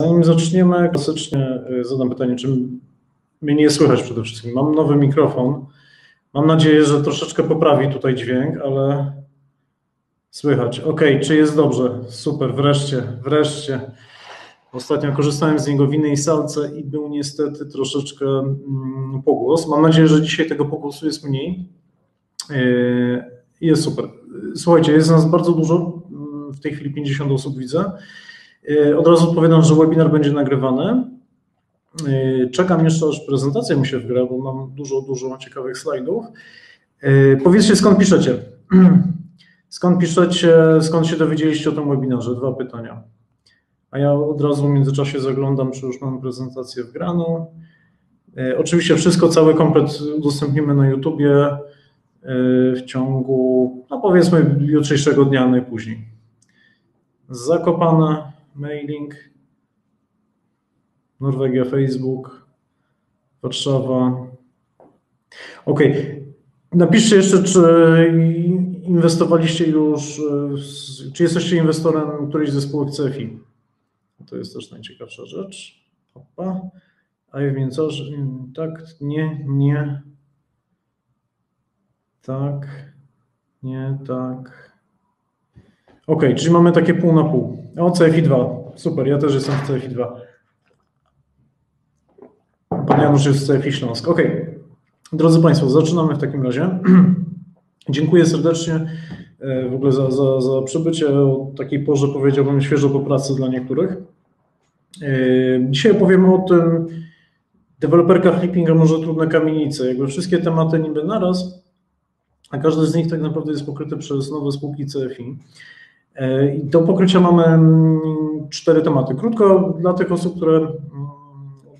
Zanim zaczniemy, klasycznie y, zadam pytanie, czy mnie nie słychać przede wszystkim. Mam nowy mikrofon. Mam nadzieję, że troszeczkę poprawi tutaj dźwięk, ale słychać. Ok, czy jest dobrze? Super, wreszcie, wreszcie. Ostatnio korzystałem z niego w innej salce i był niestety troszeczkę mm, pogłos. Mam nadzieję, że dzisiaj tego pogłosu jest mniej. Y, jest super. Słuchajcie, jest nas bardzo dużo. W tej chwili 50 osób widzę. E, od razu odpowiadam, że webinar będzie nagrywany. E, czekam jeszcze, aż prezentacja mi się wgra, bo mam dużo, dużo ciekawych slajdów. E, powiedzcie, skąd piszecie? Skąd piszecie, skąd się dowiedzieliście o tym webinarze? Dwa pytania. A ja od razu w międzyczasie zaglądam, czy już mam prezentację wgraną. Oczywiście wszystko, cały komplet udostępnimy na YouTubie w ciągu, no powiedzmy, jutrzejszego dnia najpóźniej. Zakopane, mailing, Norwegia, Facebook, Warszawa. Ok. Napiszcie jeszcze, czy inwestowaliście już, czy jesteście inwestorem którejś ze spółek CFI. To jest też najciekawsza rzecz. Opa. A więc tak, nie, nie. Tak, nie, tak. Ok, czyli mamy takie pół na pół. O, CFI 2. Super, ja też jestem w CFI 2. Pan Janusz jest w CFI Śląsk. Ok. Drodzy Państwo, zaczynamy w takim razie. Dziękuję serdecznie e, w ogóle za, za, za przybycie o takiej porze, powiedziałbym, świeżo po pracy dla niektórych. E, dzisiaj opowiemy o tym, deweloperka flipping, a może trudne kamienice. Jakby wszystkie tematy niby naraz, a każdy z nich tak naprawdę jest pokryty przez nowe spółki CFI. E, do pokrycia mamy mm, cztery tematy. Krótko dla tych osób, które mm,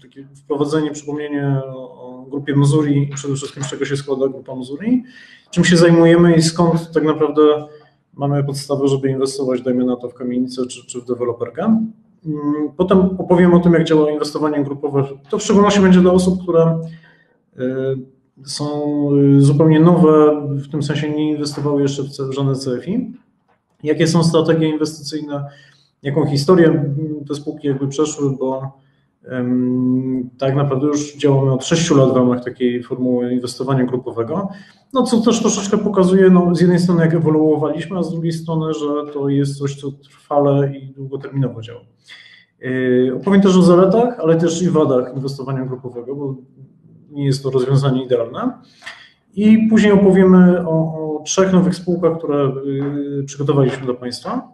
takie wprowadzenie, przypomnienie o grupie Missouri przede wszystkim z czego się składa grupa Missouri, czym się zajmujemy i skąd tak naprawdę mamy podstawę, żeby inwestować, dajmy na to w kamienicę czy, czy w deweloperkę. Mm, potem opowiem o tym, jak działa inwestowanie grupowe. To w szczególności będzie dla osób, które e, są e, zupełnie nowe, w tym sensie nie inwestowały jeszcze w żadne CFI Jakie są strategie inwestycyjne, jaką historię te spółki jakby przeszły, bo tak naprawdę już działamy od 6 lat w ramach takiej formuły inwestowania grupowego, no co też troszeczkę pokazuje, no z jednej strony jak ewoluowaliśmy, a z drugiej strony, że to jest coś, co trwale i długoterminowo działa. Yy, opowiem też o zaletach, ale też i wadach inwestowania grupowego, bo nie jest to rozwiązanie idealne. I później opowiemy o, o trzech nowych spółkach, które y, przygotowaliśmy dla Państwa.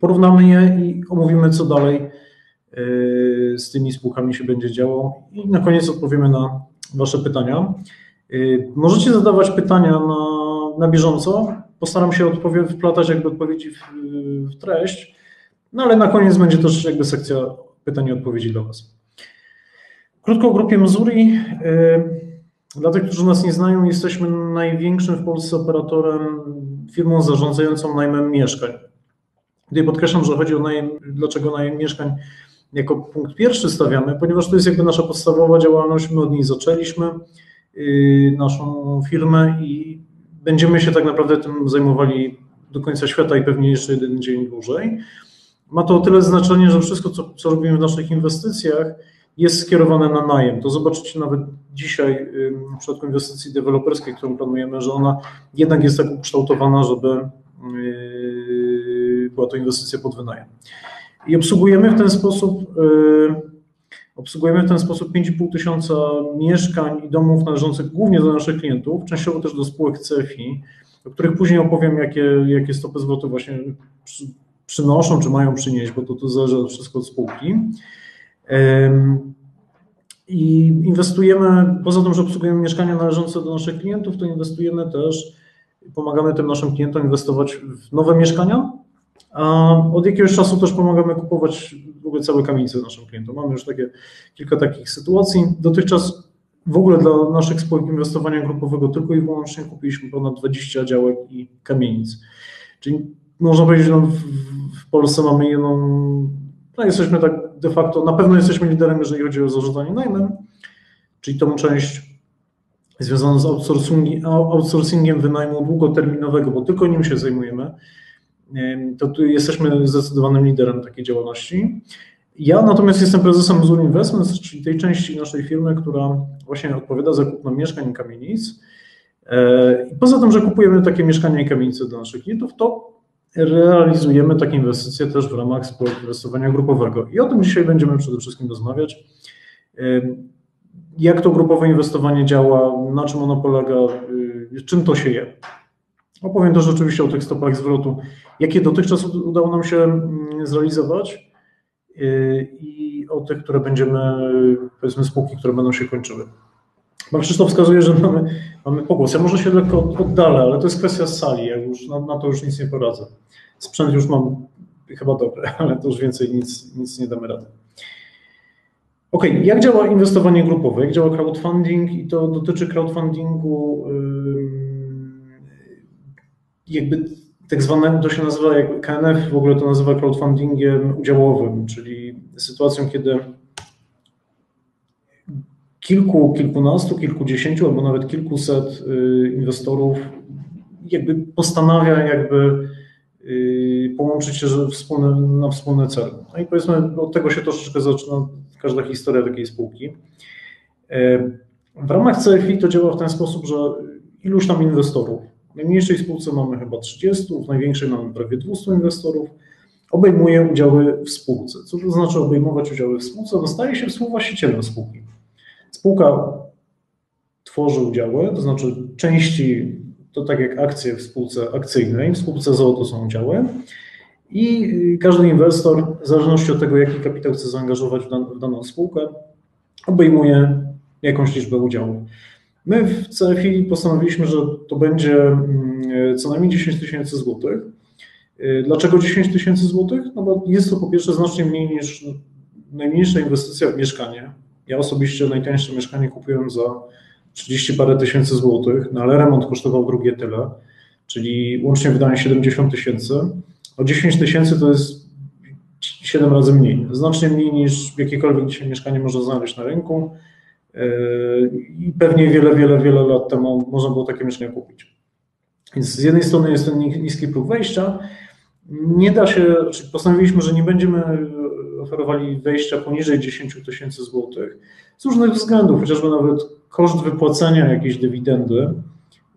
Porównamy je i omówimy, co dalej y, z tymi spółkami się będzie działo. I na koniec odpowiemy na Wasze pytania. Y, możecie zadawać pytania na, na bieżąco. Postaram się odpowie, wplatać jakby odpowiedzi w, w treść, no ale na koniec będzie też jakby sekcja pytań i odpowiedzi dla Was. Krótko o grupie Missouri. Dla tych, którzy nas nie znają, jesteśmy największym w Polsce operatorem, firmą zarządzającą najmem mieszkań. Tutaj podkreślam, że chodzi o najem, dlaczego najem mieszkań jako punkt pierwszy stawiamy, ponieważ to jest jakby nasza podstawowa działalność, my od niej zaczęliśmy yy, naszą firmę i będziemy się tak naprawdę tym zajmowali do końca świata i pewnie jeszcze jeden dzień dłużej. Ma to o tyle znaczenie, że wszystko, co, co robimy w naszych inwestycjach, jest skierowane na najem. To zobaczycie nawet dzisiaj w przypadku inwestycji deweloperskiej, którą planujemy, że ona jednak jest tak ukształtowana, żeby yy, była to inwestycja pod wynajem. I obsługujemy w ten sposób yy, obsługujemy w ten sposób 5,5 tysiąca mieszkań i domów należących głównie do naszych klientów, częściowo też do spółek CFI, o których później opowiem, jakie, jakie stopy zwrotu właśnie przynoszą, czy mają przynieść, bo to, to zależy wszystko od spółki. I inwestujemy, poza tym, że obsługujemy mieszkania należące do naszych klientów, to inwestujemy też, pomagamy tym naszym klientom inwestować w nowe mieszkania, a od jakiegoś czasu też pomagamy kupować w ogóle całe kamienice naszym klientom. Mamy już takie, kilka takich sytuacji. Dotychczas w ogóle dla naszych spółek inwestowania grupowego tylko i wyłącznie kupiliśmy ponad 20 działek i kamienic. Czyli można powiedzieć, że no w, w Polsce mamy jedną, no jesteśmy tak de facto na pewno jesteśmy liderem, jeżeli chodzi o zarządzanie najmem, czyli tą część związaną z outsourcingiem, wynajmu długoterminowego, bo tylko nim się zajmujemy, to tu jesteśmy zdecydowanym liderem takiej działalności. Ja natomiast jestem prezesem Muzur Investments, czyli tej części naszej firmy, która właśnie odpowiada za kupno mieszkań i kamienic. I poza tym, że kupujemy takie mieszkania i kamienice do naszych klientów, to realizujemy takie inwestycje też w ramach spółek inwestowania grupowego. I o tym dzisiaj będziemy przede wszystkim rozmawiać. Jak to grupowe inwestowanie działa, na czym ono polega, czym to się je. Opowiem też oczywiście o tych stopach zwrotu, jakie dotychczas udało nam się zrealizować i o tych, które będziemy, powiedzmy spółki, które będą się kończyły. Pan Krzysztof wskazuje, że mamy, mamy pogłos. Ja może się lekko oddalę, ale to jest kwestia sali. Ja już, na, na to już nic nie poradzę. Sprzęt już mam chyba dobry, ale to już więcej nic, nic nie damy rady. Ok, jak działa inwestowanie grupowe, jak działa crowdfunding i to dotyczy crowdfundingu jakby tak zwanego, to się nazywa, jak KNF w ogóle to nazywa crowdfundingiem udziałowym, czyli sytuacją, kiedy kilku, kilkunastu, kilkudziesięciu albo nawet kilkuset y, inwestorów jakby postanawia jakby y, połączyć się wspólne, na wspólny cel. No i powiedzmy, od tego się troszeczkę zaczyna każda historia takiej spółki. Y, w ramach CFI to działa w ten sposób, że iluś tam inwestorów, w najmniejszej spółce mamy chyba 30, w największej mamy prawie 200 inwestorów, obejmuje udziały w spółce. Co to znaczy obejmować udziały w spółce? No staje się współwłaścicielem spółki. Spółka tworzy udziały, to znaczy części, to tak jak akcje w spółce akcyjnej, w spółce ZOO to są udziały i każdy inwestor, w zależności od tego, jaki kapitał chce zaangażować w, dan w daną spółkę, obejmuje jakąś liczbę udziałów. My w CFI postanowiliśmy, że to będzie mm, co najmniej 10 tysięcy złotych. Dlaczego 10 tysięcy złotych? No bo jest to po pierwsze znacznie mniej niż najmniejsza inwestycja w mieszkanie, ja osobiście najtańsze mieszkanie kupiłem za 30 parę tysięcy złotych, no ale remont kosztował drugie tyle, czyli łącznie wydałem 70 tysięcy. O 10 tysięcy to jest 7 razy mniej, znacznie mniej niż jakiekolwiek dzisiaj mieszkanie można znaleźć na rynku yy, i pewnie wiele, wiele, wiele lat temu można było takie mieszkanie kupić. Więc z jednej strony jest ten niski próg wejścia, nie da się, znaczy postanowiliśmy, że nie będziemy oferowali wejścia poniżej 10 tysięcy złotych z różnych względów, chociażby nawet koszt wypłacenia jakiejś dywidendy,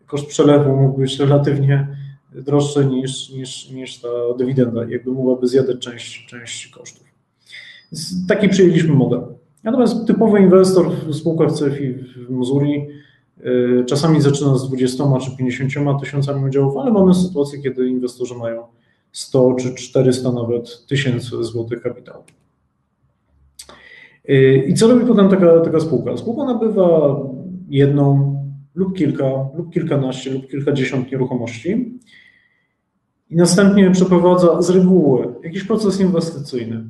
koszt przelewu mógł być relatywnie droższy niż, niż, niż ta dywidenda, jakby mogłaby zjadać część, część kosztów. Więc taki przyjęliśmy model. Natomiast typowy inwestor w spółkach CFI w Missouri y, czasami zaczyna z 20 czy 50 tysiącami udziałów, ale mamy sytuację, kiedy inwestorzy mają 100 czy 400 nawet tysięcy złotych kapitału. Y, I co robi potem taka, taka spółka? Spółka nabywa jedną lub kilka, lub kilkanaście, lub kilkadziesiąt nieruchomości i następnie przeprowadza z reguły jakiś proces inwestycyjny.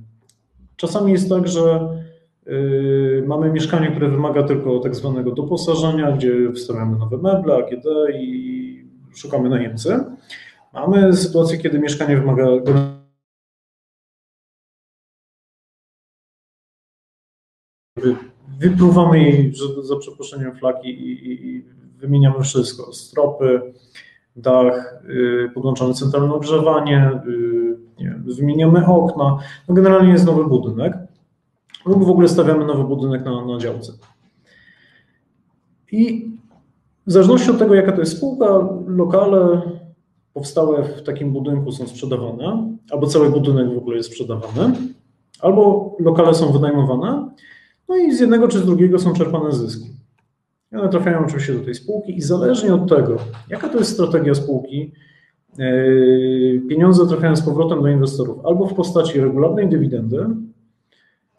Czasami jest tak, że y, mamy mieszkanie, które wymaga tylko tak zwanego doposażenia, gdzie wstawiamy nowe meble, AGD i szukamy najemcy. Mamy sytuację, kiedy mieszkanie wymaga wypruwamy jej za przeproszeniem flaki i, i, i wymieniamy wszystko. Stropy, dach, yy, podłączamy centralne ogrzewanie, yy, nie, wymieniamy okna. No generalnie jest nowy budynek lub w ogóle stawiamy nowy budynek na, na działce. I w zależności od tego, jaka to jest spółka, lokale powstałe w takim budynku są sprzedawane, albo cały budynek w ogóle jest sprzedawany, albo lokale są wynajmowane, no i z jednego czy z drugiego są czerpane zyski. I one trafiają oczywiście do tej spółki i zależnie od tego, jaka to jest strategia spółki, e, pieniądze trafiają z powrotem do inwestorów albo w postaci regularnej dywidendy,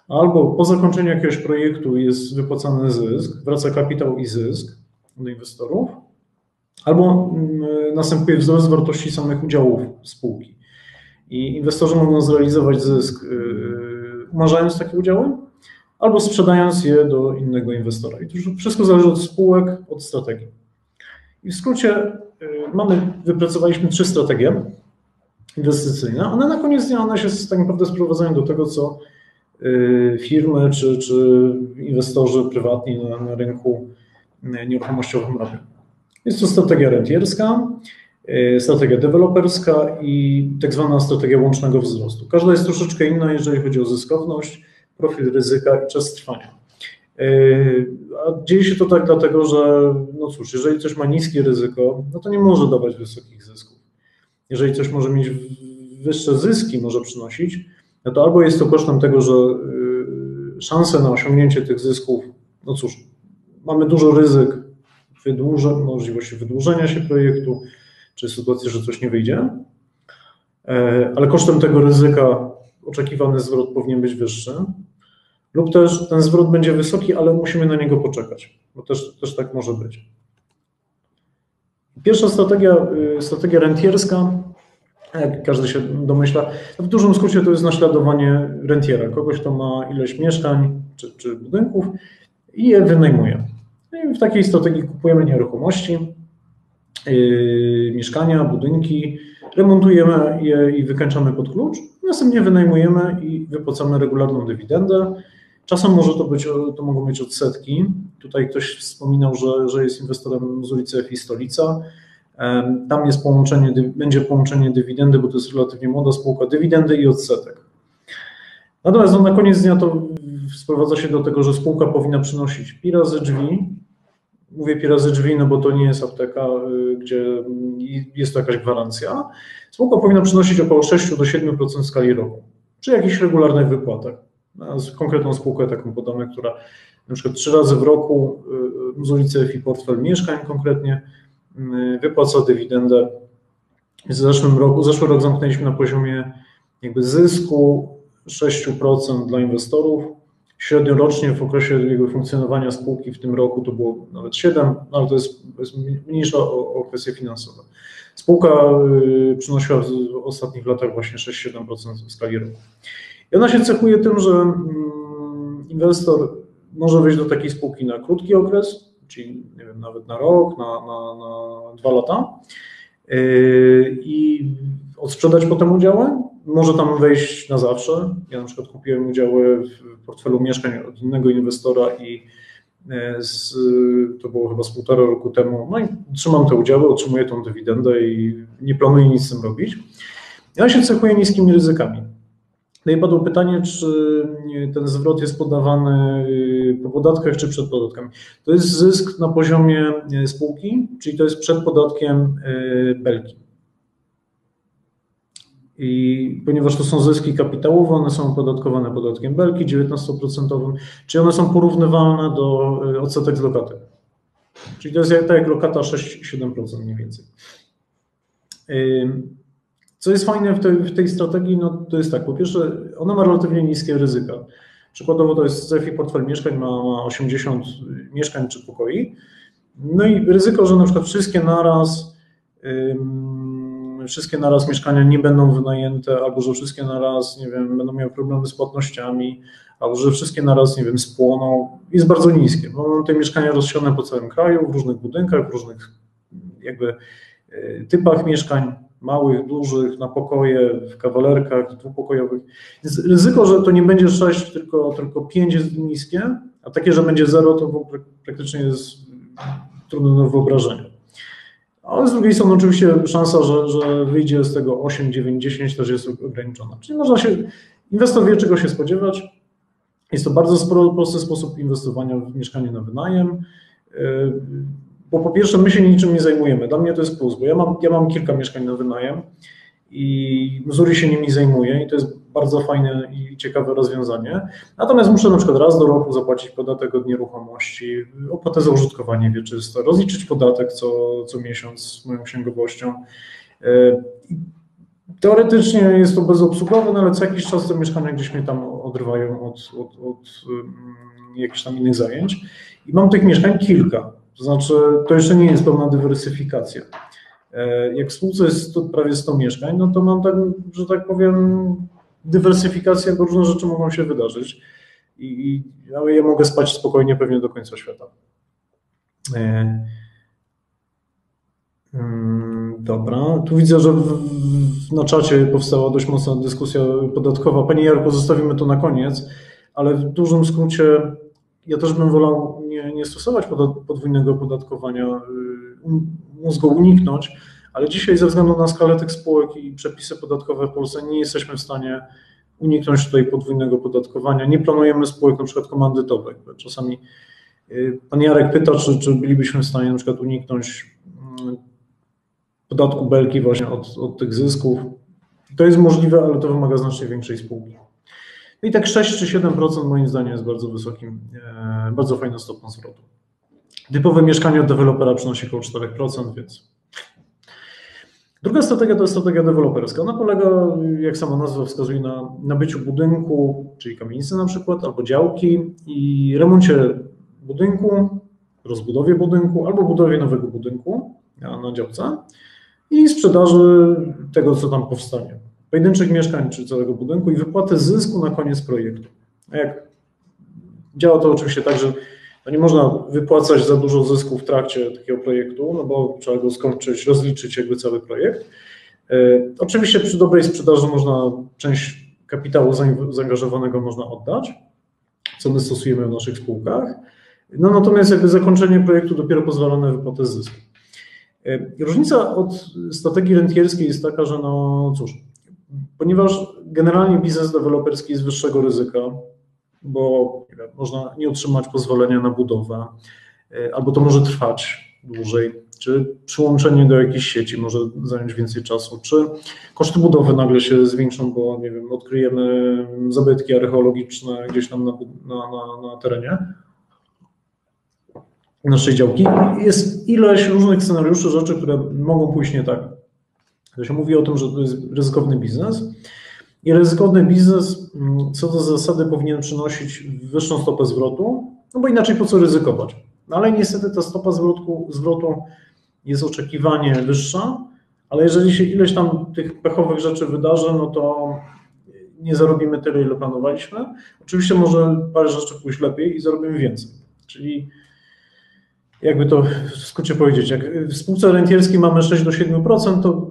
albo po zakończeniu jakiegoś projektu jest wypłacany zysk, wraca kapitał i zysk do inwestorów, albo mm, następuje wzrost wartości samych udziałów spółki. I inwestorzy mogą zrealizować zysk, yy, umarzając takie udziały, albo sprzedając je do innego inwestora. I to wszystko zależy od spółek, od strategii. I w skrócie yy, mamy, wypracowaliśmy trzy strategie inwestycyjne. One na koniec dnia one się tak naprawdę sprowadzają do tego, co yy, firmy czy, czy inwestorzy prywatni na, na rynku nieruchomościowym robią. Jest to strategia rentierska, strategia deweloperska i tak zwana strategia łącznego wzrostu. Każda jest troszeczkę inna, jeżeli chodzi o zyskowność, profil ryzyka i czas trwania. A dzieje się to tak dlatego, że no cóż, jeżeli coś ma niskie ryzyko, no to nie może dawać wysokich zysków. Jeżeli coś może mieć wyższe zyski, może przynosić, no to albo jest to kosztem tego, że szanse na osiągnięcie tych zysków, no cóż, mamy dużo ryzyk, wydłuża, możliwości wydłużenia się projektu, czy sytuacji, że coś nie wyjdzie, e, ale kosztem tego ryzyka oczekiwany zwrot powinien być wyższy, lub też ten zwrot będzie wysoki, ale musimy na niego poczekać, bo też, też tak może być. Pierwsza strategia, y, strategia rentierska, jak każdy się domyśla, w dużym skrócie to jest naśladowanie rentiera, kogoś, kto ma ileś mieszkań czy, czy budynków i je wynajmuje. No I w takiej strategii kupujemy nieruchomości, yy, mieszkania, budynki, remontujemy je i wykańczamy pod klucz, następnie wynajmujemy i wypłacamy regularną dywidendę. Czasem może to być, to mogą być odsetki. Tutaj ktoś wspominał, że, że jest inwestorem z ulicy F Stolica. Tam jest połączenie, będzie połączenie dywidendy, bo to jest relatywnie młoda spółka, dywidendy i odsetek. Natomiast no, na koniec dnia to sprowadza się do tego, że spółka powinna przynosić pi razy drzwi. Mówię pi razy drzwi, no bo to nie jest apteka, y, gdzie jest to jakaś gwarancja. Spółka powinna przynosić około 6 do 7% w skali roku, przy jakichś regularnych wypłatach. Konkretną spółkę taką podamy, która na przykład trzy razy w roku y, z ulicy i portfel mieszkań konkretnie y, wypłaca dywidendę. W zeszłym roku, zeszły rok zamknęliśmy na poziomie jakby zysku 6% dla inwestorów. Średnio rocznie w okresie jego funkcjonowania spółki w tym roku to było nawet 7, no ale to jest, jest mniejsza o, o kwestie finansowe. Spółka y, przynosiła w ostatnich latach właśnie 6-7% w skali roku. I ona się cechuje tym, że mm, inwestor może wejść do takiej spółki na krótki okres, czyli nie wiem, nawet na rok, na, na, na dwa lata yy, i odsprzedać potem udziały. Może tam wejść na zawsze. Ja na przykład kupiłem udziały w portfelu mieszkań od innego inwestora i e, z, to było chyba z półtora roku temu. No i trzymam te udziały, otrzymuję tą dywidendę i nie planuję nic z tym robić. Ja się cechuję niskimi ryzykami. No i padło pytanie, czy ten zwrot jest podawany y, po podatkach czy przed podatkami. To jest zysk na poziomie y, spółki, czyli to jest przed podatkiem y, belki. I ponieważ to są zyski kapitałowe, one są opodatkowane podatkiem belki 19%, czyli one są porównywalne do odsetek z lokaty. Czyli to jest tak jak lokata 6-7% mniej więcej. Co jest fajne w tej, w tej strategii, no to jest tak, po pierwsze, ona ma relatywnie niskie ryzyka. Przykładowo to jest CFI portfel mieszkań, ma, ma 80 mieszkań czy pokoi. No i ryzyko, że na przykład wszystkie naraz, ym, wszystkie naraz mieszkania nie będą wynajęte, albo że wszystkie naraz, nie wiem, będą miały problemy z płatnościami, albo że wszystkie naraz, nie wiem, spłoną, jest bardzo niskie. Bo mamy te mieszkania rozsiane po całym kraju, w różnych budynkach, w różnych jakby y, typach mieszkań małych, dużych, na pokoje, w kawalerkach dwupokojowych. Więc ryzyko, że to nie będzie 6, tylko, tylko 5 jest niskie, a takie, że będzie 0, to praktycznie jest trudne do wyobrażenia. Ale z drugiej strony oczywiście szansa, że, że wyjdzie z tego 8, 9, 10 też jest ograniczona. Czyli można się, inwestor wie czego się spodziewać. Jest to bardzo prosty sposób inwestowania w mieszkanie na wynajem. Bo po pierwsze, my się niczym nie zajmujemy. Dla mnie to jest plus, bo ja mam, ja mam kilka mieszkań na wynajem i Missouri się nimi zajmuje i to jest bardzo fajne i ciekawe rozwiązanie. Natomiast muszę na przykład raz do roku zapłacić podatek od nieruchomości, opłatę za użytkowanie wieczyste, rozliczyć podatek co, co miesiąc z moją księgowością. E, teoretycznie jest to bezobsługowe, no ale co jakiś czas te mieszkania gdzieś mnie tam odrywają od, od, od um, jakichś tam innych zajęć. I mam tych mieszkań kilka. To znaczy, to jeszcze nie jest pełna dywersyfikacja. E, jak w spółce jest prawie 100 mieszkań, no to mam tak, że tak powiem, dywersyfikację, bo różne rzeczy mogą się wydarzyć i ja mogę spać spokojnie pewnie do końca świata. E, mm, dobra, tu widzę, że w, na czacie powstała dość mocna dyskusja podatkowa. Panie Jarku, zostawimy to na koniec, ale w dużym skrócie ja też bym wolał nie, nie stosować podwójnego opodatkowania, y, mózgu uniknąć, ale dzisiaj ze względu na skalę tych spółek i przepisy podatkowe w Polsce nie jesteśmy w stanie uniknąć tutaj podwójnego podatkowania. Nie planujemy spółek na przykład komandytowych. Czasami y, pan Jarek pyta, czy, czy bylibyśmy w stanie na przykład uniknąć mm, podatku belki właśnie od, od tych zysków. To jest możliwe, ale to wymaga znacznie większej spółki. No i tak 6 czy 7% moim zdaniem jest bardzo wysokim, e, bardzo fajną stopą zwrotu. Typowe mieszkanie od dewelopera przynosi około 4%, więc. Druga strategia to jest strategia deweloperska. Ona polega, jak sama nazwa wskazuje, na nabyciu budynku, czyli kamienicy na przykład, albo działki i remoncie budynku, rozbudowie budynku albo budowie nowego budynku na działce i sprzedaży tego, co tam powstanie. Pojedynczych mieszkań czy całego budynku i wypłaty zysku na koniec projektu. Jak działa to oczywiście tak, że no nie można wypłacać za dużo zysku w trakcie takiego projektu, no bo trzeba go skończyć, rozliczyć jakby cały projekt. E, oczywiście przy dobrej sprzedaży można część kapitału zaangażowanego można oddać, co my stosujemy w naszych spółkach. No natomiast jakby zakończenie projektu dopiero pozwala na wypłatę zysku. E, różnica od strategii rentierskiej jest taka, że no cóż, ponieważ generalnie biznes deweloperski jest wyższego ryzyka, bo można nie otrzymać pozwolenia na budowę, e, albo to może trwać dłużej, czy przyłączenie do jakiejś sieci może zająć więcej czasu, czy koszty budowy nagle się zwiększą, bo nie wiem, odkryjemy zabytki archeologiczne gdzieś tam na, na, na, na terenie naszej działki. Jest ileś różnych scenariuszy, rzeczy, które mogą pójść nie tak. To się mówi o tym, że to jest ryzykowny biznes. I ryzykowny biznes mm, co do zasady powinien przynosić wyższą stopę zwrotu, no bo inaczej po co ryzykować. No ale niestety ta stopa zwrotu, zwrotu jest oczekiwanie wyższa, ale jeżeli się ileś tam tych pechowych rzeczy wydarzy, no to nie zarobimy tyle, ile planowaliśmy. Oczywiście może parę rzeczy pójść lepiej i zarobimy więcej. Czyli jakby to w skrócie powiedzieć, jak w spółce rentierskiej mamy 6 do 7%, to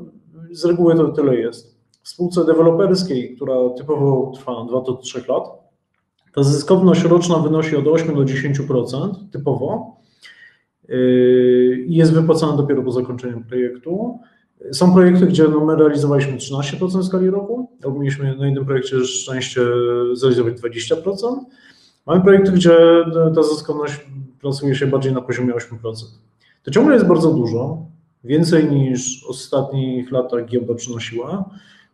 z reguły to tyle jest. Spółce deweloperskiej, która typowo trwa 2 do 3 lat, ta zyskowność roczna wynosi od 8 do 10% typowo yy, i jest wypłacana dopiero po zakończeniu projektu. Są projekty, gdzie no my realizowaliśmy 13% w skali roku, albo mieliśmy na jednym projekcie szczęście zrealizować 20%. Mamy projekty, gdzie ta zyskowność plasuje się bardziej na poziomie 8%. To ciągle jest bardzo dużo, więcej niż w ostatnich latach giełda przynosiła.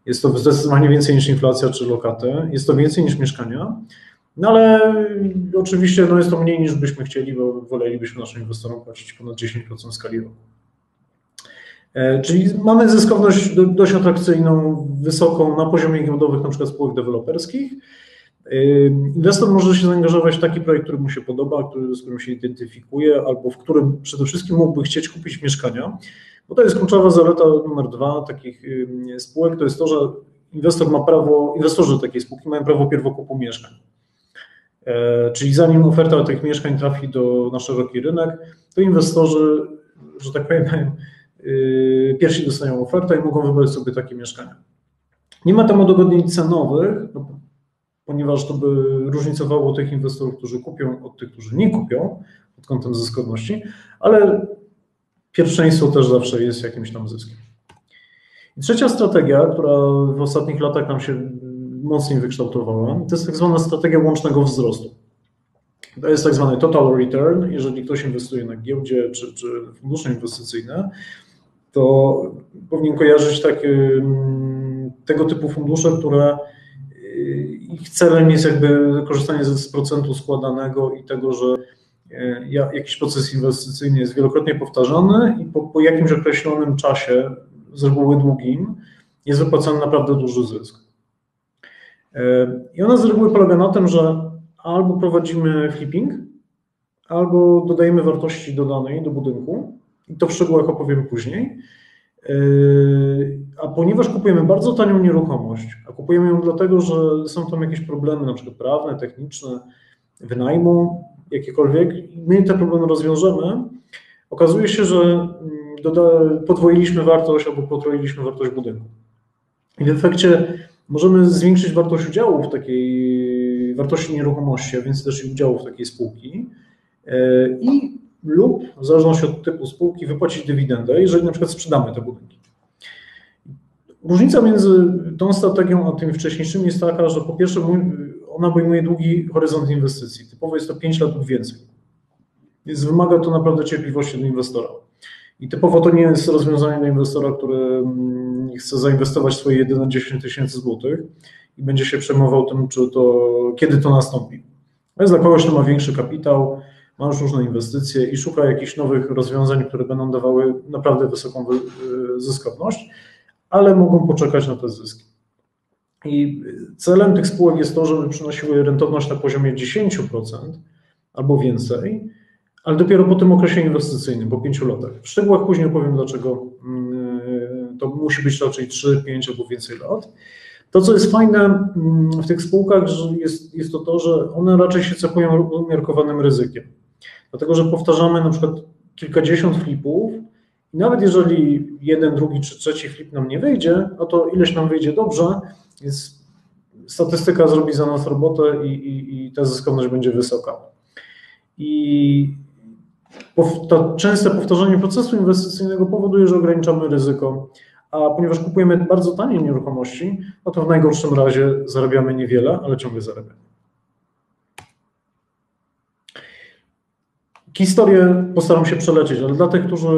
Jest to zdecydowanie więcej niż inflacja czy lokaty, jest to więcej niż mieszkania, no ale oczywiście no jest to mniej niż byśmy chcieli, bo wolelibyśmy naszym inwestorom płacić ponad 10% skali roku. E, czyli mamy zyskowność dość atrakcyjną, wysoką na poziomie giełdowych, przykład spółek deweloperskich, Inwestor może się zaangażować w taki projekt, który mu się podoba, który, z którym się identyfikuje, albo w którym przede wszystkim mógłby chcieć kupić mieszkania, bo to jest kluczowa zaleta numer dwa takich spółek, to jest to, że inwestor ma prawo, inwestorzy takiej spółki mają prawo pierwokupu mieszkań. E, czyli zanim oferta tych mieszkań trafi do, na szeroki rynek, to inwestorzy, że tak powiem, y, pierwsi dostają ofertę i mogą wybrać sobie takie mieszkania. Nie ma tam udogodnień cenowych, no, ponieważ to by różnicowało tych inwestorów, którzy kupią od tych, którzy nie kupią pod kątem zyskowności, ale pierwszeństwo też zawsze jest jakimś tam zyskiem. I trzecia strategia, która w ostatnich latach nam się mocniej wykształtowała, to jest tak zwana strategia łącznego wzrostu. To jest tak zwany total return. Jeżeli ktoś inwestuje na giełdzie czy, czy fundusze inwestycyjne, to powinien kojarzyć mm, tego typu fundusze, które ich celem jest jakby korzystanie z procentu składanego i tego, że jakiś proces inwestycyjny jest wielokrotnie powtarzany i po, po jakimś określonym czasie, z reguły długim, jest wypłacany naprawdę duży zysk. E, I ona z reguły polega na tym, że albo prowadzimy flipping, albo dodajemy wartości dodanej do budynku, i to w szczegółach opowiem później. Yy, a ponieważ kupujemy bardzo tanią nieruchomość, a kupujemy ją dlatego, że są tam jakieś problemy, na przykład prawne, techniczne, wynajmu, jakiekolwiek, my te problemy rozwiążemy, okazuje się, że mm, podwoiliśmy wartość albo potroiliśmy wartość budynku. I w efekcie możemy zwiększyć wartość udziału w takiej wartości nieruchomości, a więc też i udziału w takiej spółki yy, i lub w zależności od typu spółki wypłacić dywidendę, jeżeli na przykład sprzedamy te budynki. Różnica między tą strategią a tymi wcześniejszymi jest taka, że po pierwsze ona obejmuje długi horyzont inwestycji. Typowo jest to 5 lat lub więcej. Więc wymaga to naprawdę cierpliwości do inwestora. I typowo to nie jest rozwiązanie dla inwestora, który mm, chce zainwestować swoje jedyne 10 tysięcy złotych i będzie się przejmował tym, czy to, kiedy to nastąpi. Jest dla kogoś, kto ma większy kapitał, ma już różne inwestycje i szuka jakichś nowych rozwiązań, które będą dawały naprawdę wysoką zyskowność, ale mogą poczekać na te zyski. I celem tych spółek jest to, żeby przynosiły rentowność na poziomie 10% albo więcej, ale dopiero po tym okresie inwestycyjnym, po pięciu latach. W szczegółach później opowiem, dlaczego mm, to musi być raczej 3, 5 albo więcej lat. To, co jest fajne mm, w tych spółkach, jest, jest to to, że one raczej się cechują umiarkowanym ryzykiem. Dlatego, że powtarzamy na przykład kilkadziesiąt flipów i nawet jeżeli jeden, drugi czy trzeci flip nam nie wyjdzie, no to ileś nam wyjdzie dobrze, więc statystyka zrobi za nas robotę i, i, i ta zyskowność będzie wysoka. I to częste powtarzanie procesu inwestycyjnego powoduje, że ograniczamy ryzyko, a ponieważ kupujemy bardzo tanie nieruchomości, no to w najgorszym razie zarabiamy niewiele, ale ciągle zarabiamy. Historię postaram się przelecieć, ale dla tych, którzy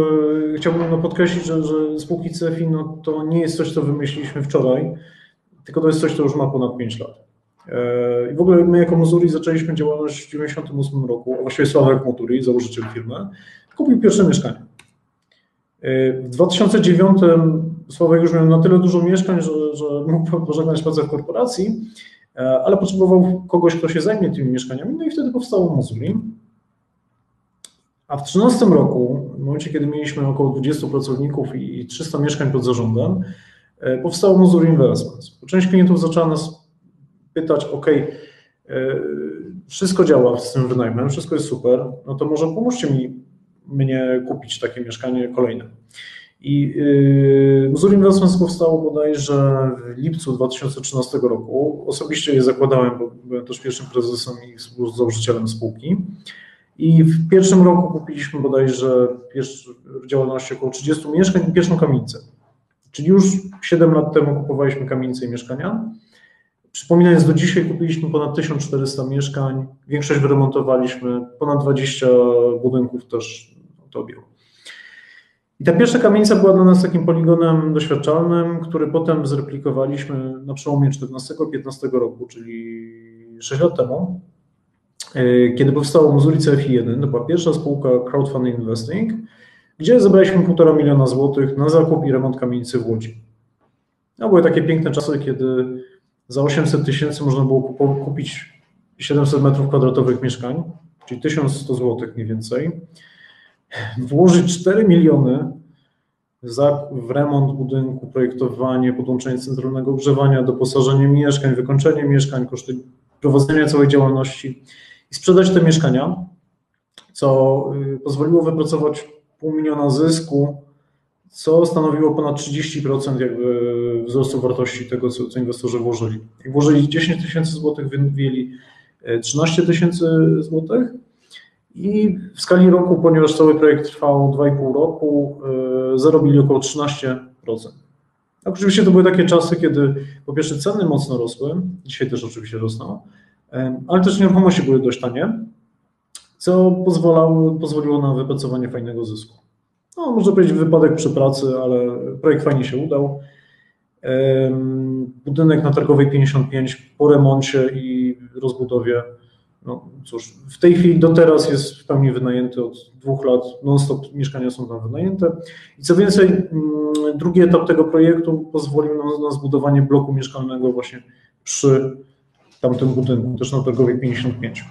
chciałbym no podkreślić, że, że spółki CFI no to nie jest coś, co wymyśliliśmy wczoraj, tylko to jest coś, co już ma ponad 5 lat. E, I w ogóle my jako Mozuri zaczęliśmy działalność w 1998 roku, a właściwie Sławek Moturi, założyciel firmy, kupił pierwsze mieszkanie. E, w 2009 Sławek już miał na tyle dużo mieszkań, że, że mógł pożegnać pracę w korporacji, e, ale potrzebował kogoś, kto się zajmie tymi mieszkaniami, no i wtedy powstało Mozuri. A w 2013 roku, w momencie, kiedy mieliśmy około 20 pracowników i 300 mieszkań pod zarządem, powstało Mozuri Investments. Część klientów zaczęła nas pytać, OK, e, wszystko działa z tym wynajmem, wszystko jest super, no to może pomóżcie mi mnie kupić takie mieszkanie kolejne. I Muzur Investments powstało bodajże w lipcu 2013 roku. Osobiście je zakładałem, bo byłem też pierwszym prezesem i założycielem spółki. I w pierwszym roku kupiliśmy bodajże w działalności około 30 mieszkań i pierwszą kamienicę. Czyli już 7 lat temu kupowaliśmy kamienice i mieszkania. Przypominając, do dzisiaj kupiliśmy ponad 1400 mieszkań, większość wyremontowaliśmy, ponad 20 budynków też to objęło. I ta pierwsza kamienica była dla nas takim poligonem doświadczalnym, który potem zreplikowaliśmy na przełomie 14-15 roku, czyli 6 lat temu, kiedy powstało Missouri CFI1, to była pierwsza spółka Crowdfunding Investing, gdzie zebraliśmy 1,5 miliona złotych na zakup i remont kamienicy w Łodzi. No, były takie piękne czasy, kiedy za 800 tysięcy można było kupić 700 metrów kwadratowych mieszkań, czyli 1100 zł mniej więcej, włożyć 4 miliony za, w remont budynku, projektowanie, podłączenie centralnego ogrzewania, doposażenie mieszkań, wykończenie mieszkań, koszty prowadzenia całej działalności i sprzedać te mieszkania, co y, pozwoliło wypracować pół miliona zysku co stanowiło ponad 30% jakby wzrostu wartości tego, co, co inwestorzy włożyli. Jak włożyli 10 tysięcy złotych, wyjęli 13 tysięcy złotych i w skali roku, ponieważ cały projekt trwał 2,5 roku, e, zarobili około 13%. Tak, oczywiście to były takie czasy, kiedy po pierwsze ceny mocno rosły, dzisiaj też oczywiście rosną, e, ale też nieruchomości były dość tanie, co pozwalało, pozwoliło na wypracowanie fajnego zysku no, można powiedzieć wypadek przy pracy, ale projekt fajnie się udał. Budynek na Targowej 55 po remoncie i rozbudowie, no cóż, w tej chwili do teraz jest w pełni wynajęty od dwóch lat, non-stop mieszkania są tam wynajęte. I co więcej, mm, drugi etap tego projektu pozwolił nam na zbudowanie bloku mieszkalnego właśnie przy tamtym budynku, też na Targowej 55.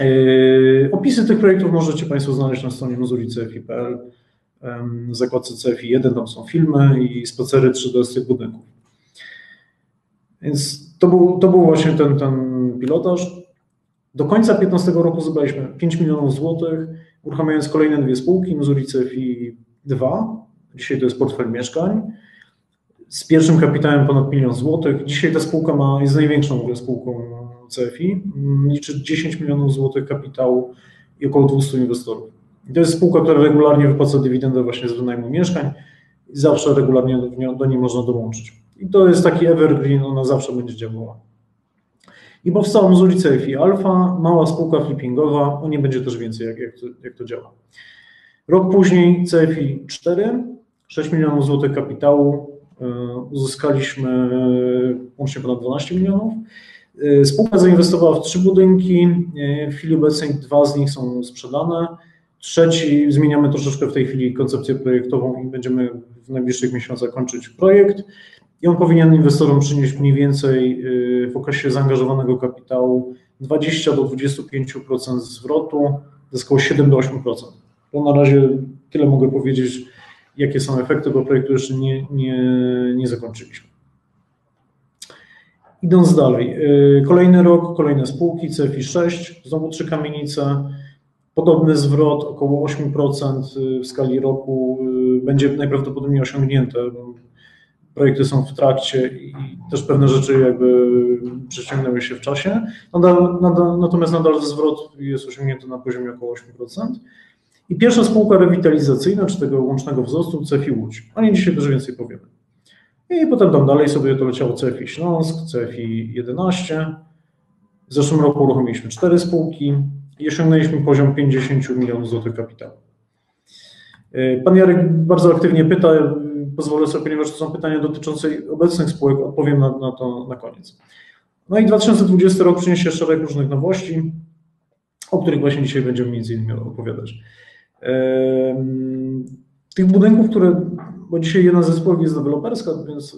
Yy, opisy tych projektów możecie Państwo znaleźć na stronie mozuri.cfi.pl. W zakładce CFI1 tam są filmy i spacery 3D z tych budynków. Więc to był, to był właśnie ten, ten pilotaż. Do końca 2015 roku zebraliśmy 5 milionów złotych, uruchamiając kolejne dwie spółki, CFI 2, dzisiaj to jest portfel mieszkań, z pierwszym kapitałem ponad milion złotych. Dzisiaj ta spółka ma, jest największą w ogóle spółką CFI, liczy 10 milionów złotych kapitału i około 200 inwestorów. I to jest spółka, która regularnie wypłaca dywidendę właśnie z wynajmu mieszkań i zawsze regularnie do, do niej można dołączyć. I to jest taki evergreen, ona zawsze będzie działała. I powstała z ulicy EFI Alpha, mała spółka flippingowa, o nie będzie też więcej, jak, jak, to, jak to działa. Rok później CFI 4, 6 milionów złotych kapitału, uzyskaliśmy łącznie ponad 12 milionów. E, spółka zainwestowała w trzy budynki, e, w chwili obecnej dwa z nich są sprzedane. Trzeci, zmieniamy troszeczkę w tej chwili koncepcję projektową i będziemy w najbliższych miesiącach kończyć projekt. I on powinien inwestorom przynieść mniej więcej w okresie zaangażowanego kapitału 20 do 25% zwrotu, to jest około 7 do 8%. To na razie tyle mogę powiedzieć, jakie są efekty, bo projektu jeszcze nie, nie, nie zakończyliśmy. Idąc dalej, y, kolejny rok, kolejne spółki, CFI 6, znowu trzy kamienice, podobny zwrot, około 8% y, w skali roku y, będzie najprawdopodobniej osiągnięte. Projekty są w trakcie i też pewne rzeczy jakby przeciągnęły się w czasie. Nadal, nadal, natomiast nadal zwrot jest osiągnięty na poziomie około 8%. I pierwsza spółka rewitalizacyjna, czy tego łącznego wzrostu, CEFI Łódź. O niej dzisiaj też więcej powiemy. I potem tam dalej sobie to leciało CEFI Śląsk, CEFI 11. W zeszłym roku uruchomiliśmy cztery spółki i osiągnęliśmy poziom 50 milionów złotych kapitału. E, pan Jarek bardzo aktywnie pyta, pozwolę sobie, ponieważ to są pytania dotyczące obecnych spółek, odpowiem na, na to na koniec. No i 2020 rok przyniesie szereg różnych nowości, o których właśnie dzisiaj będziemy między innymi opowiadać. Tych budynków, które, bo dzisiaj jedna ze spółek jest deweloperska, więc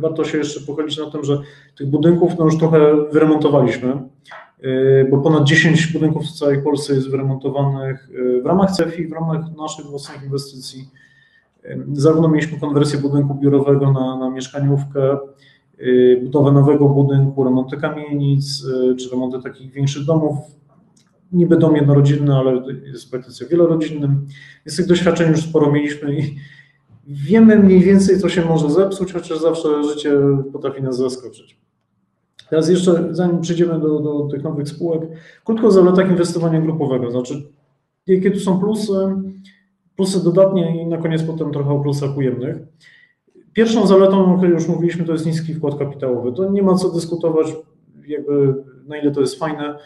warto się jeszcze pochylić na tym, że tych budynków no już trochę wyremontowaliśmy, e, bo ponad 10 budynków w całej Polsce jest wyremontowanych e, w ramach CEFI, w ramach naszych własnych inwestycji. Zarówno mieliśmy konwersję budynku biurowego na, na mieszkaniówkę, e, budowę nowego budynku, remonty kamienic, czy remonty takich większych domów niby dom jednorodzinny, ale jest praktyce wielorodzinnym. Więc tych doświadczeń już sporo mieliśmy i wiemy mniej więcej, co się może zepsuć, chociaż zawsze życie potrafi nas zaskoczyć. Teraz jeszcze, zanim przejdziemy do, do tych nowych spółek, krótko o zaletach inwestowania grupowego. Znaczy, jakie tu są plusy, plusy dodatnie i na koniec potem trochę o plusach ujemnych. Pierwszą zaletą, o której już mówiliśmy, to jest niski wkład kapitałowy. To nie ma co dyskutować, jakby na ile to jest fajne.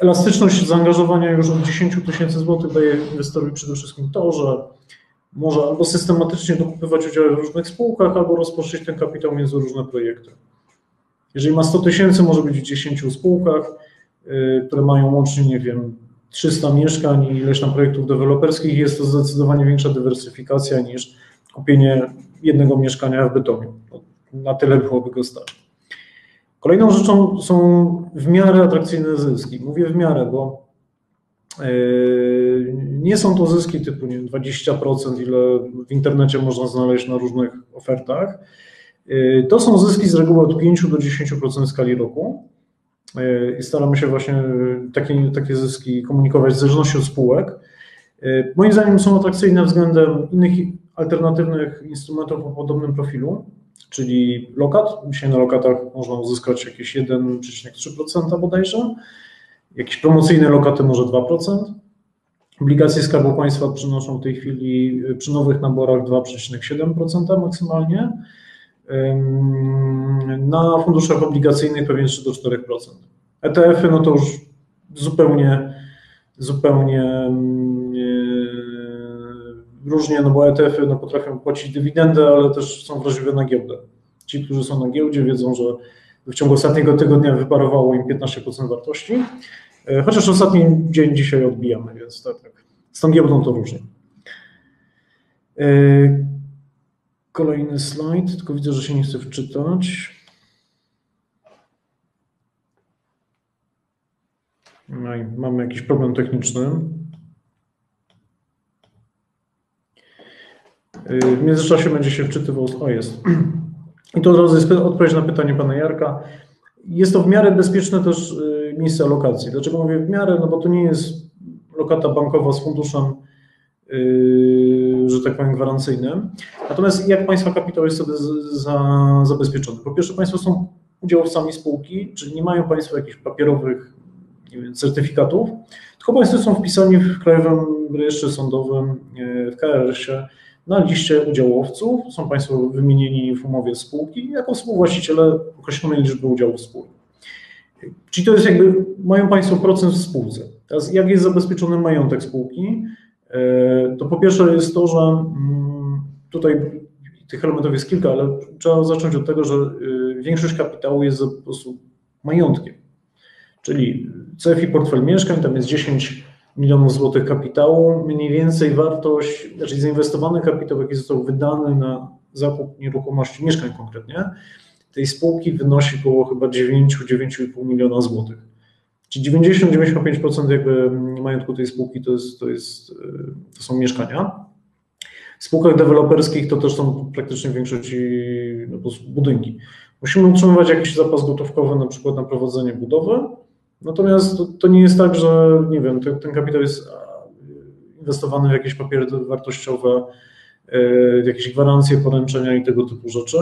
Elastyczność zaangażowania już od 10 tysięcy złotych daje inwestorowi przede wszystkim to, że może albo systematycznie dokupywać udziały w różnych spółkach, albo rozpocząć ten kapitał między różne projekty. Jeżeli ma 100 tysięcy, może być w 10 spółkach, yy, które mają łącznie, nie wiem, 300 mieszkań i ileś tam projektów deweloperskich, jest to zdecydowanie większa dywersyfikacja niż kupienie jednego mieszkania w Bytomiu. Na tyle byłoby go stać. Kolejną rzeczą są w miarę atrakcyjne zyski. Mówię w miarę, bo e, nie są to zyski typu nie 20%, ile w internecie można znaleźć na różnych ofertach. E, to są zyski z reguły od 5 do 10% w skali roku. E, I staramy się właśnie takie, takie zyski komunikować w zależności od spółek. Moim zdaniem są atrakcyjne względem innych alternatywnych instrumentów o podobnym profilu czyli lokat. Dzisiaj na lokatach można uzyskać jakieś 1,3% bodajże. Jakieś promocyjne lokaty może 2%. Obligacje Skarbu Państwa przynoszą w tej chwili przy nowych naborach 2,7% maksymalnie. Na funduszach obligacyjnych pewnie 3 do 4%. ETF-y no to już zupełnie, zupełnie różnie, no bo ETF-y no, potrafią płacić dywidendę, ale też są wrażliwe na giełdę. Ci, którzy są na giełdzie wiedzą, że w ciągu ostatniego tygodnia wyparowało im 15% wartości, e, chociaż ostatni dzień dzisiaj odbijamy, więc tak, tak. z tą giełdą to różnie. E, kolejny slajd, tylko widzę, że się nie chce wczytać. No mamy jakiś problem techniczny. Y, w międzyczasie będzie się wczytywał, o jest. I to od razu jest odpowiedź na pytanie pana Jarka. Jest to w miarę bezpieczne też y, miejsce alokacji. Dlaczego mówię w miarę? No bo to nie jest lokata bankowa z funduszem, yy, że tak powiem, gwarancyjnym. Natomiast jak Państwa kapitał jest sobie za, zabezpieczony? Po pierwsze, Państwo są udziałowcami spółki, czyli nie mają Państwo jakichś papierowych wiem, certyfikatów, tylko Państwo są wpisani w Krajowym Rejestrze Sądowym, w KRS-ie na liście udziałowców. Są Państwo wymienieni w umowie spółki jako współwłaściciele określonej liczby udziałów w spółce. Czyli to jest jakby, mają Państwo procent w spółce. Teraz jak jest zabezpieczony majątek spółki, to po pierwsze jest to, że mm, tutaj tych elementów jest kilka, ale trzeba zacząć od tego, że y, większość kapitału jest po prostu majątkiem. Czyli CFI portfel mieszkań, tam jest 10 milionów złotych kapitału, mniej więcej wartość, znaczy zainwestowany kapitał, jaki został wydany na zakup nieruchomości, mieszkań konkretnie, tej spółki wynosi około chyba 9-9,5 miliona złotych. Czyli 90-95% jakby majątku tej spółki to, jest, to, jest, y, to są mieszkania. W spółkach deweloperskich to też są praktycznie w większości no, budynki. Musimy utrzymywać jakiś zapas gotówkowy na przykład na prowadzenie budowy, natomiast to, to nie jest tak, że nie wiem, ten, ten kapitał jest inwestowany w jakieś papiery wartościowe, w jakieś gwarancje, poręczenia i tego typu rzeczy.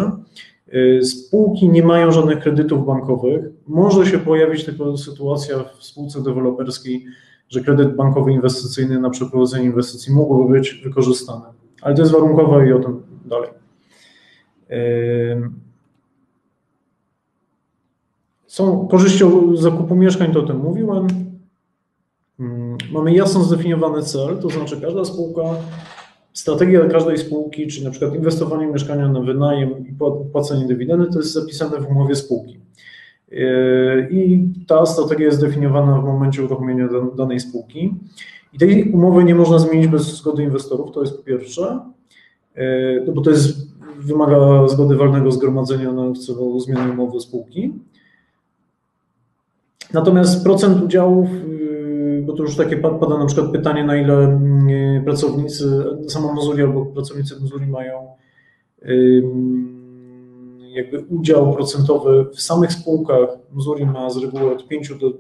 Spółki nie mają żadnych kredytów bankowych. Może się pojawić tylko sytuacja w spółce deweloperskiej, że kredyt bankowy inwestycyjny na przeprowadzenie inwestycji mógłby być wykorzystany ale to jest warunkowe i o tym dalej. Są korzyści zakupu mieszkań, to o tym mówiłem. Mamy jasno zdefiniowany cel, to znaczy każda spółka, strategia każdej spółki, czy na przykład inwestowanie mieszkania na wynajem i płacenie dywidendy, to jest zapisane w umowie spółki. I ta strategia jest zdefiniowana w momencie uruchomienia danej spółki. I tej umowy nie można zmienić bez zgody inwestorów, to jest po pierwsze, e, no bo to jest, wymaga zgody walnego zgromadzenia na celu zmiany umowy spółki. Natomiast procent udziałów, y, bo to już takie pada na przykład pytanie, na ile y, pracownicy, sama Mozuri albo pracownicy Mozuri mają jakby udział procentowy w samych spółkach. Mozuri ma z reguły od 5 do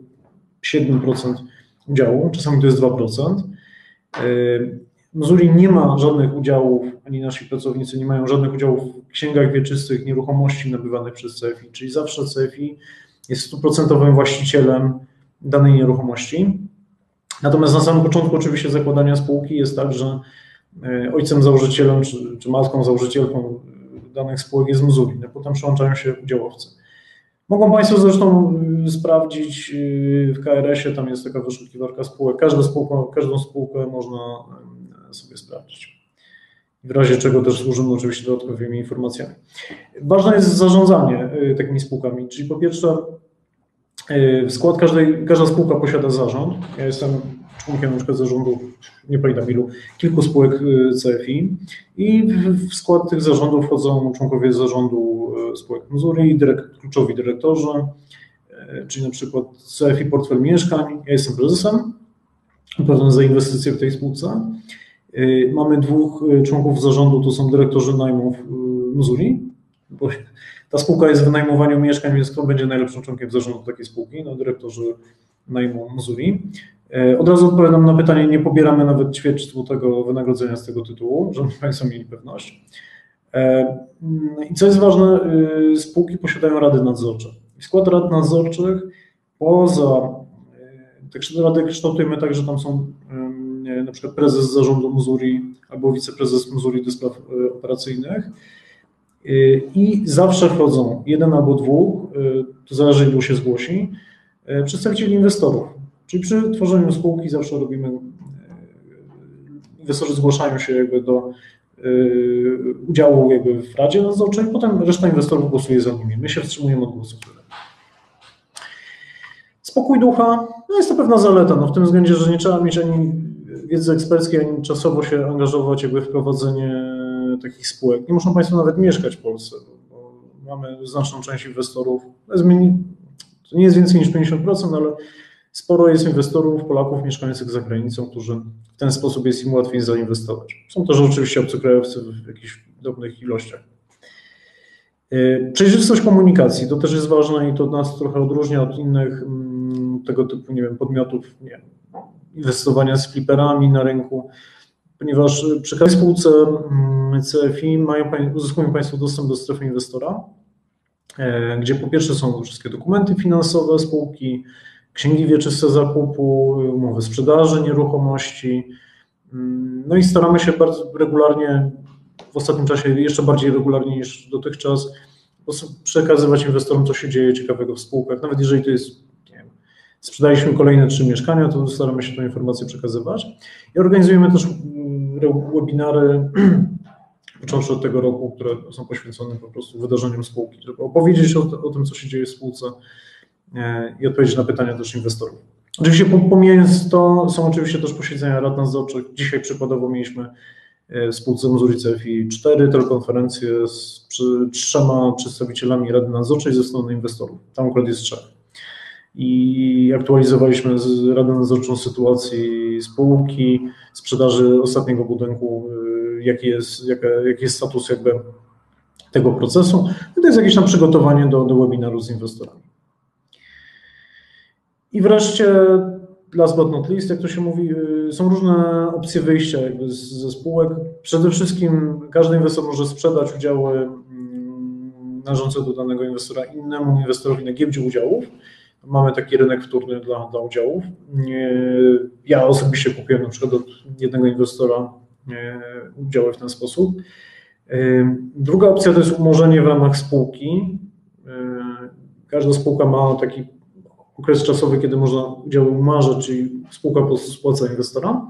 7% udziału, czasami to jest 2%. Missouri nie ma żadnych udziałów, ani nasi pracownicy nie mają żadnych udziałów w księgach wieczystych nieruchomości nabywanych przez CFI, czyli zawsze CFI jest stuprocentowym właścicielem danej nieruchomości. Natomiast na samym początku oczywiście zakładania spółki jest tak, że e, ojcem założycielem czy, czy matką założycielką danych spółek jest Missouri, no potem przyłączają się udziałowcy. Mogą Państwo zresztą y, sprawdzić y, w KRS-ie, tam jest taka wyszukiwarka spółek. Każdą spółkę, każdą spółkę można y, sobie sprawdzić. W razie czego też służymy oczywiście dodatkowymi informacjami. Ważne jest zarządzanie takimi spółkami, czyli po pierwsze w skład każdej, każda spółka posiada zarząd. Ja jestem członkiem przykład zarządu, nie pamiętam ilu, kilku spółek y, CFI i w skład tych zarządów wchodzą członkowie zarządu y, spółek Missouri, dyrekt, kluczowi dyrektorzy, y, czyli na przykład CFI Portfel Mieszkań, ja jestem prezesem, odpowiadam za inwestycje w tej spółce. Mamy dwóch członków zarządu, to są dyrektorzy najmów Missouri, bo ta spółka jest w wynajmowaniu mieszkań, więc kto będzie najlepszym członkiem zarządu takiej spółki? No, dyrektorzy najmu. E, od razu odpowiadam na pytanie, nie pobieramy nawet ćwierć tego wynagrodzenia z tego tytułu, żeby Państwo mieli pewność. E, I co jest ważne, spółki posiadają rady nadzorcze. Skład rad nadzorczych poza, te rady kształtujemy tak, że tam są na przykład prezes zarządu Missouri albo wiceprezes Missouri do spraw operacyjnych i zawsze wchodzą jeden albo dwóch, to zależy ilu się zgłosi, przedstawicieli inwestorów. Czyli przy tworzeniu spółki zawsze robimy, e, inwestorzy zgłaszają się jakby do e, udziału jakby w Radzie Nadzorczej, potem reszta inwestorów głosuje za nimi. My się wstrzymujemy od głosu. Spokój ducha, no jest to pewna zaleta, no w tym względzie, że nie trzeba mieć ani wiedzy eksperckiej, ani czasowo się angażować jakby w prowadzenie takich spółek. Nie muszą Państwo nawet mieszkać w Polsce, bo mamy znaczną część inwestorów, to nie jest więcej niż 50%, ale Sporo jest inwestorów, Polaków mieszkających za granicą, którzy w ten sposób jest im łatwiej zainwestować. Są też oczywiście obcokrajowcy w jakichś drobnych ilościach. E, przejrzystość komunikacji to też jest ważne i to nas trochę odróżnia od innych mm, tego typu nie wiem, podmiotów nie wiem, inwestowania z fliperami na rynku, ponieważ przy każdej spółce mm, CFI mają, uzyskują Państwo dostęp do strefy inwestora, e, gdzie po pierwsze są wszystkie dokumenty finansowe spółki, księgi wieczyste zakupu, umowy sprzedaży nieruchomości. Mm, no i staramy się bardzo regularnie, w ostatnim czasie jeszcze bardziej regularnie niż dotychczas, przekazywać inwestorom, co się dzieje ciekawego w spółkach. Nawet jeżeli to jest, sprzedaliśmy kolejne trzy mieszkania, to staramy się tę informację przekazywać. I organizujemy też mm, webinary, począwszy od tego roku, które są poświęcone po prostu wydarzeniom spółki, żeby opowiedzieć o, o tym, co się dzieje w spółce e, i odpowiedzieć na pytania też inwestorów. Oczywiście pomijając to, są oczywiście też posiedzenia rad nadzorczych. Dzisiaj przykładowo mieliśmy w spółce Muzurice FI cztery telekonferencje z trzema przedstawicielami Rady Nadzorczej ze strony inwestorów. Tam akurat jest trzech. I aktualizowaliśmy z Radą Nadzorczą sytuacji spółki, sprzedaży ostatniego budynku, y, jaki jest, jaki, jaki jest status jakby tego procesu. I to jest jakieś tam przygotowanie do, do webinaru z inwestorami. I wreszcie last but not least, jak to się mówi, y, są różne opcje wyjścia jakby ze spółek. Przede wszystkim każdy inwestor może sprzedać udziały mm, należące do danego inwestora innemu inwestorowi na giełdzie udziałów. Mamy taki rynek wtórny dla, dla udziałów. Ja osobiście kupiłem na przykład od jednego inwestora udziały w ten sposób. Y, druga opcja to jest umorzenie w ramach spółki. Y, każda spółka ma taki okres czasowy, kiedy można udziały umarzać, czyli spółka po prostu spłaca inwestora.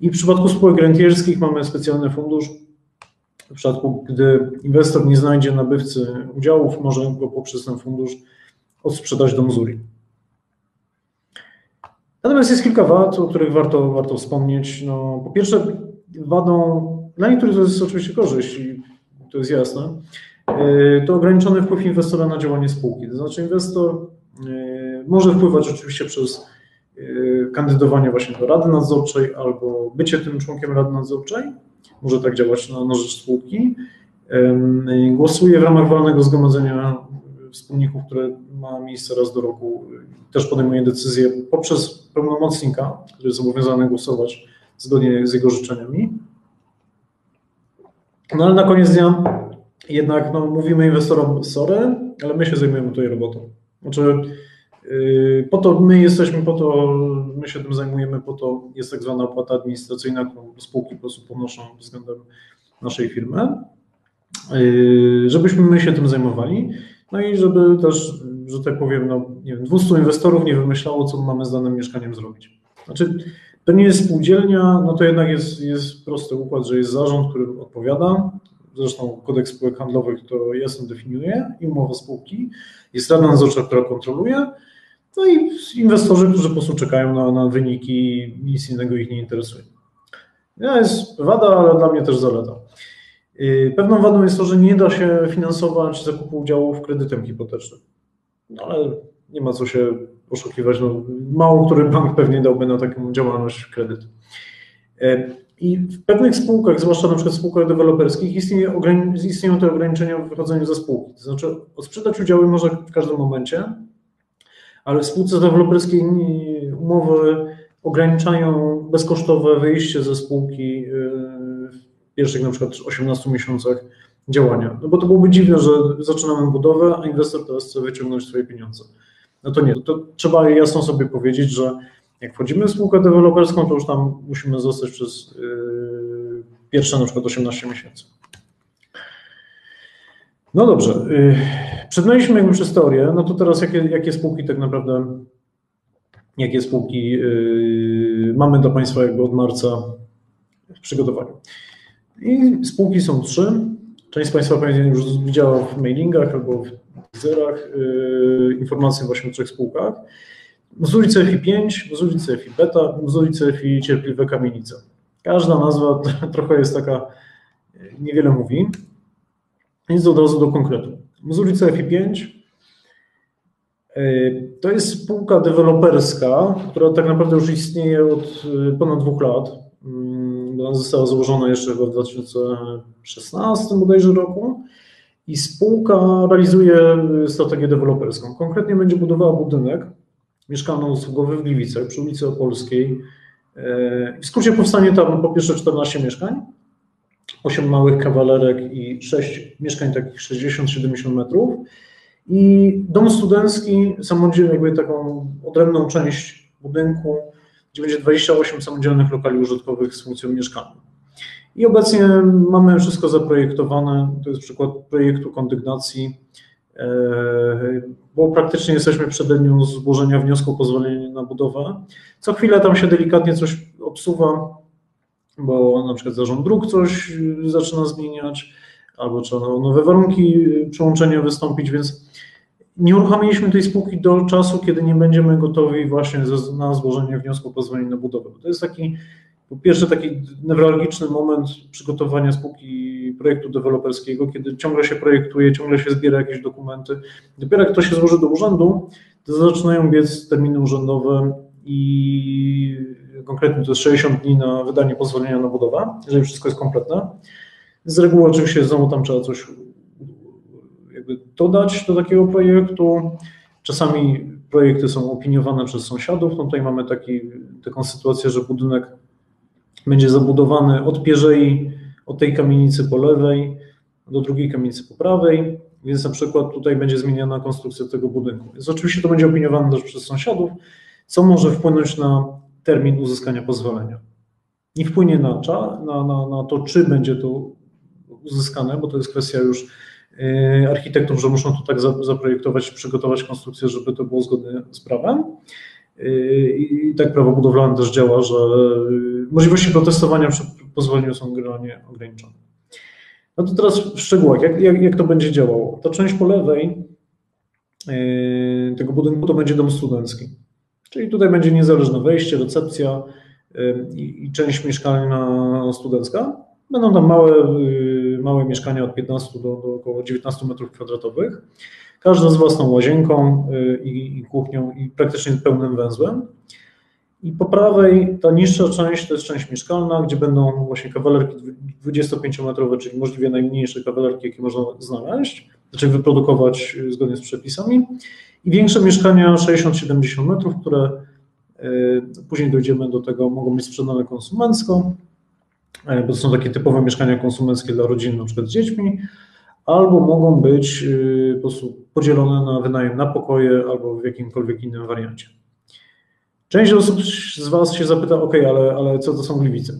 I w przypadku spółek rentierskich mamy specjalny fundusz. W przypadku, gdy inwestor nie znajdzie nabywcy udziałów, może go poprzez ten fundusz odsprzedać do Mzuri. Natomiast jest kilka wad, o których warto, warto wspomnieć. No, po pierwsze, wadą, dla niektórych to jest oczywiście korzyść i to jest jasne, y, to ograniczony wpływ inwestora na działanie spółki. To znaczy inwestor y, może wpływać oczywiście przez y, kandydowanie właśnie do Rady Nadzorczej albo bycie tym członkiem Rady Nadzorczej, może tak działać na, na rzecz spółki. Głosuje w ramach walnego zgromadzenia wspólników, które ma miejsce raz do roku. Też podejmuje decyzje poprzez pełnomocnika, który jest zobowiązany głosować zgodnie z jego życzeniami. No ale na koniec dnia jednak no, mówimy inwestorom sorry, ale my się zajmujemy tutaj robotą. Znaczy, yy, po to my jesteśmy, po to my się tym zajmujemy, po to jest tak zwana opłata administracyjna, którą spółki po prostu ponoszą względem naszej firmy, yy, żebyśmy my się tym zajmowali. No i żeby też, że tak powiem, no, nie wiem, 200 inwestorów nie wymyślało, co mamy z danym mieszkaniem zrobić. Znaczy, to nie jest spółdzielnia, no to jednak jest, jest prosty układ, że jest zarząd, który odpowiada. Zresztą kodeks spółek handlowych to jasno definiuje i umowa spółki. Jest rada nadzorcza, która kontroluje. No i inwestorzy, którzy po prostu czekają na, na wyniki, nic innego ich nie interesuje. Ja jest wada, ale dla mnie też zaleta. Y, pewną wadą jest to, że nie da się finansować zakupu udziałów kredytem hipotecznym. No ale nie ma co się poszukiwać. No, mało który bank pewnie dałby na taką działalność kredyt. Y, I w pewnych spółkach, zwłaszcza na przykład w spółkach deweloperskich, istnieje, istnieją te ograniczenia w wychodzeniu ze spółki. To znaczy, odsprzedać udziały może w każdym momencie, ale w spółce deweloperskiej umowy ograniczają bezkosztowe wyjście ze spółki y, pierwszych na przykład 18 miesiącach działania. No bo to byłoby dziwne, że zaczynamy budowę, a inwestor teraz chce wyciągnąć swoje pieniądze. No to nie, to trzeba jasno sobie powiedzieć, że jak wchodzimy w spółkę deweloperską, to już tam musimy zostać przez yy, pierwsze na przykład 18 miesięcy. No dobrze, yy, przedmieliśmy jakby przez teorię, no to teraz jakie, jakie spółki tak naprawdę, jakie spółki yy, mamy dla Państwa jakby od marca w przygotowaniu. I spółki są trzy. Część z Państwa pewnie już widziała w mailingach albo w zerach yy, informacje właśnie o trzech spółkach. Muzuri CFI 5, Muzuri CFI Beta, Muzuri CFI Cierpliwe Kamienice. Każda nazwa trochę jest taka, niewiele mówi. Więc od razu do konkretu. Muzuri CFI 5 yy, to jest spółka deweloperska, która tak naprawdę już istnieje od yy, ponad dwóch lat została założona jeszcze w 2016 bodajże roku i spółka realizuje strategię deweloperską. Konkretnie będzie budowała budynek mieszkalno-usługowy w Gliwicach przy ulicy Opolskiej. W skrócie powstanie tam po pierwsze 14 mieszkań, 8 małych kawalerek i 6 mieszkań takich 60-70 metrów. I dom studencki, samodzielny, jakby taką odrębną część budynku, gdzie będzie 28 samodzielnych lokali użytkowych z funkcją mieszkalną. I obecnie mamy wszystko zaprojektowane. To jest przykład projektu kondygnacji, e, bo praktycznie jesteśmy przed dniu złożenia wniosku o pozwolenie na budowę. Co chwilę tam się delikatnie coś obsuwa, bo na przykład zarząd dróg coś zaczyna zmieniać, albo trzeba nowe warunki przyłączenia wystąpić, więc nie uruchomiliśmy tej spółki do czasu, kiedy nie będziemy gotowi właśnie na złożenie wniosku o pozwolenie na budowę. To jest taki po pierwsze taki newralgiczny moment przygotowania spółki projektu deweloperskiego, kiedy ciągle się projektuje, ciągle się zbiera jakieś dokumenty. Dopiero jak to się złoży do urzędu, to zaczynają biec terminy urzędowe i konkretnie to jest 60 dni na wydanie pozwolenia na budowę, jeżeli wszystko jest kompletne. Z reguły oczywiście znowu tam trzeba coś dodać do takiego projektu. Czasami projekty są opiniowane przez sąsiadów. No tutaj mamy taki, taką sytuację, że budynek będzie zabudowany od pierzei, od tej kamienicy po lewej do drugiej kamienicy po prawej, więc na przykład tutaj będzie zmieniana konstrukcja tego budynku. Więc oczywiście to będzie opiniowane też przez sąsiadów, co może wpłynąć na termin uzyskania pozwolenia. Nie wpłynie na, na, na, na to, czy będzie to uzyskane, bo to jest kwestia już architektów, że muszą to tak zaprojektować, przygotować konstrukcję, żeby to było zgodne z prawem. Y, I tak prawo budowlane też działa, że y, możliwości protestowania przy pozwoleniu są generalnie ograniczone. No to teraz w szczegółach, jak, jak, jak to będzie działało? Ta część po lewej y, tego budynku to będzie dom studencki. Czyli tutaj będzie niezależne wejście, recepcja i, i część mieszkalna studencka. Będą tam małe, małe mieszkania od 15 do, do około 19 metrów kwadratowych. Każda z własną łazienką y, i, i kuchnią i praktycznie pełnym węzłem. I po prawej ta niższa część to jest część mieszkalna, gdzie będą właśnie kawalerki 25-metrowe, czyli możliwie najmniejsze kawalerki, jakie można znaleźć, znaczy wyprodukować y, zgodnie z przepisami. I większe mieszkania 60-70 metrów, które y, później dojdziemy do tego, mogą być sprzedane konsumencko, bo to są takie typowe mieszkania konsumenckie dla rodzin, na przykład z dziećmi, albo mogą być y, podzielone na wynajem na pokoje albo w jakimkolwiek innym wariancie. Część osób z Was się zapyta, ok, ale, ale co to są Gliwice?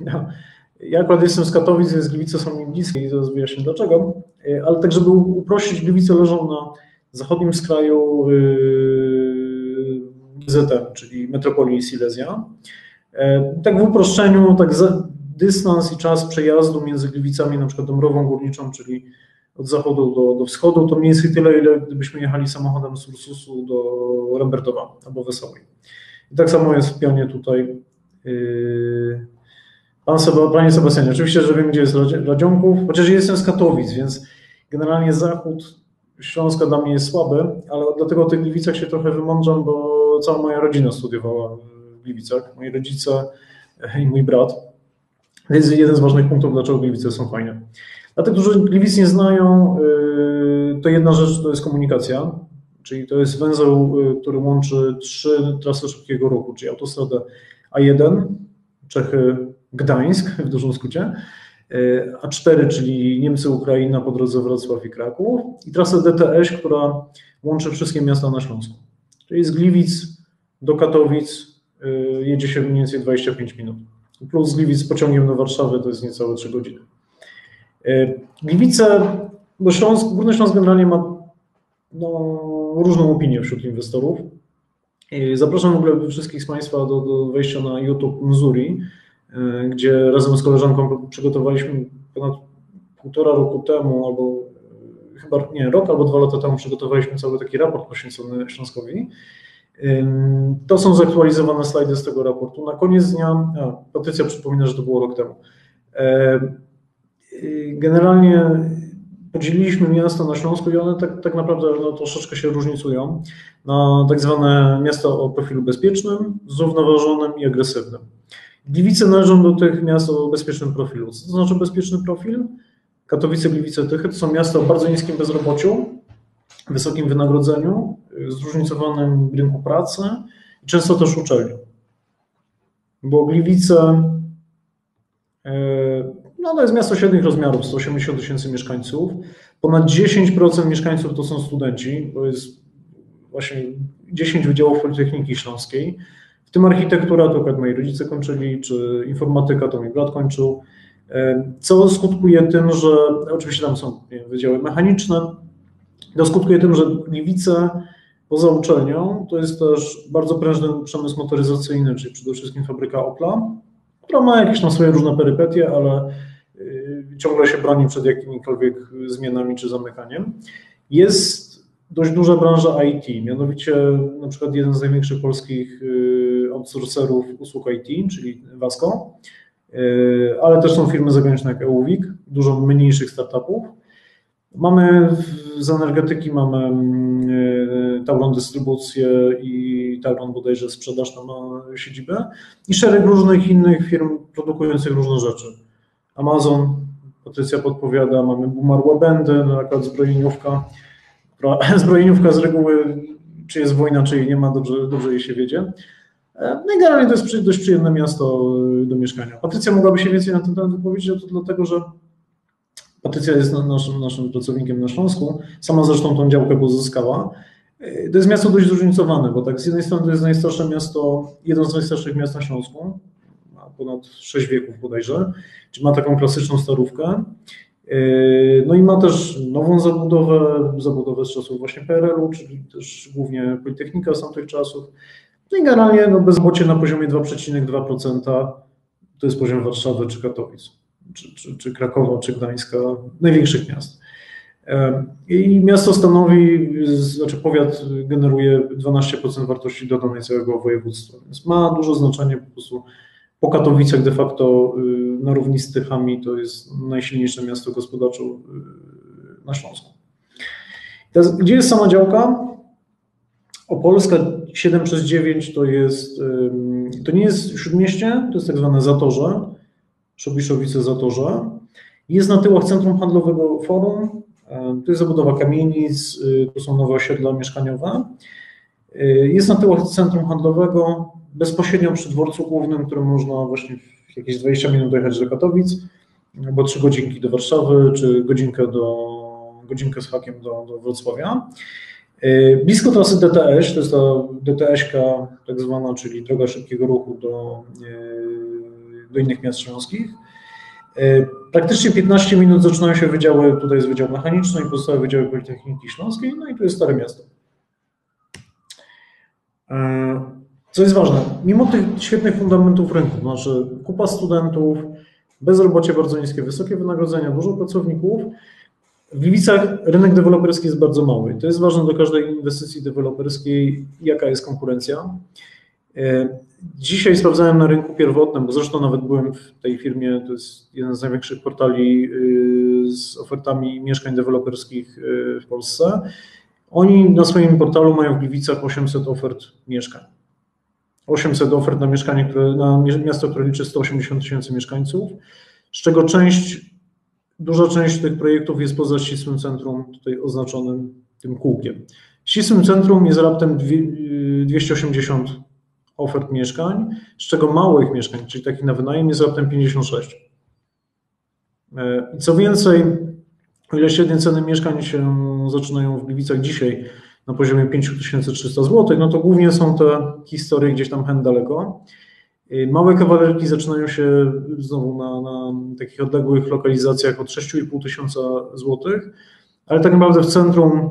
Ja, ja akurat jestem z Katowic, więc Gliwice są mi bliskie i zaraz wyjaśnię dlaczego, y, ale tak, żeby uprościć, Gliwice leżą na zachodnim skraju GZM, czyli metropolii Silesia. E, tak w uproszczeniu, tak za, dystans i czas przejazdu między Gliwicami, na przykład Dąbrową Górniczą, czyli od zachodu do, do wschodu, to mniej więcej tyle, ile gdybyśmy jechali samochodem z Ursusu do Rembertowa albo Wesołej. I tak samo jest w pionie tutaj. Yy, pan Seba, Panie Sebastianie, oczywiście, że wiem, gdzie jest Radzionków, chociaż jestem z Katowic, więc generalnie zachód Śląska dla mnie jest słaby, ale dlatego o tych Gliwicach się trochę wymądrzam, bo cała moja rodzina studiowała w Gliwicach, moi rodzice i mój brat. To jest jeden z ważnych punktów, dlaczego Gliwice są fajne. Dla tych, którzy Gliwic nie znają, y, to jedna rzecz to jest komunikacja, czyli to jest węzeł, y, który łączy trzy trasy szybkiego ruchu, czyli autostradę A1, Czechy, Gdańsk w dużym skrócie, y, A4, czyli Niemcy, Ukraina po drodze Wrocław i Kraków i trasę DTS, która łączy wszystkie miasta na Śląsku. Czyli z Gliwic do Katowic jedzie się mniej więcej 25 minut. Plus Gliwic pociągiem do Warszawy to jest niecałe 3 godziny. E, Gliwice, bo Śląsk, Górny Śląsk generalnie ma no, różną opinię wśród inwestorów. E, zapraszam w ogóle wszystkich z Państwa do, do wejścia na YouTube Missouri, e, gdzie razem z koleżanką przygotowaliśmy ponad półtora roku temu, albo chyba nie, rok albo dwa lata temu przygotowaliśmy cały taki raport poświęcony Śląskowi. To są zaktualizowane slajdy z tego raportu. Na koniec dnia, a, Patrycja przypomina, że to było rok temu. Generalnie podzieliliśmy miasta na Śląsku i one tak, tak naprawdę no, troszeczkę się różnicują na tak zwane miasta o profilu bezpiecznym, zrównoważonym i agresywnym. Gliwice należą do tych miast o bezpiecznym profilu. Co to znaczy bezpieczny profil? Katowice, Gliwice, Tychy to są miasta o bardzo niskim bezrobociu, wysokim wynagrodzeniu, zróżnicowanym rynku pracy i często też uczelnią. Bo Gliwice e, no to jest miasto średnich rozmiarów, 180 tysięcy mieszkańców. Ponad 10% mieszkańców to są studenci, to jest właśnie 10 wydziałów Politechniki Śląskiej, w tym architektura to akurat moi rodzice kończyli, czy informatyka to mój brat kończył, co skutkuje tym, że oczywiście tam są wydziały mechaniczne, to skutkuje tym, że Gliwice poza uczelnią to jest też bardzo prężny przemysł motoryzacyjny, czyli przede wszystkim fabryka Opla, która ma jakieś tam swoje różne perypetie, ale y, ciągle się broni przed jakimikolwiek zmianami czy zamykaniem. Jest dość duża branża IT, mianowicie na przykład jeden z największych polskich y, outsourcerów usług IT, czyli Vasco, y, ale też są firmy zagraniczne jak EUWIC, dużo mniejszych startupów. Mamy z energetyki mamy y, Tauron Dystrybucję i Tauron bodajże sprzedaż ma siedzibę i szereg różnych innych firm produkujących różne rzeczy. Amazon, Patrycja podpowiada, mamy Bumar Webendy, na przykład zbrojeniówka, Zbrojeniówka z reguły, czy jest wojna, czy jej nie ma, dobrze, dobrze jej się wiedzie. E, no i generalnie to jest dość przyjemne miasto e, do mieszkania. Patrycja mogłaby się więcej na ten temat wypowiedzieć, to dlatego, że Patrycja jest naszym, naszym pracownikiem na Śląsku, sama zresztą tą działkę pozyskała. E, to jest miasto dość zróżnicowane, bo tak z jednej strony to jest najstarsze miasto, jedno z najstarszych miast na Śląsku, ma ponad 6 wieków bodajże, czyli ma taką klasyczną starówkę. No i ma też nową zabudowę, zabudowę z czasów właśnie PRL-u, czyli też głównie Politechnika z tamtych czasów. No i generalnie no, bezrobocie na poziomie 2,2% to jest poziom Warszawy czy Katowic, czy, czy, czy Krakowa, czy Gdańska, największych miast. I miasto stanowi, znaczy powiat generuje 12% wartości dodanej całego województwa, więc ma duże znaczenie po prostu po Katowicach de facto y, na równi z Tychami to jest najsilniejsze miasto gospodarczo y, na Śląsku. Teraz, gdzie jest sama działka? Opolska 7 przez 9 to jest, to nie jest śródmieście, to jest tak zwane Zatorze, Szobiszowice Zatorze. Jest na tyłach Centrum Handlowego Forum, to jest zabudowa kamienic, y, to są nowe osiedla mieszkaniowe. Jest na tyłach Centrum Handlowego, bezpośrednio przy dworcu głównym, którym można właśnie jakieś 20 minut dojechać do Katowic, albo 3 godzinki do Warszawy, czy godzinkę, do, godzinkę z hakiem do, do Wrocławia. E, blisko trasy DTS, to jest ta DTS-ka tak zwana, czyli droga szybkiego ruchu do, e, do innych miast śląskich. E, praktycznie 15 minut zaczynają się wydziały, tutaj jest Wydział Mechaniczny i pozostałe Wydziały Politechniki Śląskiej, no i tu jest Stare Miasto. Co jest ważne, mimo tych świetnych fundamentów rynku, znaczy kupa studentów, bezrobocie bardzo niskie, wysokie wynagrodzenia, dużo pracowników, w Gliwicach rynek deweloperski jest bardzo mały. To jest ważne do każdej inwestycji deweloperskiej, jaka jest konkurencja. Dzisiaj sprawdzałem na rynku pierwotnym, bo zresztą nawet byłem w tej firmie, to jest jeden z największych portali y, z ofertami mieszkań deweloperskich y, w Polsce. Oni na swoim portalu mają w Gliwicach 800 ofert mieszkań. 800 ofert na mieszkanie, które, na miasto, które liczy 180 tysięcy mieszkańców, z czego część, duża część tych projektów jest poza ścisłym centrum, tutaj oznaczonym tym kółkiem. Ścisłym centrum jest raptem 280 ofert mieszkań, z czego małych mieszkań, czyli takich na wynajem, jest raptem 56. E, co więcej, o ile średnie ceny mieszkań się zaczynają w Gliwicach dzisiaj na poziomie 5300 zł, no to głównie są te historie gdzieś tam hen daleko. Y, małe kawalerki zaczynają się znowu na, na takich odległych lokalizacjach od 6,5 tysiąca złotych, ale tak naprawdę w centrum,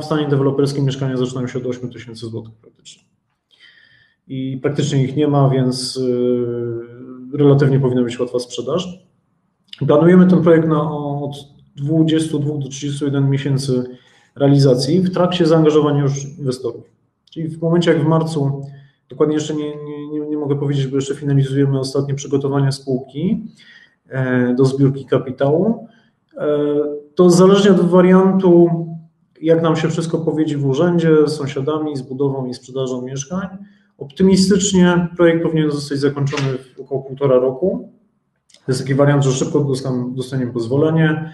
w stanie deweloperskim mieszkania zaczynają się od 8 tysięcy złotych praktycznie. I praktycznie ich nie ma, więc y, relatywnie powinna być łatwa sprzedaż. Planujemy ten projekt na od 22 do 31 miesięcy realizacji w trakcie zaangażowania już inwestorów. Czyli w momencie jak w marcu, dokładnie jeszcze nie, nie, nie mogę powiedzieć, bo jeszcze finalizujemy ostatnie przygotowania spółki e, do zbiórki kapitału, e, to zależnie od wariantu, jak nam się wszystko powiedzi w urzędzie, z sąsiadami, z budową i sprzedażą mieszkań, optymistycznie projekt powinien zostać zakończony w około półtora roku. To jest taki wariant, że szybko dostaniemy pozwolenie,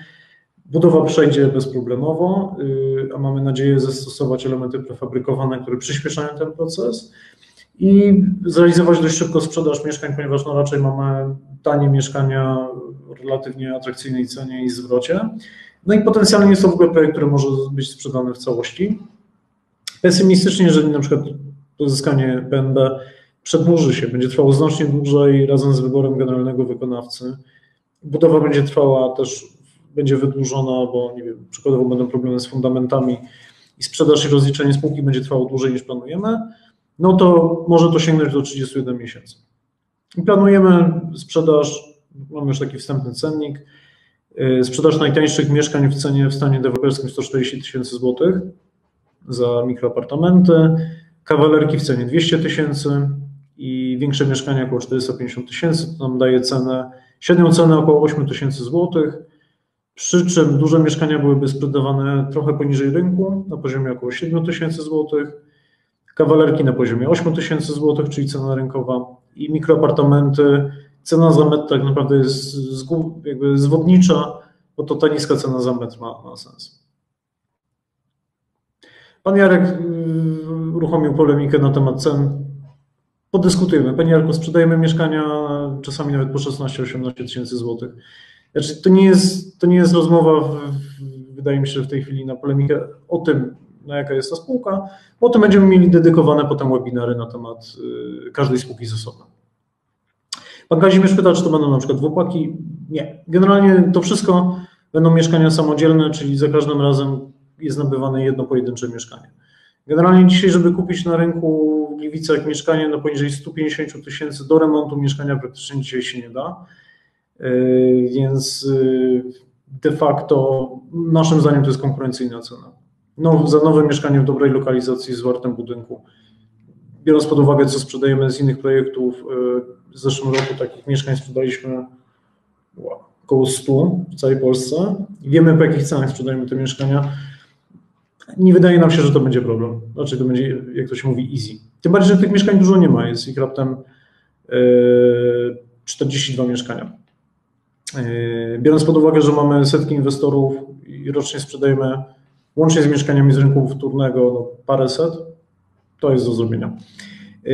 Budowa przejdzie bezproblemowo, y, a mamy nadzieję zastosować elementy prefabrykowane, które przyspieszają ten proces i zrealizować dość szybko sprzedaż mieszkań, ponieważ no raczej mamy tanie mieszkania w relatywnie atrakcyjnej cenie i zwrocie. No i potencjalnie jest to w ogóle projekt, który może być sprzedany w całości. Pesymistycznie, jeżeli na przykład pozyskanie PNB przedłuży się, będzie trwało znacznie dłużej razem z wyborem generalnego wykonawcy. Budowa będzie trwała też, będzie wydłużona, bo nie wiem, przykładowo będą problemy z fundamentami i sprzedaż i rozliczenie spółki będzie trwało dłużej niż planujemy, no to może to sięgnąć do 31 miesięcy. Planujemy sprzedaż, mamy już taki wstępny cennik, yy, sprzedaż najtańszych mieszkań w cenie w stanie deweloperskim 140 tysięcy złotych za mikroapartamenty, kawalerki w cenie 200 tysięcy i większe mieszkania około 450 tysięcy, to nam daje cenę, średnią cenę około 8 tysięcy złotych, przy czym duże mieszkania byłyby sprzedawane trochę poniżej rynku, na poziomie około 7 tysięcy złotych, kawalerki na poziomie 8 tysięcy złotych, czyli cena rynkowa. I mikroapartamenty, cena za metr tak naprawdę jest jakby zwodnicza, bo to ta niska cena za metr ma, ma sens. Pan Jarek y, uruchomił polemikę na temat cen. Podyskutujemy. Panie Jarku, sprzedajemy mieszkania czasami nawet po 16-18 tysięcy złotych. Znaczy, to, nie jest, to nie jest rozmowa, w, wydaje mi się, w tej chwili na polemikę o tym, na jaka jest ta spółka. Potem będziemy mieli dedykowane potem webinary na temat y, każdej spółki z osobna. Pan Kazimierz pyta, czy to będą na przykład dwupłaki. Nie. Generalnie to wszystko będą mieszkania samodzielne, czyli za każdym razem jest nabywane jedno pojedyncze mieszkanie. Generalnie dzisiaj, żeby kupić na rynku w Gliwicach mieszkanie na poniżej 150 tysięcy do remontu mieszkania praktycznie dzisiaj się nie da. Yy, więc yy, de facto naszym zdaniem to jest konkurencyjna cena. No, za nowe mieszkanie w dobrej lokalizacji, z wartym budynku. Biorąc pod uwagę, co sprzedajemy z innych projektów, yy, w zeszłym roku takich mieszkań sprzedaliśmy około 100 w całej Polsce. Wiemy, po jakich cenach sprzedajemy te mieszkania nie wydaje nam się, że to będzie problem. Znaczy to będzie, jak to się mówi, easy. Tym bardziej, że tych mieszkań dużo nie ma. Jest ich raptem 42 e, mieszkania. E, biorąc pod uwagę, że mamy setki inwestorów i rocznie sprzedajemy łącznie z mieszkaniami z rynku wtórnego no, paręset, to jest do zrobienia. E,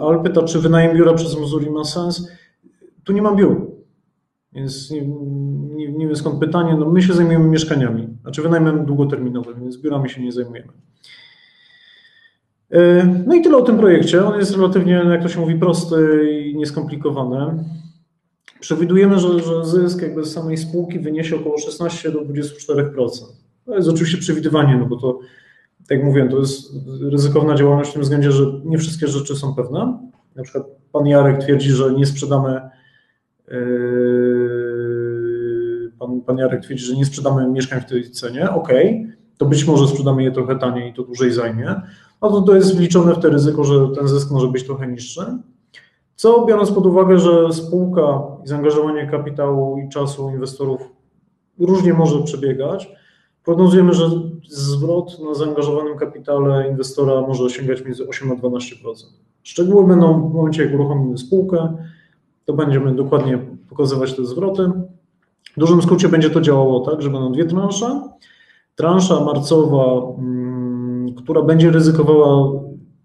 ale pyta, czy wynajem biura przez Missouri ma sens? Tu nie mam biur. Więc nie, nie, nie wiem skąd pytanie. No my się zajmujemy mieszkaniami, znaczy wynajmem długoterminowym, więc biurami się nie zajmujemy. E, no i tyle o tym projekcie. On jest relatywnie, jak to się mówi, prosty i nieskomplikowany. Przewidujemy, że, że zysk jakby z samej spółki wyniesie około 16 do 24%. To jest oczywiście przewidywanie, no bo to, tak jak mówiłem, to jest ryzykowna działalność w tym względzie, że nie wszystkie rzeczy są pewne. Na przykład pan Jarek twierdzi, że nie sprzedamy Yy, pan, Jarek twierdzi, że nie sprzedamy mieszkań w tej cenie. OK, to być może sprzedamy je trochę taniej i to dłużej zajmie. No to, to jest wliczone w te ryzyko, że ten zysk może być trochę niższy. Co biorąc pod uwagę, że spółka i zaangażowanie kapitału i czasu inwestorów różnie może przebiegać, prognozujemy, że zwrot na zaangażowanym kapitale inwestora może osiągać między 8 a 12%. Szczegóły będą w momencie, jak uruchomimy spółkę, to będziemy dokładnie pokazywać te zwroty. W dużym skrócie będzie to działało tak, że będą dwie transze. Transza marcowa, mm, która będzie ryzykowała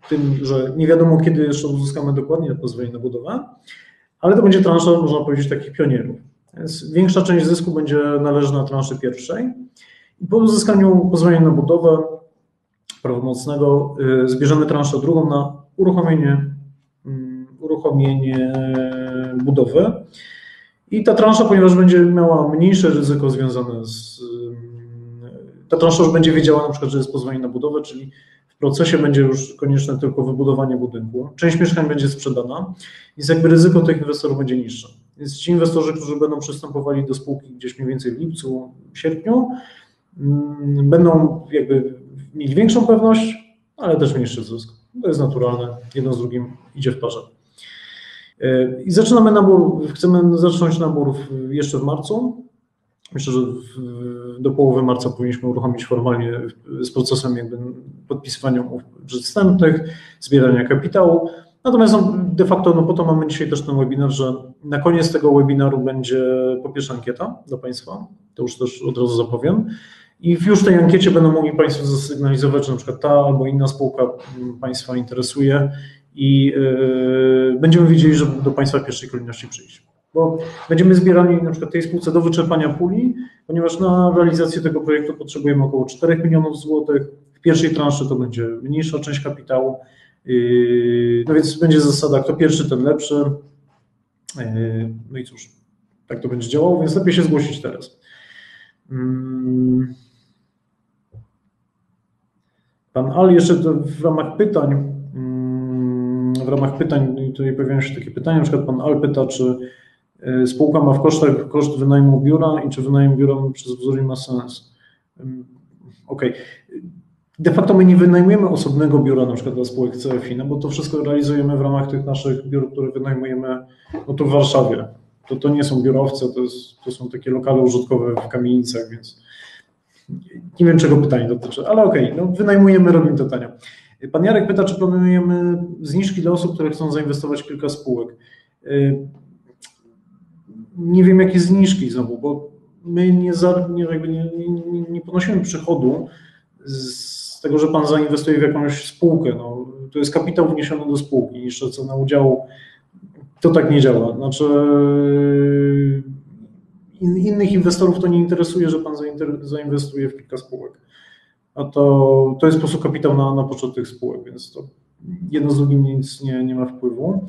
tym, że nie wiadomo kiedy jeszcze uzyskamy dokładnie pozwolenie na budowę, ale to będzie transza, można powiedzieć, takich pionierów. Więc większa część zysku będzie należna transzy pierwszej. Po uzyskaniu pozwolenia na budowę prawomocnego y, zbierzemy transzę drugą na uruchomienie, mm, uruchomienie budowy. I ta transza, ponieważ będzie miała mniejsze ryzyko związane z. Ta transza już będzie wiedziała na przykład, że jest pozwolenie na budowę, czyli w procesie będzie już konieczne tylko wybudowanie budynku. Część mieszkań będzie sprzedana, więc jakby ryzyko tych inwestorów będzie niższe. Więc ci inwestorzy, którzy będą przystępowali do spółki gdzieś mniej więcej w lipcu, sierpniu, mm, będą jakby mieć większą pewność, ale też mniejszy zysk. To jest naturalne, jedno z drugim idzie w parze. I zaczynamy nabór, chcemy zacząć nabór jeszcze w marcu. Myślę, że do połowy marca powinniśmy uruchomić formalnie z procesem jakby podpisywania umów przedstępnych, zbierania kapitału. Natomiast no, de facto no po to mamy dzisiaj też ten webinar, że na koniec tego webinaru będzie po pierwsze ankieta do Państwa, to już też od razu zapowiem. I już w tej ankiecie będą mogli Państwo zasygnalizować, że na przykład ta albo inna spółka Państwa interesuje i yy, będziemy wiedzieli, że do Państwa w pierwszej kolejności przyjść. Bo będziemy zbierali na przykład tej spółce do wyczerpania puli, ponieważ na realizację tego projektu potrzebujemy około 4 milionów złotych. W pierwszej transzy to będzie mniejsza część kapitału, yy, no więc będzie zasada, kto pierwszy, ten lepszy. Yy, no i cóż, tak to będzie działało, więc lepiej się zgłosić teraz. Mm. Pan Al jeszcze w ramach pytań, w ramach pytań, tutaj pojawiają się takie pytania, na przykład pan Al pyta, czy e, spółka ma w kosztach koszt wynajmu biura i czy wynajem biura przez wzór ma sens. OK. De facto my nie wynajmujemy osobnego biura na przykład dla spółek CFI, no bo to wszystko realizujemy w ramach tych naszych biur, które wynajmujemy no tu w Warszawie. To, to nie są biurowce, to, jest, to są takie lokale użytkowe w kamienicach, więc nie wiem, czego pytanie dotyczy, ale okej, okay, no wynajmujemy, robimy to tanio. Pan Jarek pyta, czy planujemy zniżki dla osób, które chcą zainwestować w kilka spółek. Y, nie wiem, jakie zniżki znowu, bo my nie, za, nie, nie, nie, ponosimy przychodu z tego, że pan zainwestuje w jakąś spółkę. No, to jest kapitał wniesiony do spółki, niż cena udziału. To tak nie działa. Znaczy, innych inwestorów to nie interesuje, że pan zainwestuje w kilka spółek. A to, to jest po prostu kapitał na, na poczet tych spółek, więc to jedno z drugim nic nie, nie ma wpływu.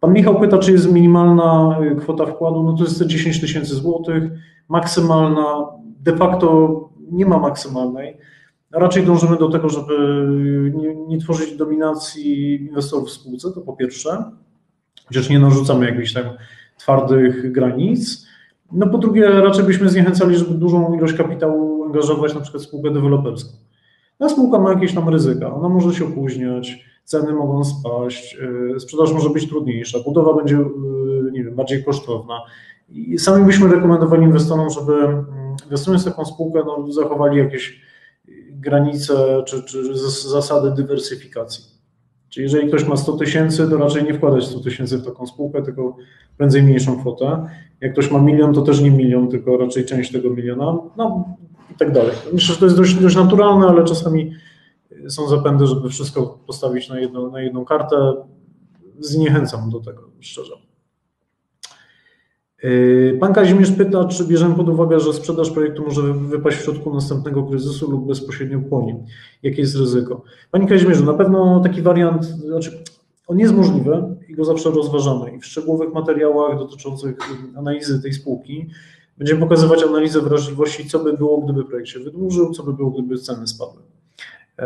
Pan Michał pyta, czy jest minimalna y, kwota wkładu. No to jest 10 tysięcy złotych. Maksymalna, de facto nie ma maksymalnej. Raczej dążymy do tego, żeby nie, nie tworzyć dominacji inwestorów w spółce, to po pierwsze. Chociaż nie narzucamy jakichś tam twardych granic. No po drugie, raczej byśmy zniechęcali, żeby dużą ilość kapitału angażować na przykład spółkę deweloperską. Ta spółka ma jakieś tam ryzyka, ona może się opóźniać, ceny mogą spaść, yy, sprzedaż może być trudniejsza, budowa będzie yy, nie wiem, bardziej kosztowna. I sami byśmy rekomendowali inwestorom, żeby mm, inwestując w taką spółkę, no, zachowali jakieś granice czy, czy zasady dywersyfikacji. Czyli jeżeli ktoś ma 100 tysięcy, to raczej nie wkładać 100 tysięcy w taką spółkę, tylko prędzej mniejszą kwotę. Jak ktoś ma milion, to też nie milion, tylko raczej część tego miliona, no tak dalej. Myślę, że to jest dość, dość naturalne, ale czasami są zapędy, żeby wszystko postawić na jedną, na jedną kartę. Zniechęcam do tego, szczerze. Yy, pan Kazimierz pyta, czy bierzemy pod uwagę, że sprzedaż projektu może wypaść w środku następnego kryzysu lub bezpośrednio po nim. Jakie jest ryzyko? Panie Kazimierzu, na pewno taki wariant, znaczy on jest możliwy i go zawsze rozważamy i w szczegółowych materiałach dotyczących analizy tej spółki będziemy pokazywać analizę wrażliwości, co by było, gdyby projekt się wydłużył, co by było, gdyby ceny spadły. Yy,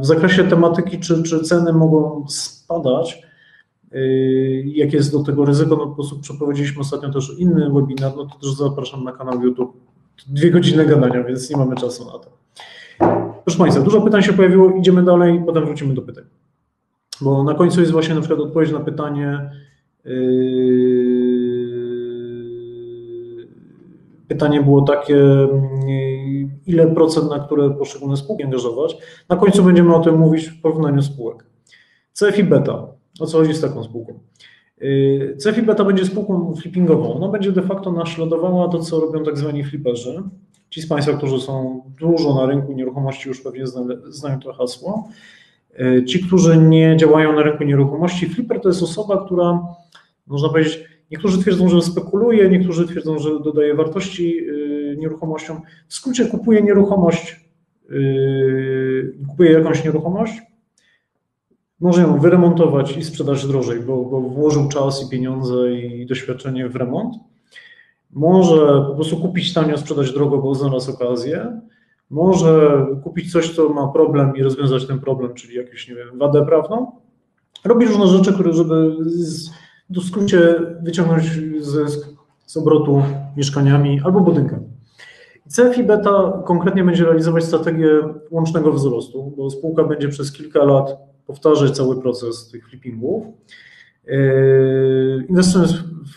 w zakresie tematyki, czy, czy ceny mogą spadać, Yy, jakie jest do tego ryzyko, no po prostu przeprowadziliśmy ostatnio też inny webinar, no to też zapraszam na kanał YouTube. Dwie godziny gadania, więc nie mamy czasu na to. Proszę Państwa, dużo pytań się pojawiło, idziemy dalej, potem wrócimy do pytań. Bo na końcu jest właśnie na przykład odpowiedź na pytanie, yy, pytanie było takie, yy, ile procent na które poszczególne spółki angażować. Na końcu będziemy o tym mówić w porównaniu spółek. CFI Beta. O co chodzi z taką spółką? Yy, CFI Beta będzie spółką flippingową. Ona będzie de facto naśladowała to, co robią tak zwani flipperzy. Ci z Państwa, którzy są dużo na rynku nieruchomości, już pewnie znają to hasło. Yy, ci, którzy nie działają na rynku nieruchomości, flipper to jest osoba, która, można powiedzieć, niektórzy twierdzą, że spekuluje, niektórzy twierdzą, że dodaje wartości yy, nieruchomościom. W skrócie kupuje nieruchomość, kupuje jakąś nieruchomość, może ją wyremontować i sprzedać drożej, bo, bo włożył czas i pieniądze i doświadczenie w remont. Może po prostu kupić tanio, sprzedać drogo, bo znalazł okazję. Może kupić coś, co ma problem i rozwiązać ten problem, czyli jakąś, nie wiem, wadę prawną. Robi różne rzeczy, które, żeby z, w skrócie wyciągnąć zysk z obrotu mieszkaniami albo budynkami. CFI Beta konkretnie będzie realizować strategię łącznego wzrostu, bo spółka będzie przez kilka lat powtarzać cały proces tych flippingów. Yy, inwestując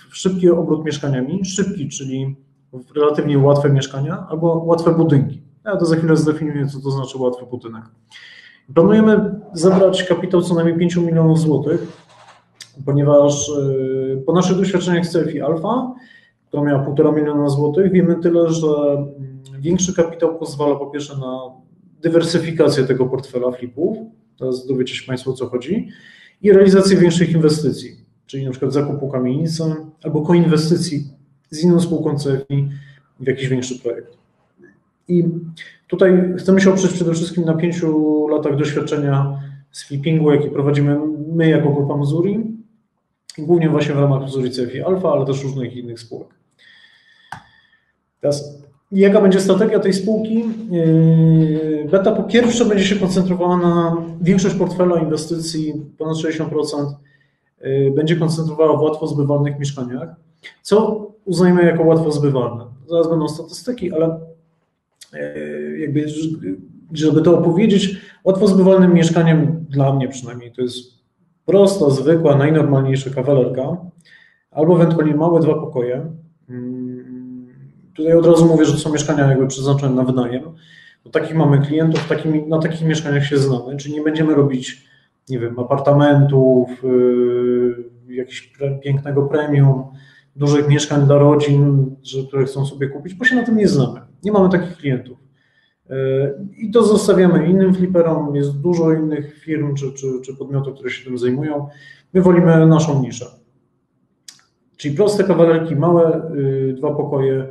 w szybki obrót mieszkaniami, szybki, czyli w relatywnie łatwe mieszkania albo łatwe budynki. Ja to za chwilę zdefiniuję, co to znaczy łatwy budynek. Planujemy zebrać kapitał co najmniej 5 milionów złotych, ponieważ yy, po naszych doświadczeniach z CFI Alpha, która miała 1,5 miliona złotych, wiemy tyle, że mm, większy kapitał pozwala po pierwsze na dywersyfikację tego portfela flipów, Teraz dowiecie się Państwo o co chodzi. I realizację większych inwestycji, czyli na przykład zakupu kamienicy albo koinwestycji z inną spółką CFI w jakiś większy projekt. I tutaj chcemy się oprzeć przede wszystkim na pięciu latach doświadczenia z flippingu, jaki prowadzimy my jako grupa Missouri, głównie właśnie w ramach Missouri CFI Alpha, ale też różnych innych spółek. Teraz, jaka będzie strategia tej spółki? Yy, beta po pierwsze będzie się koncentrowała na większość portfela inwestycji, ponad 60%, yy, będzie koncentrowała w łatwo zbywalnych mieszkaniach, co uznajemy jako łatwo zbywalne. Zaraz będą statystyki, ale yy, jakby, żeby to opowiedzieć, łatwo zbywalnym mieszkaniem dla mnie przynajmniej to jest prosta, zwykła, najnormalniejsza kawalerka, albo ewentualnie małe dwa pokoje. Mm, tutaj od razu mówię, że to są mieszkania jakby przeznaczone na wynajem. Bo takich mamy klientów, takimi, na takich mieszkaniach się znamy, czyli nie będziemy robić, nie wiem, apartamentów, yy, jakiegoś pięknego premium, dużych mieszkań dla rodzin, że, które chcą sobie kupić, bo się na tym nie znamy. Nie mamy takich klientów. E, I to zostawiamy innym fliperom. Jest dużo innych firm czy, czy, czy podmiotów, które się tym zajmują. My wolimy naszą niszę. Czyli proste kawalerki, małe, y, dwa pokoje.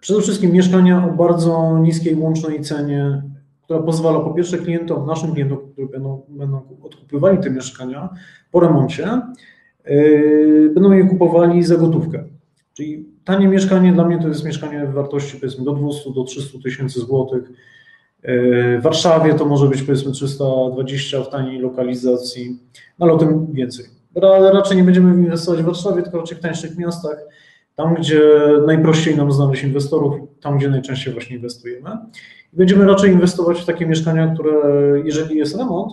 Przede wszystkim mieszkania o bardzo niskiej łącznej cenie, która pozwala po pierwsze klientom, naszym klientom, którzy będą, będą odkupywali te mieszkania po remoncie, yy, będą je kupowali za gotówkę. Czyli tanie mieszkanie dla mnie to jest mieszkanie w wartości powiedzmy do 200 do 300 tysięcy złotych. W Warszawie to może być powiedzmy 320 w taniej lokalizacji, no ale o tym więcej. Raczej nie będziemy inwestować w Warszawie, tylko raczej w tańszych miastach, tam gdzie najprościej nam znaleźć inwestorów, tam gdzie najczęściej właśnie inwestujemy. Będziemy raczej inwestować w takie mieszkania, które jeżeli jest remont,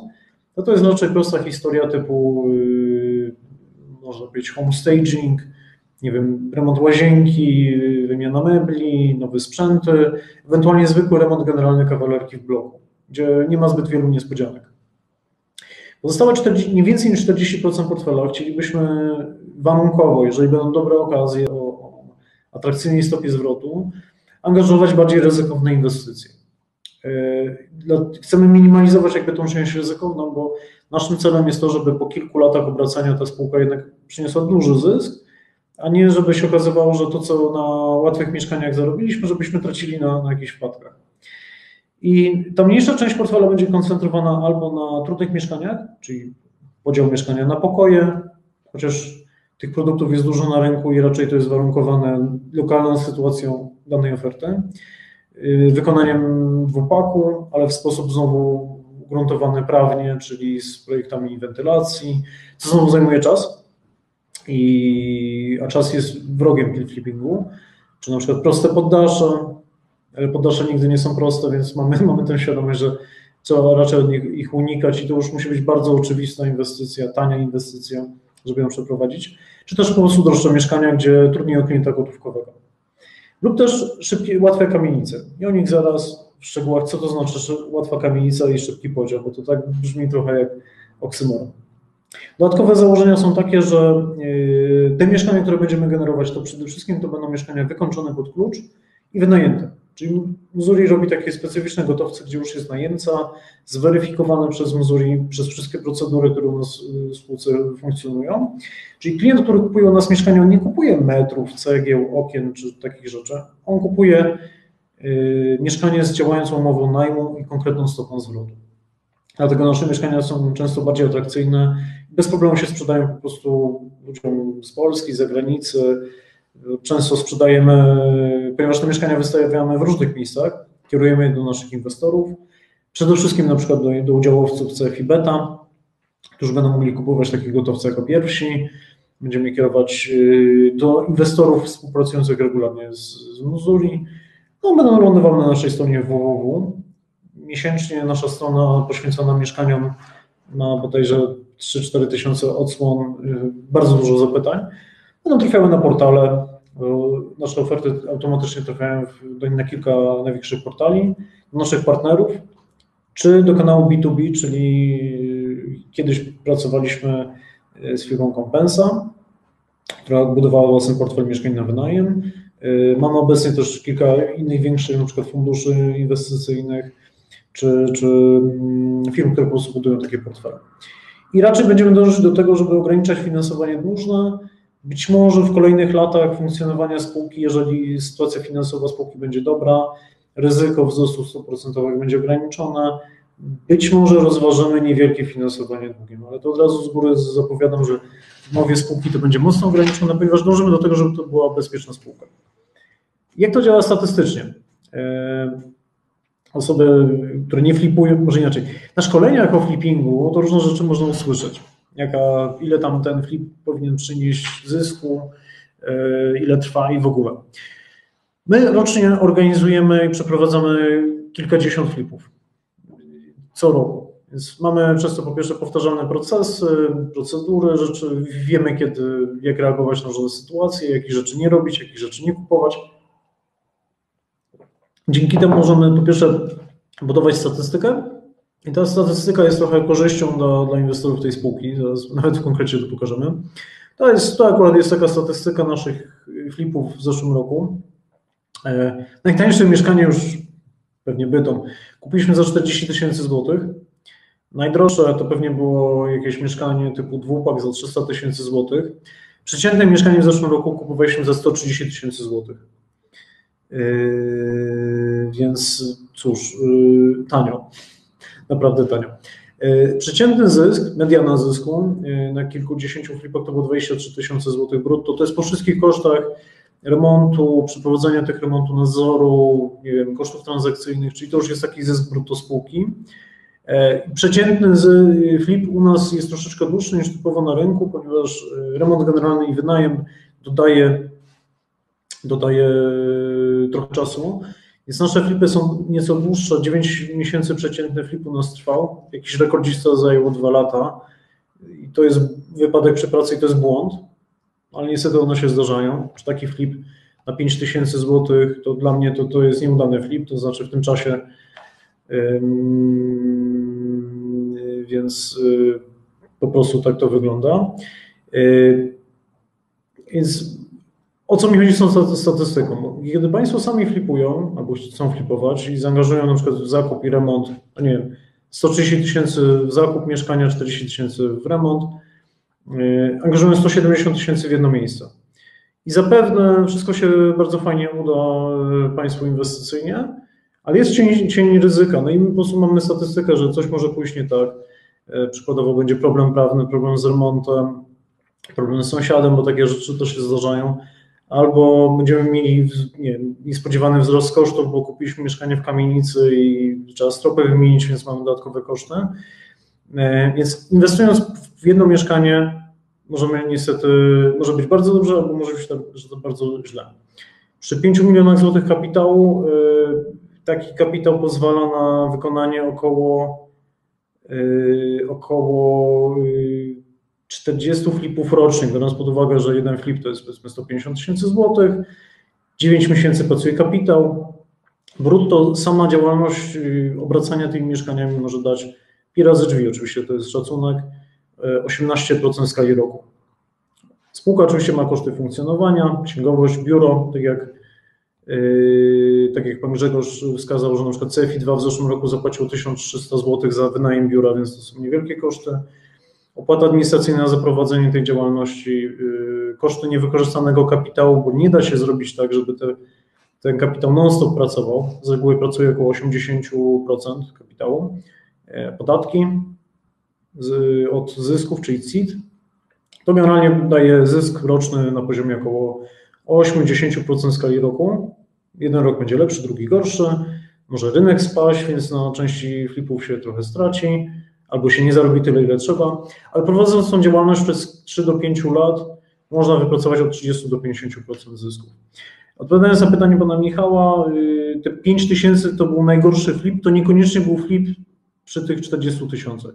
to to jest raczej prosta historia typu, yy, można powiedzieć, homestaging, nie wiem, remont łazienki, wymiana mebli, nowe sprzęty, ewentualnie zwykły remont generalny kawalerki w bloku, gdzie nie ma zbyt wielu niespodzianek. Pozostałe 40, nie więcej niż 40% portfela chcielibyśmy warunkowo, jeżeli będą dobre okazje o, o atrakcyjnej stopie zwrotu, angażować bardziej ryzykowne inwestycje. E, chcemy minimalizować jakby tą część ryzykowną, bo naszym celem jest to, żeby po kilku latach obracania ta spółka jednak przyniosła duży zysk, a nie żeby się okazywało, że to, co na łatwych mieszkaniach zarobiliśmy, żebyśmy tracili na, na jakichś wpadkach. I ta mniejsza część portfela będzie koncentrowana albo na trudnych mieszkaniach, czyli podział mieszkania na pokoje, chociaż tych produktów jest dużo na rynku i raczej to jest warunkowane lokalną sytuacją danej oferty, yy, wykonaniem dwupaku, ale w sposób znowu ugruntowany prawnie, czyli z projektami wentylacji, co znowu zajmuje czas i, a czas jest wrogiem kill flippingu, czy na przykład proste poddasze, ale poddasze nigdy nie są proste, więc mamy, mamy tę świadomość, że trzeba raczej od nich, ich unikać i to już musi być bardzo oczywista inwestycja, tania inwestycja, żeby ją przeprowadzić, czy też po prostu droższe mieszkania, gdzie trudniej o gotówkowego. Lub też szybkie, łatwe kamienice. I o nich zaraz w szczegółach, co to znaczy łatwa kamienica i szybki podział, bo to tak brzmi trochę jak oksymoron. Dodatkowe założenia są takie, że yy, te mieszkania, które będziemy generować, to przede wszystkim to będą mieszkania wykończone pod klucz i wynajęte. Czyli Missouri robi takie specyficzne gotowce, gdzie już jest najemca, zweryfikowane przez Missouri, przez wszystkie procedury, które u nas w spółce funkcjonują. Czyli klient, który kupuje u nas mieszkanie, on nie kupuje metrów, cegieł, okien czy takich rzeczy. On kupuje yy, mieszkanie z działającą umową najmu i konkretną stopą zwrotu. Dlatego nasze mieszkania są często bardziej atrakcyjne. Bez problemu się sprzedają po prostu ludziom z Polski, z zagranicy. Często sprzedajemy, ponieważ te mieszkania wystawiamy w różnych miejscach, kierujemy je do naszych inwestorów. Przede wszystkim na przykład do, do udziałowców CFI Beta, którzy będą mogli kupować takie gotowce jako pierwsi. Będziemy kierować y, do inwestorów współpracujących regularnie z, z Missouri. No, będą lądowały na naszej stronie www miesięcznie nasza strona poświęcona mieszkaniom ma bodajże 3-4 tysiące odsłon, y, bardzo dużo zapytań. Będą trafiały na portale. Nasze oferty automatycznie trafiają na kilka największych portali, do naszych partnerów, czy do kanału B2B, czyli kiedyś pracowaliśmy y, z firmą Compensa, która budowała własny portfel mieszkań na wynajem. Y, mamy obecnie też kilka innych większych, na przykład funduszy inwestycyjnych, czy, czy mm, firm, które po prostu budują takie portfele. I raczej będziemy dążyć do tego, żeby ograniczać finansowanie dłużne, Być może w kolejnych latach funkcjonowania spółki, jeżeli sytuacja finansowa spółki będzie dobra, ryzyko wzrostu stóp procentowych będzie ograniczone, być może rozważymy niewielkie finansowanie długiem, ale to od razu z góry zapowiadam, że w mowie spółki to będzie mocno ograniczone, ponieważ dążymy do tego, żeby to była bezpieczna spółka. Jak to działa statystycznie? Osoby, które nie flipują, może inaczej. Na szkoleniach o flippingu to różne rzeczy można usłyszeć. Jaka, ile tam ten flip powinien przynieść zysku, e, ile trwa i w ogóle. My rocznie organizujemy i przeprowadzamy kilkadziesiąt flipów co roku. Więc mamy często po pierwsze powtarzalne procesy, procedury, rzeczy, wiemy kiedy, jak reagować na różne sytuacje, jakich rzeczy nie robić, jakich rzeczy nie kupować. Dzięki temu możemy po pierwsze budować statystykę i ta statystyka jest trochę korzyścią dla, dla inwestorów tej spółki, Zaraz nawet w konkrecie to pokażemy. To, jest, to akurat jest taka statystyka naszych flipów w zeszłym roku. E, najtańsze mieszkanie już pewnie bytom, kupiliśmy za 40 tysięcy złotych. Najdroższe to pewnie było jakieś mieszkanie typu dwupak za 300 tysięcy złotych. Przeciętne mieszkanie w zeszłym roku kupowaliśmy za 130 tysięcy złotych. Yy, więc cóż, yy, tanio, naprawdę tanio. Yy, przeciętny zysk, mediana zysku yy, na kilkudziesięciu flipach to było 23 tysiące złotych brutto. To jest po wszystkich kosztach remontu, przeprowadzenia tych remontu nadzoru, nie wiem, kosztów transakcyjnych, czyli to już jest taki zysk brutto spółki. E, przeciętny flip u nas jest troszeczkę dłuższy niż typowo na rynku, ponieważ remont generalny i wynajem dodaje, dodaje trochę czasu. Więc nasze flipy są nieco dłuższe. 9 miesięcy przeciętny flip u nas trwał. Jakiś rekordzista zajęło 2 lata. I to jest wypadek przy pracy i to jest błąd ale niestety one się zdarzają. Czy taki flip na 5000 zł, to dla mnie to, to jest nieudany flip, to znaczy w tym czasie. Więc yy, po prostu tak to wygląda. Yy, więc o co mi chodzi z tą statystyką? Kiedy Państwo sami flipują, albo chcą flipować i zaangażują na przykład w zakup i remont, nie wiem, 130 tysięcy w zakup mieszkania, 40 tysięcy w remont, E, angażują 170 tysięcy w jedno miejsce. I zapewne wszystko się bardzo fajnie uda e, Państwu inwestycyjnie, ale jest cień, cień ryzyka. No i my po prostu mamy statystykę, że coś może pójść nie tak. E, przykładowo będzie problem prawny, problem z remontem, problem z sąsiadem, bo takie rzeczy też się zdarzają. Albo będziemy mieli nie, niespodziewany wzrost kosztów, bo kupiliśmy mieszkanie w kamienicy i trzeba stropę wymienić, więc mamy dodatkowe koszty. Więc inwestując w jedno mieszkanie możemy niestety, może być bardzo dobrze, albo może być tak, że to bardzo źle. Przy 5 milionach złotych kapitału y, taki kapitał pozwala na wykonanie około y, około 40 y, flipów rocznie, biorąc pod uwagę, że jeden flip to jest powiedzmy 150 tysięcy złotych, 9 miesięcy pracuje kapitał, brutto sama działalność obracania tymi mieszkaniami może dać pi razy drzwi, oczywiście to jest szacunek, 18% skali roku. Spółka oczywiście ma koszty funkcjonowania, księgowość, biuro, tak jak, yy, tak jak pan Grzegorz wskazał, że na przykład CFI2 w zeszłym roku zapłacił 1300 zł za wynajem biura, więc to są niewielkie koszty. Opłata administracyjna za prowadzenie tej działalności, yy, koszty niewykorzystanego kapitału, bo nie da się zrobić tak, żeby te, ten kapitał non-stop pracował. Z reguły pracuje około 80% kapitału. Yy, podatki, z, od zysków, czyli CIT, to generalnie daje zysk roczny na poziomie około 8-10% skali roku. Jeden rok będzie lepszy, drugi gorszy. Może rynek spaść, więc na części flipów się trochę straci, albo się nie zarobi tyle, ile trzeba. Ale prowadząc tą działalność przez 3 do 5 lat, można wypracować od 30 do 50% zysków. Odpowiadając na pytanie pana Michała, y, te 5 tysięcy to był najgorszy flip, to niekoniecznie był flip przy tych 40 tysiącach.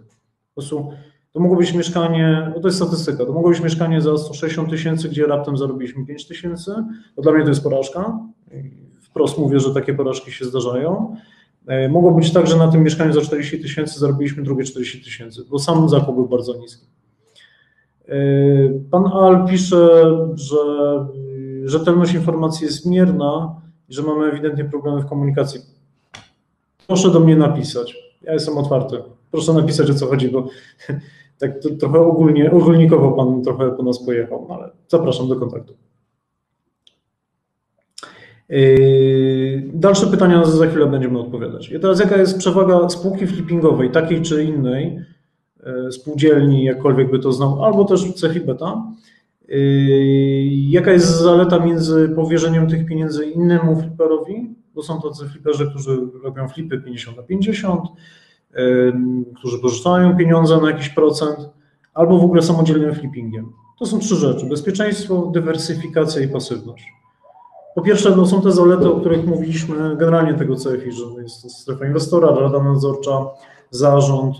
Po prostu to mogło być mieszkanie, no to jest statystyka, to mogło być mieszkanie za 160 tysięcy, gdzie raptem zarobiliśmy 5 tysięcy. To dla mnie to jest porażka. Wprost mówię, że takie porażki się zdarzają. E, mogło być tak, że na tym mieszkaniu za 40 tysięcy zarobiliśmy drugie 40 tysięcy, bo sam zakup był bardzo niski. E, pan Al pisze, że rzetelność informacji jest mierna i że mamy ewidentnie problemy w komunikacji. Proszę do mnie napisać. Ja jestem otwarty proszę napisać o co chodzi, bo tak to, trochę ogólnie, ogólnikowo Pan trochę po nas pojechał, no ale zapraszam do kontaktu. Yy, dalsze pytania za chwilę będziemy odpowiadać. I teraz jaka jest przewaga spółki flippingowej, takiej czy innej, yy, spółdzielni, jakkolwiek by to znał, albo też CEFI Beta, yy, jaka jest zaleta między powierzeniem tych pieniędzy innemu fliperowi, bo są tacy fliperzy, którzy robią flipy 50 na 50, którzy pożyczają pieniądze na jakiś procent, albo w ogóle samodzielnym flippingiem. To są trzy rzeczy: bezpieczeństwo, dywersyfikacja i pasywność. Po pierwsze, no są te zalety, o których mówiliśmy generalnie tego CFI, że jest to strefa inwestora, rada nadzorcza, zarząd,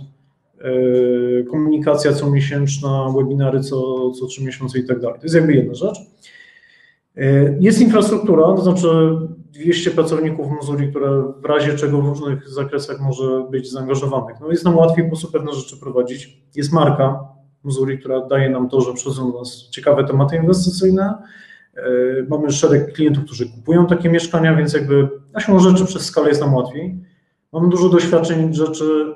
yy, komunikacja comiesięczna, webinary co, co trzy miesiące i tak dalej. To jest jakby jedna rzecz. Yy, jest infrastruktura, to znaczy 200 pracowników Muzuri, które w razie czego w różnych zakresach może być zaangażowanych. No jest nam łatwiej po prostu pewne rzeczy prowadzić. Jest marka Muzuri, która daje nam to, że przychodzą do nas ciekawe tematy inwestycyjne. E, mamy szereg klientów, którzy kupują takie mieszkania, więc jakby na siłą rzeczy przez skalę jest nam łatwiej. Mamy dużo doświadczeń rzeczy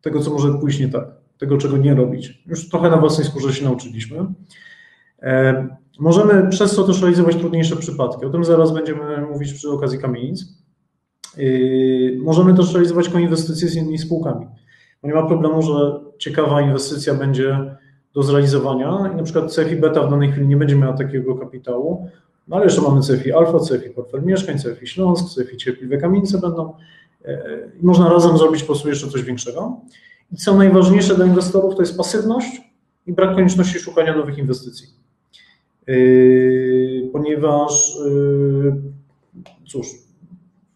tego, co może pójść nie tak, tego, czego nie robić. Już trochę na własnej skórze się nauczyliśmy. E, możemy przez to też realizować trudniejsze przypadki. O tym zaraz będziemy mówić przy okazji kamienic. E, możemy też realizować koinwestycje z innymi spółkami. Bo nie ma problemu, że ciekawa inwestycja będzie do zrealizowania i na przykład CFI Beta w danej chwili nie będzie miała takiego kapitału, no ale jeszcze mamy CFI Alfa, CFI Portfel Mieszkań, CFI Śląsk, CFI Cierpliwe Kamienice będą e, i można razem zrobić po prostu jeszcze coś większego. I co najważniejsze dla inwestorów to jest pasywność i brak konieczności szukania nowych inwestycji. Yy, ponieważ cóż,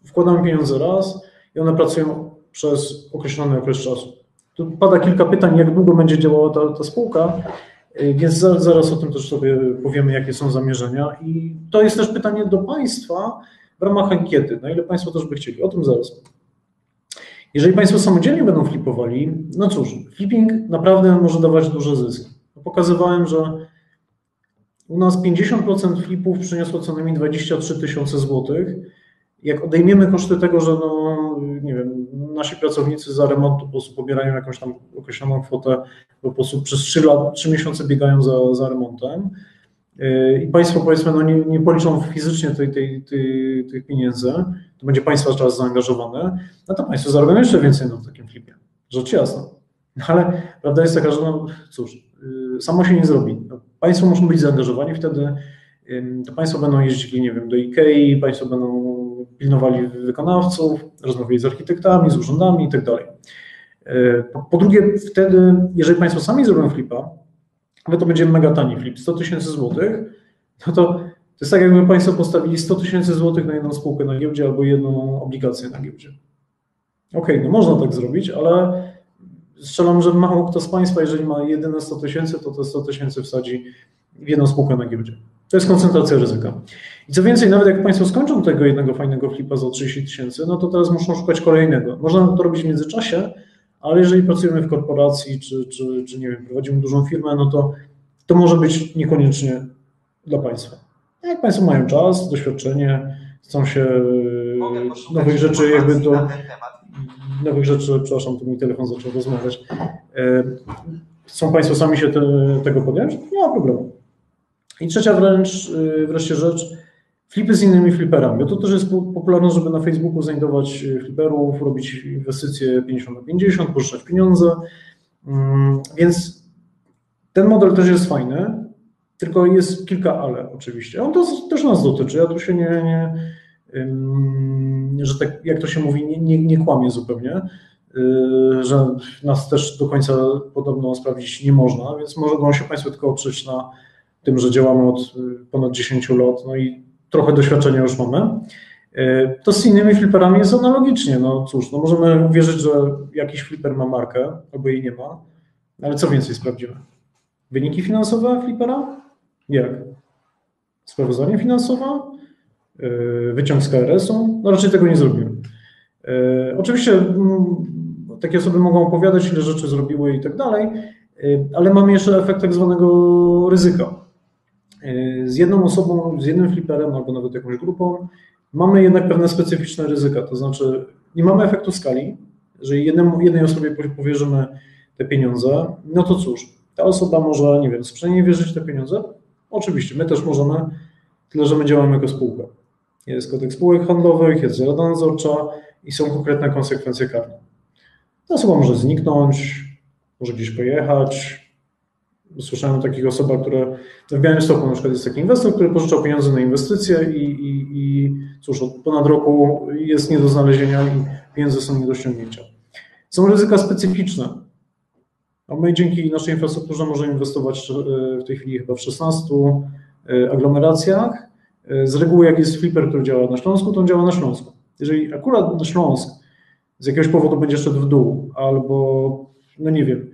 wkładamy pieniądze raz i one pracują przez określony okres czasu. Tu pada kilka pytań, jak długo będzie działała ta, ta spółka, yy, więc zaraz o tym też sobie powiemy, jakie są zamierzenia. I to jest też pytanie do Państwa w ramach ankiety, na ile Państwo też by chcieli. O tym zaraz. Jeżeli Państwo samodzielnie będą flipowali, no cóż, flipping naprawdę może dawać duży zysk. Pokazywałem, że u nas 50% flipów przyniosło co najmniej 23 tysiące złotych. Jak odejmiemy koszty tego, że no, nie wiem, nasi pracownicy za remont po prostu pobierają jakąś tam określoną kwotę, po prostu przez 3, lat, 3 miesiące biegają za, za remontem yy, i Państwo powiedzmy no nie, nie policzą fizycznie tej, tej, tej, tych pieniędzy, to będzie Państwa czas zaangażowany, no to Państwo zarobią jeszcze więcej na takim flipie. Rzecz jasna. No ale prawda jest taka, że no cóż, yy, samo się nie zrobi. No, Państwo muszą być zaangażowani, wtedy to Państwo będą jeździli, nie wiem, do IKEA, Państwo będą pilnowali wykonawców, rozmawiali z architektami, z urzędami itd. Tak e, po drugie, wtedy, jeżeli Państwo sami zrobią flipa, ale to będzie mega tani flip, 100 tysięcy złotych, no to to jest tak, jakby Państwo postawili 100 tysięcy złotych na jedną spółkę na giełdzie albo jedną obligację na giełdzie. Okej, okay, no można tak zrobić, ale strzelam, że mało kto z Państwa, jeżeli ma jedyne 100 tysięcy, to te 100 tysięcy wsadzi w jedną spółkę na giełdzie. To jest koncentracja ryzyka. I co więcej, nawet jak Państwo skończą tego jednego fajnego flipa za 30 tysięcy, no to teraz muszą szukać kolejnego. Można to robić w międzyczasie, ale jeżeli pracujemy w korporacji, czy, czy, czy nie wiem, prowadzimy dużą firmę, no to to może być niekoniecznie dla Państwa. Jak Państwo mają czas, doświadczenie, chcą się nowych rzeczy jakby do nowych rzeczy, przepraszam, tu mi telefon zaczął rozmawiać. E, chcą Państwo sami się te, tego podjąć? Nie ma problemu. I trzecia wręcz, e, wreszcie rzecz, flipy z innymi fliperami. To też jest popularne, żeby na Facebooku znajdować e, fliperów, robić inwestycje 50 na 50, pożyczać pieniądze. Mm, więc ten model też jest fajny, tylko jest kilka ale oczywiście. On to też nas dotyczy. Ja tu się nie, nie że tak jak to się mówi, nie, nie, nie kłamie zupełnie, y, że nas też do końca podobno sprawdzić nie można, więc mogą się Państwo tylko oprzeć na tym, że działamy od y, ponad 10 lat, no i trochę doświadczenia już mamy. Y, to z innymi fliperami jest analogicznie. No cóż, no możemy uwierzyć, że jakiś flipper ma markę, albo jej nie ma, ale co więcej sprawdzimy? Wyniki finansowe flipera? Jak? Sprawozdanie finansowe? E, wyciąg z KRS-u. No raczej tego nie zrobiłem. E, oczywiście mm, takie osoby mogą opowiadać, ile rzeczy zrobiły i tak dalej, e, ale mamy jeszcze efekt tak zwanego ryzyka. Z jedną osobą, z jednym fliperem albo nawet jakąś grupą mamy jednak pewne specyficzne ryzyka, to znaczy nie mamy efektu skali, jeżeli jednemu, jednej osobie powierzymy te pieniądze, no to cóż, ta osoba może, nie wiem, sprzedanie wierzyć te pieniądze? Oczywiście, my też możemy, tyle że my działamy jako spółka. Jest kodeks spółek handlowych, jest rada nadzorcza i są konkretne konsekwencje karne. Ta osoba może zniknąć, może gdzieś pojechać. Słyszałem o takich osobach, które w Białymstoku na przykład jest taki inwestor, który pożyczał pieniądze na inwestycje i, i, i cóż, od ponad roku jest nie do znalezienia i pieniądze są nie do ściągnięcia. Są ryzyka specyficzne. A my dzięki naszej infrastrukturze możemy inwestować w tej chwili chyba w 16 e, aglomeracjach. E, z reguły jak jest flipper, który działa na Śląsku, to on działa na Śląsku. Jeżeli akurat na Śląsk z jakiegoś powodu będzie szedł w dół, albo no nie wiem,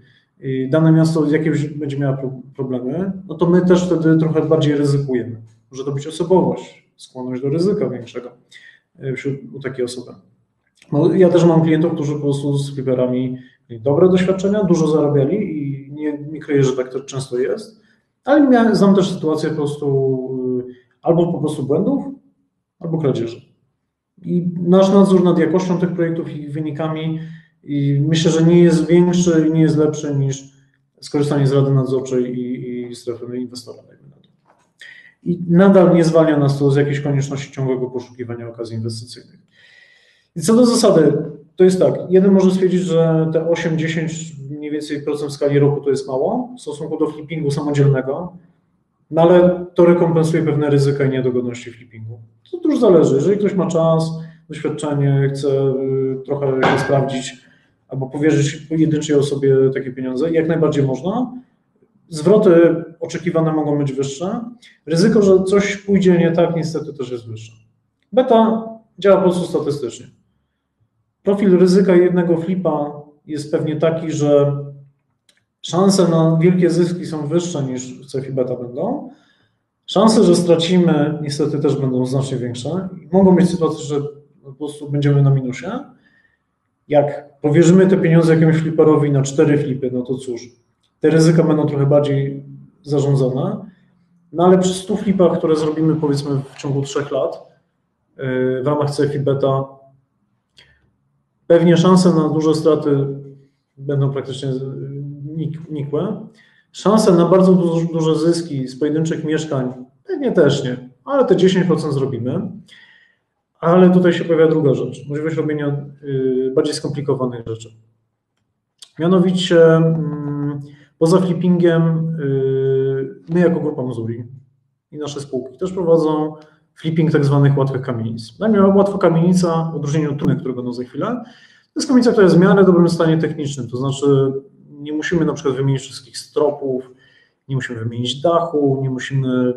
dane miasto z jakiegoś będzie miało problemy, no to my też wtedy trochę bardziej ryzykujemy. Może to być osobowość, skłonność do ryzyka większego e, wśród u takiej osoby. No, ja też mam klientów, którzy po prostu z flipperami mieli dobre doświadczenia, dużo zarabiali i nie, nie kryję, że tak to często jest, ale miałem, znam też sytuację po prostu y, albo po prostu błędów, albo kradzieży. I nasz nadzór nad jakością tych projektów i ich wynikami i myślę, że nie jest większy i nie jest lepszy niż skorzystanie z Rady Nadzorczej i, i strefy inwestora. I nadal nie zwalnia nas to z jakiejś konieczności ciągłego poszukiwania okazji inwestycyjnych. I co do zasady, to jest tak, jeden może stwierdzić, że te 8-10 mniej więcej procent w skali roku to jest mało w stosunku do flippingu samodzielnego, no ale to rekompensuje pewne ryzyka i niedogodności flippingu. To już zależy. Jeżeli ktoś ma czas, doświadczenie, chce y, trochę się sprawdzić albo powierzyć pojedynczej osobie takie pieniądze, jak najbardziej można. Zwroty oczekiwane mogą być wyższe. Ryzyko, że coś pójdzie nie tak, niestety też jest wyższe. Beta działa po prostu statystycznie. Profil ryzyka jednego flipa jest pewnie taki, że szanse na wielkie zyski są wyższe niż w CFI beta będą. Szanse, że stracimy, niestety też będą znacznie większe. Mogą być sytuacje, że po prostu będziemy na minusie. Jak powierzymy te pieniądze jakiemuś fliperowi na cztery flipy, no to cóż, te ryzyka będą trochę bardziej zarządzone. No ale przy 100 flipach, które zrobimy powiedzmy w ciągu trzech lat yy, w ramach CFI beta, pewnie szanse na duże straty będą praktycznie nikłe. Szanse na bardzo duże zyski z pojedynczych mieszkań pewnie też nie, ale te 10% zrobimy. Ale tutaj się pojawia druga rzecz, możliwość robienia y, bardziej skomplikowanych rzeczy. Mianowicie mm, poza flippingiem y, my jako Grupa Mozuri i nasze spółki też prowadzą flipping tak zwanych łatwych kamienic. Najmniej łatwa kamienica, w odróżnieniu od trudnych, które będą za chwilę, to jest kamienica, która jest w miarę dobrym stanie technicznym, to znaczy nie musimy na przykład wymienić wszystkich stropów, nie musimy wymienić dachu, nie musimy,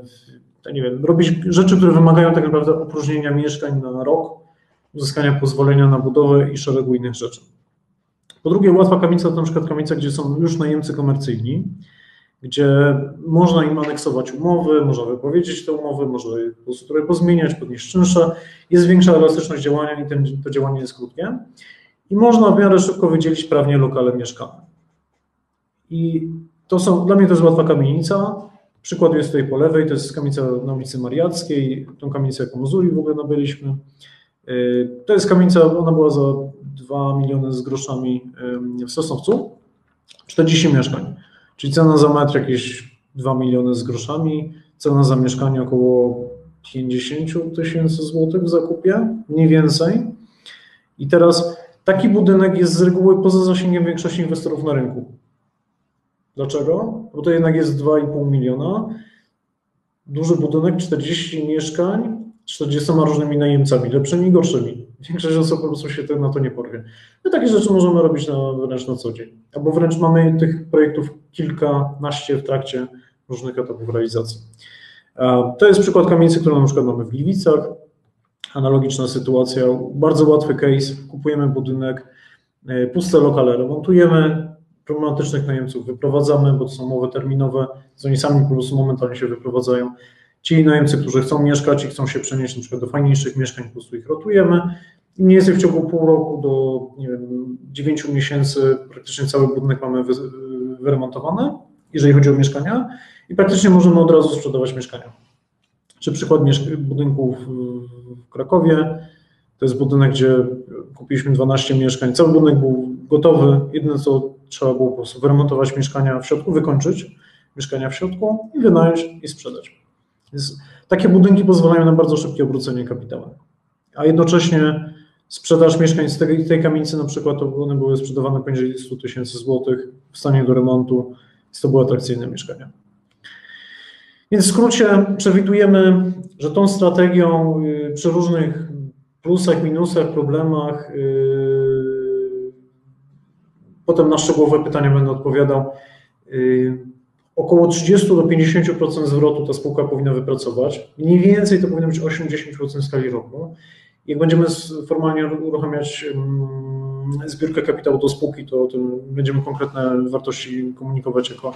nie wiem, robić rzeczy, które wymagają tak naprawdę opróżnienia mieszkań na rok, uzyskania pozwolenia na budowę i szeregu innych rzeczy. Po drugie, łatwa kamienica to na przykład kamienica, gdzie są już najemcy komercyjni, gdzie można im aneksować umowy, można wypowiedzieć te umowy, można po prostu trochę pozmieniać, podnieść czynsze. Jest większa elastyczność działania i ten, to działanie jest krótkie. I można w miarę szybko wydzielić prawnie lokale mieszkalne. I to są, dla mnie to jest łatwa kamienica. Przykład jest tutaj po lewej, to jest kamienica na ulicy Mariackiej, tą kamienicę jako Mozuli w ogóle nabyliśmy. Y, to jest kamienica, ona była za 2 miliony z groszami w Sosnowcu, 40 mieszkań, czyli cena za metr jakieś 2 miliony z groszami, cena za mieszkanie około 50 tysięcy złotych w zakupie, mniej więcej. I teraz taki budynek jest z reguły poza zasięgiem większości inwestorów na rynku. Dlaczego? Bo to jednak jest 2,5 miliona. Duży budynek, 40 mieszkań, 40 różnymi najemcami, lepszymi i gorszymi. Większość osób po prostu się na to nie porwie. My takie rzeczy możemy robić na, wręcz na co dzień. Albo wręcz mamy tych projektów kilkanaście w trakcie różnych etapów realizacji. To jest przykład kamienicy, którą na przykład mamy w Gliwicach. Analogiczna sytuacja, bardzo łatwy case. Kupujemy budynek, e, puste lokale remontujemy, problematycznych najemców wyprowadzamy, bo to są umowy terminowe, to oni sami po prostu momentalnie się wyprowadzają. Ci najemcy, którzy chcą mieszkać i chcą się przenieść przykład do fajniejszych mieszkań, po prostu ich rotujemy. I mniej więcej w ciągu pół roku do nie wiem, 9 miesięcy praktycznie cały budynek mamy wy, wyremontowany, jeżeli chodzi o mieszkania i praktycznie możemy od razu sprzedawać mieszkania. Czy przykład budynków w Krakowie, to jest budynek, gdzie kupiliśmy 12 mieszkań, cały budynek był gotowy, jedyne co trzeba było po prostu wyremontować mieszkania w środku, wykończyć mieszkania w środku i wynająć i sprzedać. Więc takie budynki pozwalają na bardzo szybkie obrócenie kapitałem. A jednocześnie sprzedaż mieszkań z tej, tej kamienicy na przykład, to one były sprzedawane poniżej 100 tysięcy złotych w stanie do remontu, więc to były atrakcyjne mieszkania. Więc w skrócie przewidujemy, że tą strategią y, przy różnych plusach, minusach, problemach, y, potem na szczegółowe pytania będę odpowiadał, y, około 30 do 50% zwrotu ta spółka powinna wypracować. Mniej więcej to powinno być 8-10% w skali roku. Jak będziemy formalnie uruchamiać mm, zbiórkę kapitału do spółki, to będziemy konkretne wartości komunikować jako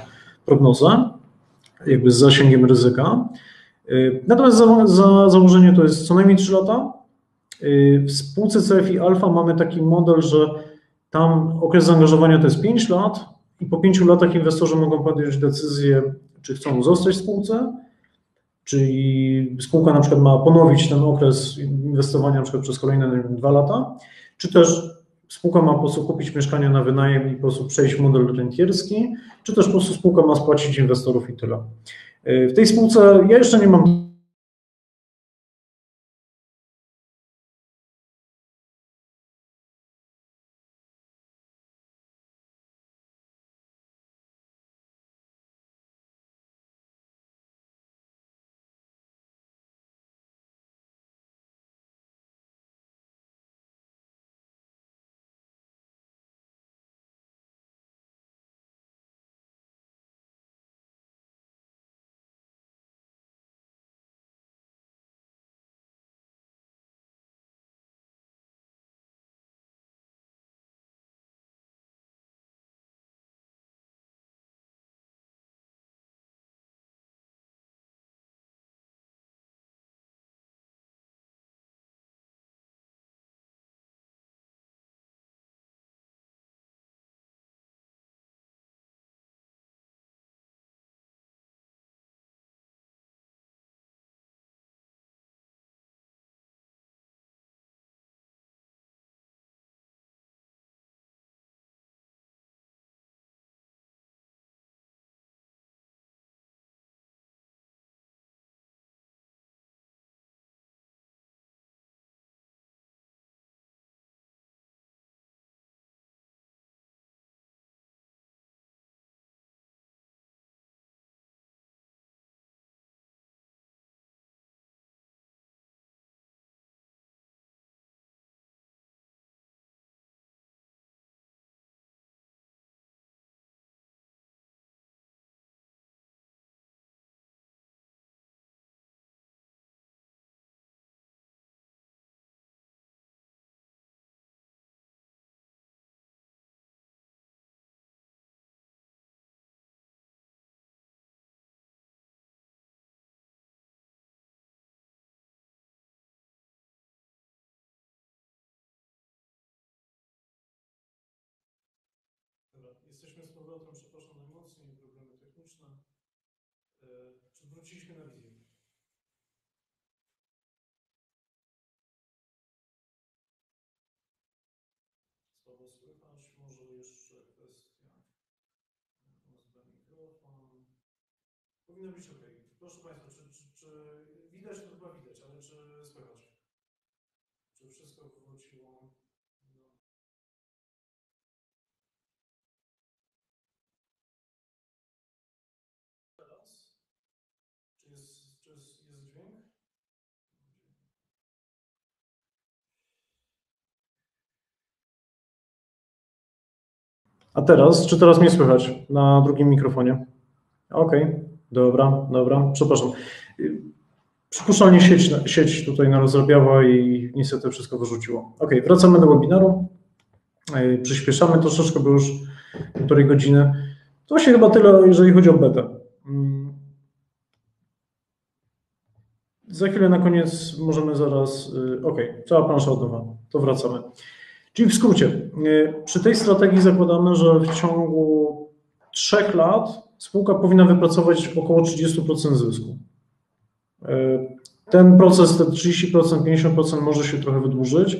prognozę, jakby z zasięgiem ryzyka. Y, natomiast za, za założenie to jest co najmniej 3 lata. Y, w spółce CFI Alpha mamy taki model, że tam okres zaangażowania to jest 5 lat, i po pięciu latach inwestorzy mogą podjąć decyzję, czy chcą zostać w spółce, czyli spółka na przykład ma ponowić ten okres inwestowania na przykład przez kolejne dwa lata, czy też spółka ma po prostu kupić mieszkania na wynajem i po prostu przejść w model rentierski, czy też po prostu spółka ma spłacić inwestorów i tyle. W tej spółce ja jeszcze nie mam Jesteśmy z powrotem, przepraszam najmocniej, problemy techniczne. E, czy wróciliśmy na wizję? Słabo słychać, może jeszcze kwestia nazwa mikrofon. Powinno być ok. Proszę Państwa, czy, czy, czy widać, to chyba widać, ale czy słychać? Czy wszystko wróciło? A teraz, czy teraz mnie słychać na drugim mikrofonie? Okej, okay, dobra, dobra, przepraszam. Przypuszczalnie sieć, sieć tutaj rozrabiała i niestety wszystko wyrzuciło. Ok, wracamy do webinaru. Przyspieszamy troszeczkę, bo już półtorej godziny. To się chyba tyle, jeżeli chodzi o betę. Mm. Za chwilę na koniec możemy zaraz. Y, ok, cała plansza od nowa. To wracamy. Czyli w skrócie, y, przy tej strategii zakładamy, że w ciągu trzech lat spółka powinna wypracować około 30% zysku. Y, ten proces, te 30%, 50% może się trochę wydłużyć.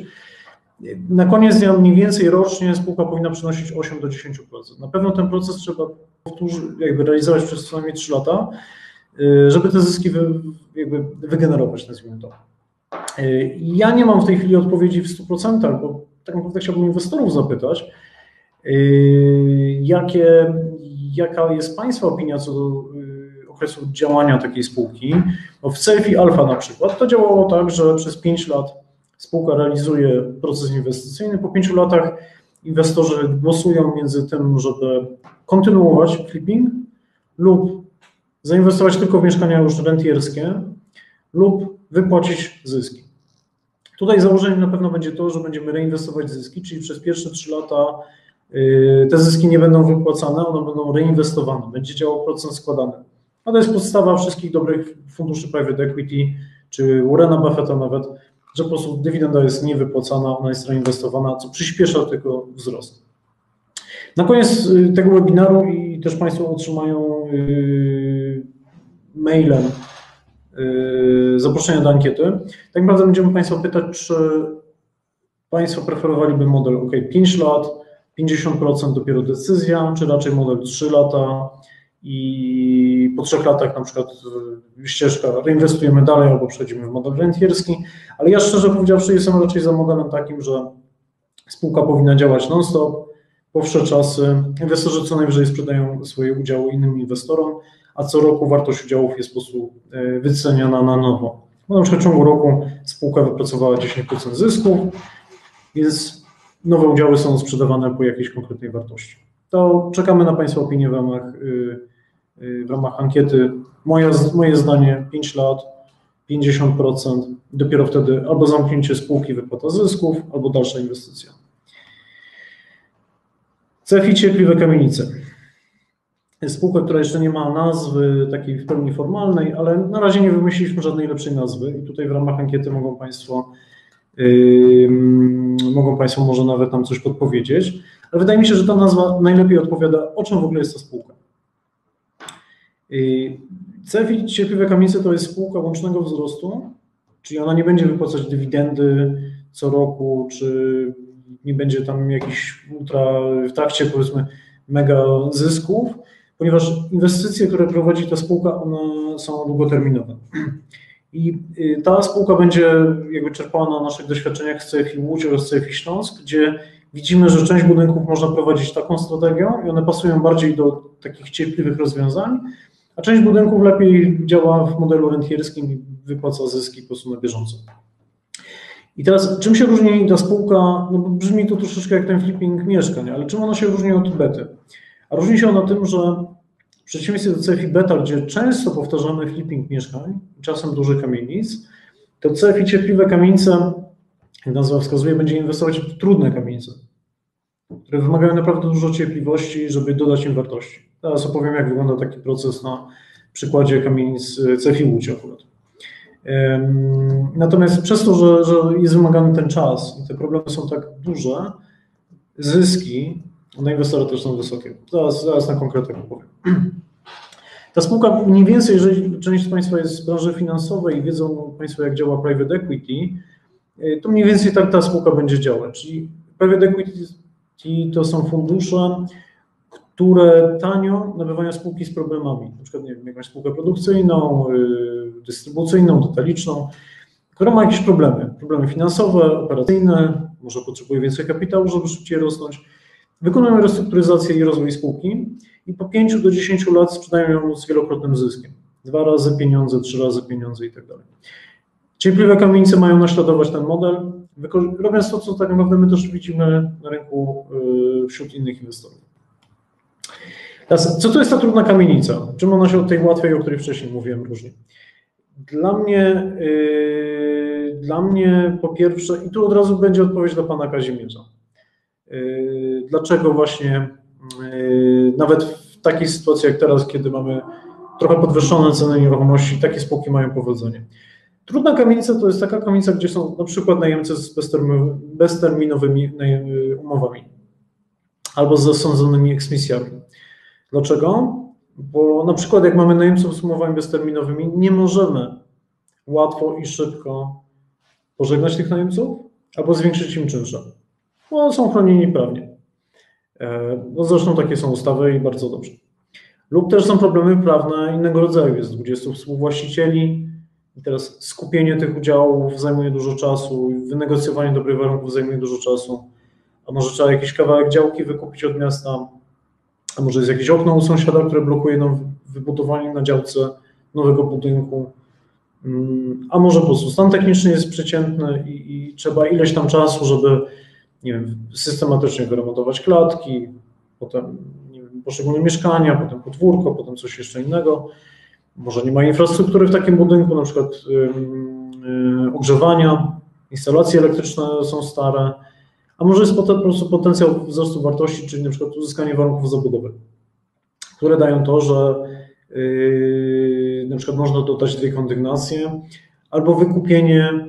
Na koniec dnia mniej więcej rocznie spółka powinna przynosić 8 do 10%. Na pewno ten proces trzeba powtórzyć, jakby realizować przez co najmniej 3 lata, y, żeby te zyski wy, jakby wygenerować, nazwijmy to. Ja nie mam w tej chwili odpowiedzi w 100%, bo tak naprawdę chciałbym inwestorów zapytać, y, jakie, jaka jest Państwa opinia co do okresu działania takiej spółki. Bo w CFI Alpha na przykład to działało tak, że przez 5 lat spółka realizuje proces inwestycyjny, po 5 latach inwestorzy głosują między tym, żeby kontynuować flipping lub zainwestować tylko w mieszkania już rentierskie lub wypłacić zyski. Tutaj założeniem na pewno będzie to, że będziemy reinwestować zyski, czyli przez pierwsze 3 lata y, te zyski nie będą wypłacane, one będą reinwestowane, będzie działał procent składany. A to jest podstawa wszystkich dobrych funduszy private equity, czy Warrena Buffetta nawet, że po prostu dywidenda jest niewypłacana, ona jest reinwestowana, co przyspiesza tego wzrost. Na koniec y, tego webinaru i też Państwo otrzymają y, mailem zaproszenia do ankiety. Tak naprawdę będziemy Państwa pytać, czy Państwo preferowaliby model OK 5 lat, 50% dopiero decyzja, czy raczej model 3 lata, i po trzech latach na przykład ścieżka reinwestujemy dalej albo przechodzimy w model rentierski, ale ja szczerze powiedziawszy jestem raczej za modelem takim, że spółka powinna działać non-stop, po wsze czasy, inwestorzy co najwyżej sprzedają swoje udziały innym inwestorom, a co roku wartość udziałów jest po prostu e, wyceniana na nowo. Bo na przykład w ciągu roku spółka wypracowała 10% zysków, więc nowe udziały są sprzedawane po jakiejś konkretnej wartości. To czekamy na Państwa opinię w ramach y, w ramach ankiety. Moje, moje zdanie 5 lat, 50%, dopiero wtedy albo zamknięcie spółki, wypłata zysków, albo dalsza inwestycja. CEFI Cierpliwe Kamienice. Jest spółka, która jeszcze nie ma nazwy takiej w pełni formalnej, ale na razie nie wymyśliliśmy żadnej lepszej nazwy i tutaj w ramach ankiety mogą Państwo yy, mogą Państwo może nawet nam coś podpowiedzieć, ale wydaje mi się, że ta nazwa najlepiej odpowiada, o czym w ogóle jest ta spółka. CEFI Cierpliwe Kamienice to jest spółka łącznego wzrostu, czyli ona nie będzie wypłacać dywidendy co roku, czy nie będzie tam jakiś ultra w trakcie powiedzmy mega zysków, ponieważ inwestycje, które prowadzi ta spółka, one są długoterminowe. I y, ta spółka będzie jakby czerpała na naszych doświadczeniach z CFI Łódź oraz CFI Śląsk, gdzie widzimy, że część budynków można prowadzić taką strategią i one pasują bardziej do takich cierpliwych rozwiązań, a część budynków lepiej działa w modelu rentierskim i wypłaca zyski po prostu na bieżąco. I teraz, czym się różni ta spółka? No brzmi to troszeczkę jak ten flipping mieszkań, ale czym ona się różni od bety? Różni się ona tym, że w przeciwieństwie do CFI beta, gdzie często powtarzamy flipping mieszkań, czasem dużych kamienic, to CFI cierpliwe kamienice, jak nazwa wskazuje, będzie inwestować w trudne kamienice, które wymagają naprawdę dużo cierpliwości, żeby dodać im wartości. Teraz opowiem, jak wygląda taki proces na przykładzie kamienic Cefi Łódź akurat. Natomiast przez to, że, że jest wymagany ten czas i te problemy są tak duże, zyski dla inwestora też są wysokie. Zaraz, zaraz na konkretach opowiem. Ta spółka mniej więcej, jeżeli część z Państwa jest z branży finansowej i wiedzą Państwo, jak działa private equity, y, to mniej więcej tak ta spółka będzie działać. Czyli private equity to są fundusze, które tanio nabywają spółki z problemami, na przykład nie wiem, jakąś spółkę produkcyjną, yy, dystrybucyjną, detaliczną, która ma jakieś problemy, problemy finansowe, operacyjne, może potrzebuje więcej kapitału, żeby szybciej rosnąć. Wykonują restrukturyzację i rozwój spółki i po 5 do 10 lat sprzedają ją z wielokrotnym zyskiem. Dwa razy pieniądze, trzy razy pieniądze i tak dalej. Cierpliwe kamienice mają naśladować ten model, robiąc to, co tak naprawdę my też widzimy na rynku yy, wśród innych inwestorów. Teraz, co to jest ta trudna kamienica? Czym ona się od tej łatwej, o której wcześniej mówiłem, różni? Dla mnie, yy, dla mnie po pierwsze, i tu od razu będzie odpowiedź do pana Kazimierza. Yy, dlaczego właśnie yy, nawet w takiej sytuacji jak teraz, kiedy mamy trochę podwyższone ceny nieruchomości, takie spółki mają powodzenie. Trudna kamienica to jest taka kamienica, gdzie są na przykład najemcy z bezterminowymi umowami albo z zasądzonymi eksmisjami. Dlaczego? Bo na przykład jak mamy najemców z umowami bezterminowymi, nie możemy łatwo i szybko pożegnać tych najemców, albo zwiększyć im czynsze. No, są chronieni prawnie. No zresztą takie są ustawy i bardzo dobrze. Lub też są problemy prawne innego rodzaju. Jest 20 współwłaścicieli i teraz skupienie tych udziałów zajmuje dużo czasu, wynegocjowanie dobrych warunków zajmuje dużo czasu. A może trzeba jakiś kawałek działki wykupić od miasta, a może jest jakieś okno u sąsiada, które blokuje nam wybudowanie na działce nowego budynku. Mm, a może po prostu stan techniczny jest przeciętny i, i trzeba ileś tam czasu, żeby nie wiem, systematycznie wyremontować klatki, potem wiem, poszczególne mieszkania, potem podwórko, potem coś jeszcze innego. Może nie ma infrastruktury w takim budynku, na przykład yy, ogrzewania, instalacje elektryczne są stare, a może jest po prostu potencjał wzrostu wartości, czyli na przykład uzyskanie warunków zabudowy, które dają to, że yy, na przykład można dodać dwie kondygnacje albo wykupienie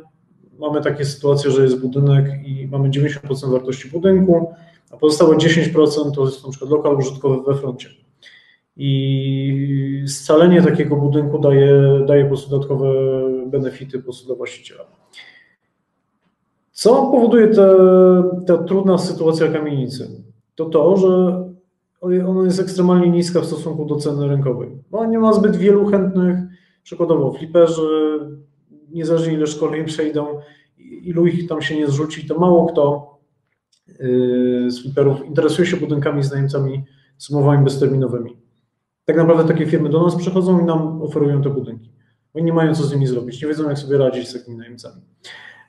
mamy takie sytuacje, że jest budynek i mamy 90% wartości budynku, a pozostałe 10% to jest na przykład lokal użytkowy we froncie. I scalenie takiego budynku daje, daje po prostu dodatkowe benefity po prostu dla właściciela. Co powoduje ta trudna sytuacja kamienicy? To to, że ona jest ekstremalnie niska w stosunku do ceny rynkowej. Bo nie ma zbyt wielu chętnych, przykładowo fliperzy, niezależnie ile szkoleń przejdą, ilu ich tam się nie zrzuci, to mało kto yy, z fliperów interesuje się budynkami z najemcami z umowami bezterminowymi. Tak naprawdę takie firmy do nas przychodzą i nam oferują te budynki. Oni nie mają co z nimi zrobić, nie wiedzą jak sobie radzić z takimi najemcami.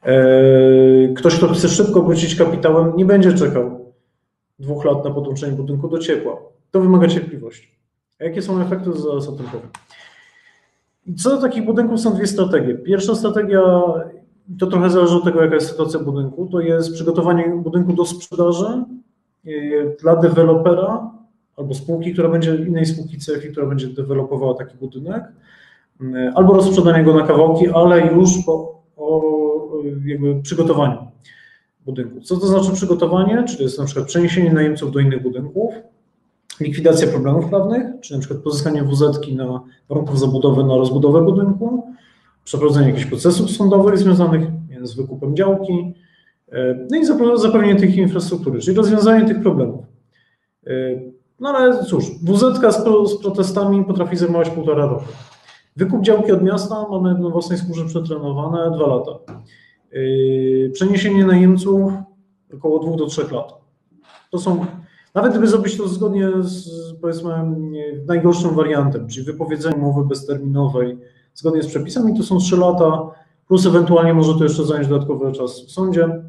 Yy, ktoś, kto chce szybko wrócić kapitałem, nie będzie czekał dwóch lat na podłączenie budynku do ciepła. To wymaga cierpliwości. A jakie są efekty, zaraz o tym powiem. Co do takich budynków są dwie strategie. Pierwsza strategia, to trochę zależy od tego, jaka jest sytuacja budynku, to jest przygotowanie budynku do sprzedaży yy, dla dewelopera albo spółki, która będzie, innej spółki CFI, która będzie dewelopowała taki budynek, yy, albo rozprzedanie go na kawałki, ale już po jakby przygotowaniu budynku. Co to znaczy przygotowanie? Czy to jest na przykład przeniesienie najemców do innych budynków, likwidacja problemów prawnych, czy na przykład pozyskanie wz na warunków zabudowy na rozbudowę budynku, przeprowadzenie jakichś procesów sądowych związanych z wykupem działki, e, no i zapewnienie tych infrastruktury, czyli rozwiązanie tych problemów. E, no ale cóż, WZ z, protestami potrafi zajmować półtora roku. Wykup działki od miasta mamy na własnej skórze przetrenowane dwa lata. E, przeniesienie najemców około dwóch do trzech lat. To są nawet gdyby zrobić to zgodnie z, powiedzmy, najgorszym wariantem, czyli wypowiedzenie umowy bezterminowej zgodnie z przepisami, to są 3 lata, plus ewentualnie może to jeszcze zająć dodatkowy czas w sądzie,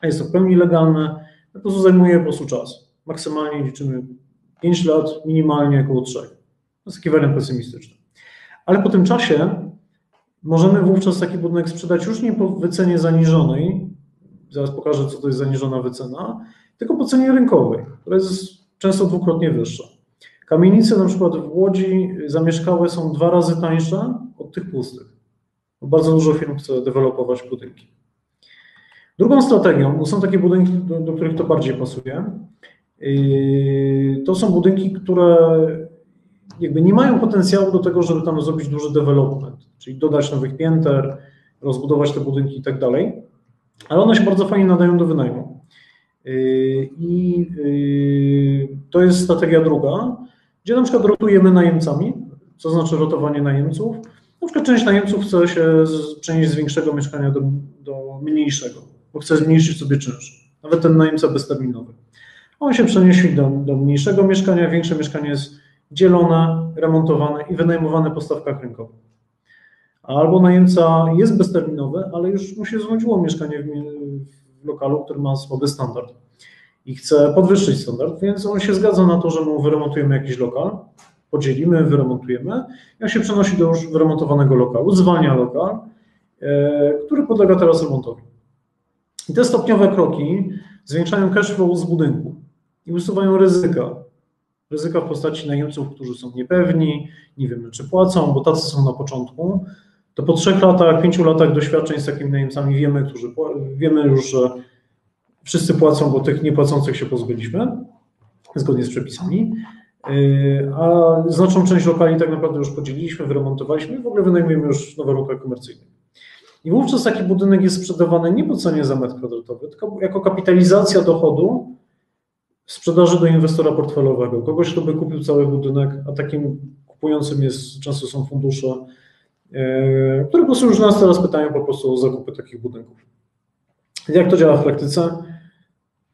a jest to w pełni legalne, po prostu zajmuje po prostu czas. Maksymalnie liczymy 5 lat, minimalnie około 3. To jest taki wariant pesymistyczny. Ale po tym czasie możemy wówczas taki budynek sprzedać już nie po wycenie zaniżonej, zaraz pokażę, co to jest zaniżona wycena, tylko po cenie rynkowej, która jest często dwukrotnie wyższa. Kamienice na przykład w Łodzi zamieszkałe są dwa razy tańsze od tych pustych. Bardzo dużo firm chce dewelopować budynki. Drugą strategią, są takie budynki, do, do których to bardziej pasuje, yy, to są budynki, które jakby nie mają potencjału do tego, żeby tam zrobić duży development, czyli dodać nowych pięter, rozbudować te budynki i tak dalej, ale one się bardzo fajnie nadają do wynajmu. Yy, I yy, to jest strategia druga, gdzie na przykład rotujemy najemcami. Co znaczy rotowanie najemców? Na przykład część najemców chce się przenieść z większego mieszkania do, do mniejszego, bo chce zmniejszyć sobie czynsz. Nawet ten najemca bezterminowy. On się przeniesie do, do mniejszego mieszkania, większe mieszkanie jest dzielone, remontowane i wynajmowane po stawkach rynkowych. Albo najemca jest bezterminowy, ale już mu się znudziło mieszkanie w, lokalu, który ma słaby standard i chce podwyższyć standard, więc on się zgadza na to, że mu wyremontujemy jakiś lokal, podzielimy, wyremontujemy i on się przenosi do już wyremontowanego lokalu, zwalnia lokal, e, który podlega teraz remontowi. I te stopniowe kroki zwiększają cash flow z budynku i usuwają ryzyka. Ryzyka w postaci najemców, którzy są niepewni, nie wiemy czy płacą, bo tacy są na początku, to po trzech latach, pięciu latach doświadczeń z takimi najemcami wiemy, którzy, wiemy już, że wszyscy płacą, bo tych niepłacących się pozbyliśmy, zgodnie z przepisami, yy, a znaczną część lokali tak naprawdę już podzieliliśmy, wyremontowaliśmy i w ogóle wynajmujemy już nowe lokale komercyjne. I wówczas taki budynek jest sprzedawany nie po cenie za metr kwadratowy, tylko jako kapitalizacja dochodu sprzedaży do inwestora portfelowego. Kogoś, kto by kupił cały budynek, a takim kupującym jest, często są fundusze, które po prostu już nas teraz pytają po prostu o zakupy takich budynków. Jak to działa w praktyce?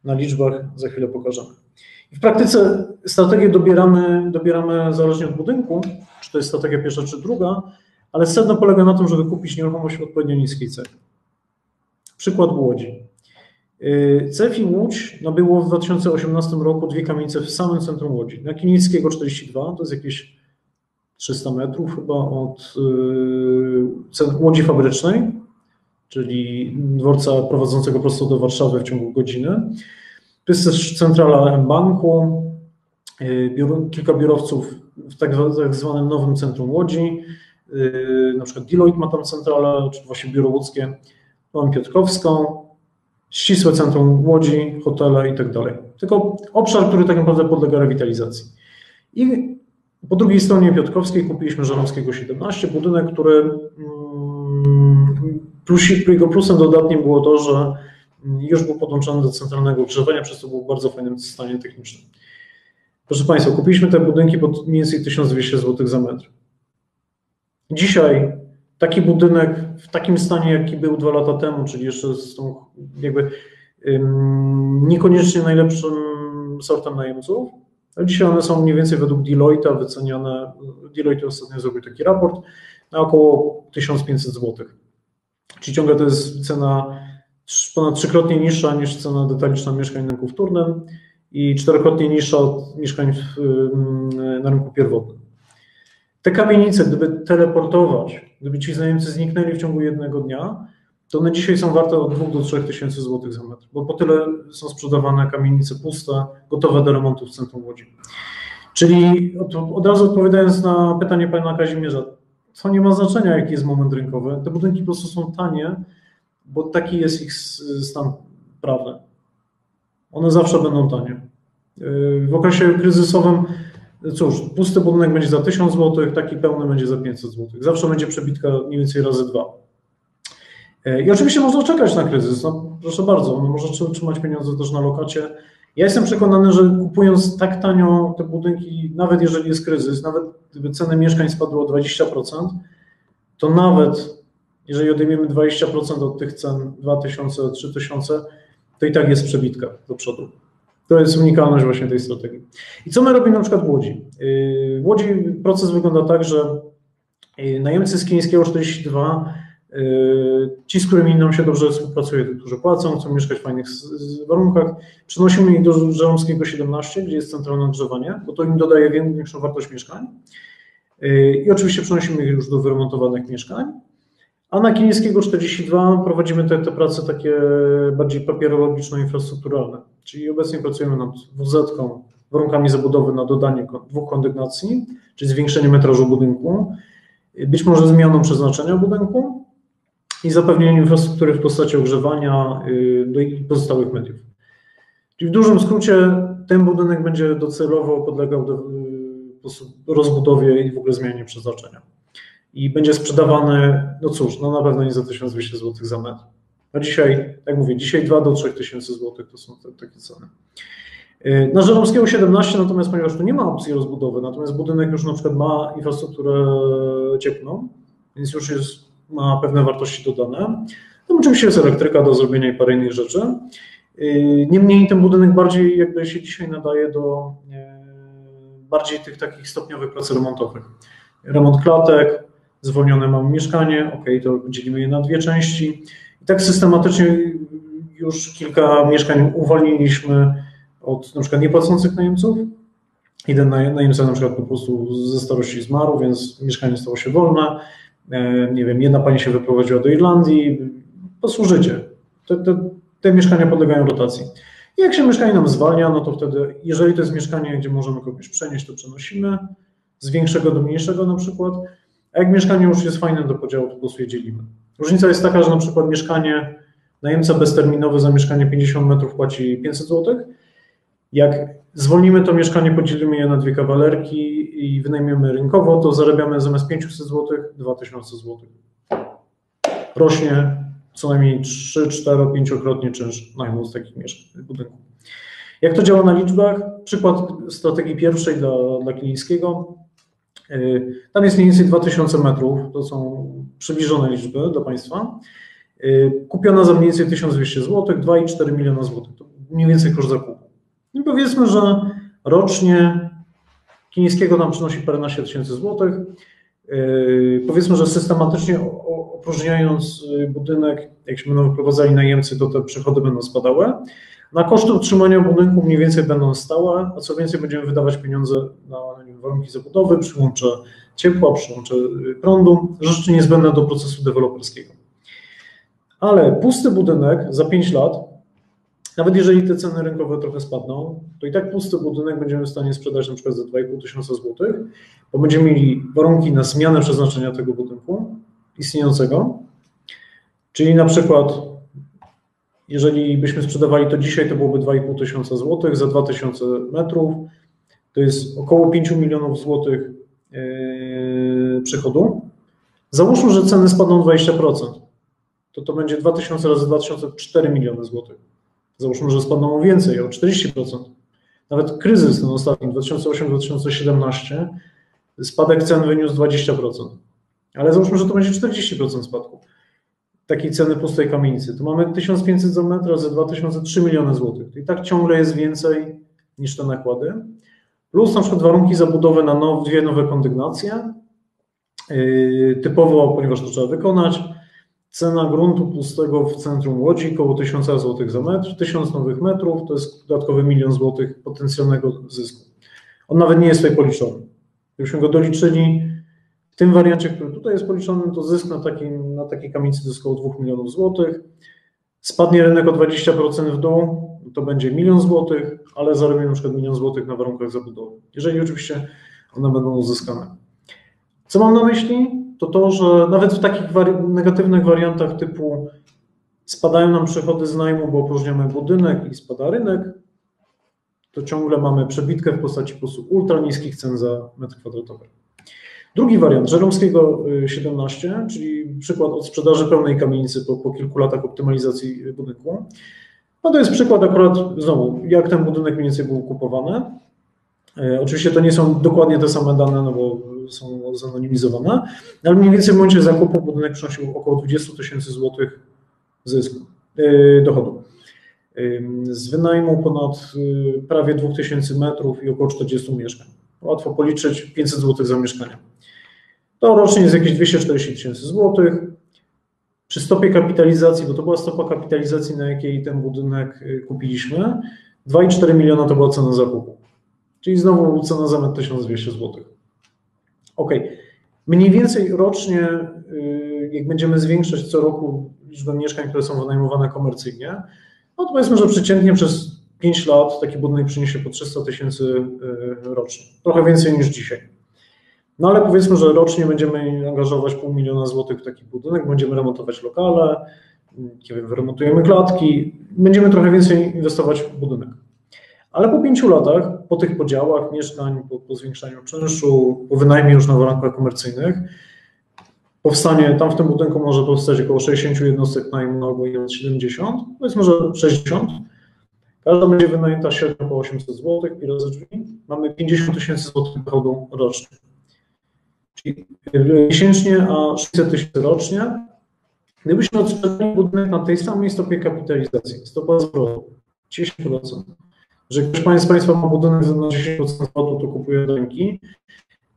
Na liczbach za chwilę pokażemy. w praktyce strategię dobieramy, dobieramy zależnie od budynku, czy to jest strategia pierwsza, czy druga, ale sedno polega na tym, żeby kupić nieruchomość w odpowiednio niskiej cenie. Przykład Łodzi. Y, CEFI Łódź nabyło w 2018 roku dwie kamienice w samym centrum Łodzi. Na Kinickiego 42, to jest jakieś 300 metrów chyba od y, Łodzi Fabrycznej, czyli dworca prowadzącego prosto do Warszawy w ciągu godziny. To jest też centrala M-Banku, y, kilka biurowców w tak, tak zwanym nowym centrum Łodzi, na przykład Deloitte ma tam centralę, czy właśnie biuro łódzkie, mamy Piotrkowską, ścisłe centrum Łodzi, hotele i tak dalej. Tylko obszar, który tak naprawdę podlega rewitalizacji. I po drugiej stronie Piotrkowskiej kupiliśmy Żaromskiego 17, budynek, który mm, plus, jego plusem dodatnim było to, że już był podłączony do centralnego ogrzewania, przez co był w bardzo fajnym stanie technicznym. Proszę Państwa, kupiliśmy te budynki po mniej więcej 1200 zł za metr. Dzisiaj taki budynek w takim stanie, jaki był dwa lata temu, czyli jeszcze z tą jakby niekoniecznie najlepszym sortem najemców, ale dzisiaj one są mniej więcej według Deloitte'a wyceniane, Deloitte ostatnio zrobił taki raport, na około 1500 zł. Czyli ciągle to jest cena ponad trzykrotnie niższa niż cena detaliczna mieszkań na rynku wtórnym i czterokrotnie niższa od mieszkań w, na rynku pierwotnym. Te kamienice, gdyby teleportować, gdyby ci znajomcy zniknęli w ciągu jednego dnia, to one dzisiaj są warte od 2 do 3 tysięcy złotych za metr, bo po tyle są sprzedawane kamienice puste, gotowe do remontu w centrum Łodzi. Czyli od, od razu odpowiadając na pytanie pana Kazimierza, to nie ma znaczenia, jaki jest moment rynkowy. Te budynki po prostu są tanie, bo taki jest ich stan prawny. One zawsze będą tanie. W okresie kryzysowym Cóż, pusty budynek będzie za 1000 zł, taki pełny będzie za 500 zł. Zawsze będzie przebitka mniej więcej razy dwa. E, I oczywiście można czekać na kryzys. No, proszę bardzo, no, można trzymać pieniądze też na lokacie. Ja jestem przekonany, że kupując tak tanio te budynki, nawet jeżeli jest kryzys, nawet gdyby ceny mieszkań spadły o 20%, to nawet jeżeli odejmiemy 20% od tych cen 2000, 3000, to i tak jest przebitka do przodu. To jest unikalność właśnie tej strategii. I co my robimy na przykład w Łodzi? Yy, w Łodzi proces wygląda tak, że yy, najemcy z Kińskiego 42, yy, ci, z którymi nam się dobrze współpracuje, którzy płacą, chcą mieszkać w fajnych warunkach, przenosimy ich do Żeromskiego 17, gdzie jest centralne ogrzewanie, bo to im dodaje większą wartość mieszkań. I oczywiście przenosimy ich już do wyremontowanych mieszkań. A na Kinieckiego 42 prowadzimy te, te prace takie bardziej papierologiczno-infrastrukturalne, czyli obecnie pracujemy nad WZ, warunkami zabudowy na dodanie dwóch kondygnacji, czyli zwiększenie metrażu budynku, być może zmianą przeznaczenia budynku i zapewnienie infrastruktury w postaci ogrzewania y, i pozostałych mediów. Czyli w dużym skrócie ten budynek będzie docelowo podlegał do, y, rozbudowie i w ogóle zmianie przeznaczenia i będzie sprzedawany, no cóż, no na pewno nie za 1200 zł za metr. A dzisiaj, jak mówię, dzisiaj 2 do 3000 zł to są te, takie ceny. Y, na Żeromskiego 17 natomiast, ponieważ tu nie ma opcji rozbudowy, natomiast budynek już na przykład ma infrastrukturę cieplną, więc już jest, ma pewne wartości dodane. Tam oczywiście jest elektryka do zrobienia i parę innych rzeczy. Y, niemniej ten budynek bardziej jakby się dzisiaj nadaje do y, bardziej tych takich stopniowych prac remontowych. Remont klatek, zwolnione mamy mieszkanie, ok, to dzielimy je na dwie części. I tak systematycznie już kilka mieszkań uwolniliśmy od na przykład niepłacących najemców. Jeden najemca na przykład po prostu ze starości zmarł, więc mieszkanie stało się wolne. E, nie wiem, jedna pani się wyprowadziła do Irlandii. Posłużycie. Te, te, te mieszkania podlegają rotacji. I jak się mieszkanie nam zwalnia, no to wtedy, jeżeli to jest mieszkanie, gdzie możemy kogoś przenieść, to przenosimy z większego do mniejszego na przykład. A jak mieszkanie już jest fajne do podziału, to po prostu je dzielimy. Różnica jest taka, że na przykład mieszkanie, najemca bezterminowy za mieszkanie 50 metrów płaci 500 zł. Jak zwolnimy to mieszkanie, podzielimy je na dwie kawalerki i wynajmiemy rynkowo, to zarabiamy zamiast 500 zł 2000 zł. rośnie co najmniej 3, 4, 5-krotnie czynsz najmu z takich mieszkań, budynków. Jak to działa na liczbach? Przykład strategii pierwszej dla, dla Kilińskiego. Y, tam jest mniej więcej 2000 metrów, to są przybliżone liczby dla Państwa. Y, kupiona za mniej więcej 1200 zł, 2,4 miliona złotych. To mniej więcej koszt zakupu. I powiedzmy, że rocznie Kilińskiego nam przynosi paręnaście tysięcy złotych. Yy, powiedzmy, że systematycznie opróżniając y, budynek, jak się będą wyprowadzali najemcy, to te przychody będą spadały. Na koszty utrzymania budynku mniej więcej będą stałe, a co więcej będziemy wydawać pieniądze na warunki zabudowy, przyłącze ciepła, przyłącze y, prądu, rzeczy niezbędne do procesu deweloperskiego. Ale pusty budynek za 5 lat nawet jeżeli te ceny rynkowe trochę spadną, to i tak pusty budynek będziemy w stanie sprzedać na przykład za 2,5 tysiąca złotych, bo będziemy mieli warunki na zmianę przeznaczenia tego budynku istniejącego. Czyli na przykład, jeżeli byśmy sprzedawali to dzisiaj, to byłoby 2,5 tysiąca złotych za 2000 metrów. To jest około 5 milionów złotych yy, przychodu. Załóżmy, że ceny spadną 20%. To to będzie 2000 razy 2000, 4 miliony złotych. Załóżmy, że spadną o więcej, o 40%. Nawet kryzys ten ostatni, 2008-2017, spadek cen wyniósł 20%. Ale załóżmy, że to będzie 40% spadku takiej ceny pustej kamienicy. To mamy 1500 za metr razy 2003 miliony złotych. I tak ciągle jest więcej niż te nakłady. Plus na przykład warunki zabudowy na now, dwie nowe kondygnacje. Yy, typowo, ponieważ to trzeba wykonać, Cena gruntu pustego w centrum Łodzi około 1000 zł za metr. 1000 nowych metrów to jest dodatkowy milion złotych potencjalnego zysku. On nawet nie jest tutaj policzony. Gdybyśmy go doliczyli w tym wariancie, który tutaj jest policzony, to zysk na, takim, na takiej kamienicy to około 2 milionów złotych. Spadnie rynek o 20% w dół, to będzie milion złotych, ale zarobimy na przykład milion złotych na warunkach zabudowy. Jeżeli oczywiście one będą uzyskane. Co mam na myśli? To to, że nawet w takich wari negatywnych wariantach typu spadają nam przychody z najmu, bo opróżniamy budynek i spada rynek, to ciągle mamy przebitkę w postaci po ultra niskich cen za metr kwadratowy. Drugi wariant, Żeromskiego 17, y, czyli przykład od sprzedaży pełnej kamienicy po, po kilku latach optymalizacji budynku. No to jest przykład akurat, znowu, jak ten budynek mniej więcej był kupowany. E, oczywiście to nie są dokładnie te same dane, no bo są zanonimizowane, ale mniej więcej w momencie zakupu budynek przynosił około 20 tysięcy złotych zysku, yy, dochodu. Yy, z wynajmu ponad yy, prawie 2000 metrów i około 40 mieszkań. Łatwo policzyć 500 złotych za mieszkanie. To rocznie jest jakieś 240 tysięcy złotych. Przy stopie kapitalizacji, bo to była stopa kapitalizacji, na jakiej ten budynek kupiliśmy, 2,4 miliona to była cena zakupu. Czyli znowu cena za metr 1200 zł. Ok. Mniej więcej rocznie, y, jak będziemy zwiększać co roku liczbę mieszkań, które są wynajmowane komercyjnie, no to powiedzmy, że przeciętnie przez 5 lat taki budynek przyniesie po 300 tysięcy y, rocznie. Trochę więcej niż dzisiaj. No ale powiedzmy, że rocznie będziemy angażować pół miliona złotych w taki budynek, będziemy remontować lokale, nie wiem, wyremontujemy klatki, będziemy trochę więcej inwestować w budynek. Ale po pięciu latach, po tych podziałach mieszkań, po, po zwiększaniu czynszu, po wynajmie już na warunkach komercyjnych, powstanie, tam w tym budynku może powstać około 60 jednostek najmu albo 70, powiedzmy, że 60. Każda będzie wynajęta średnio po 800 zł, pi razy drzwi. Mamy 50 tysięcy złotych dochodu rocznie. Czyli miesięcznie, a 600 tysięcy rocznie. Gdybyśmy odsprzedali budynek na tej samej stopie kapitalizacji, stopa zwrotu 10%, że ktoś z Państwa ma budynek za 10% zwrotu, to kupuje ręki,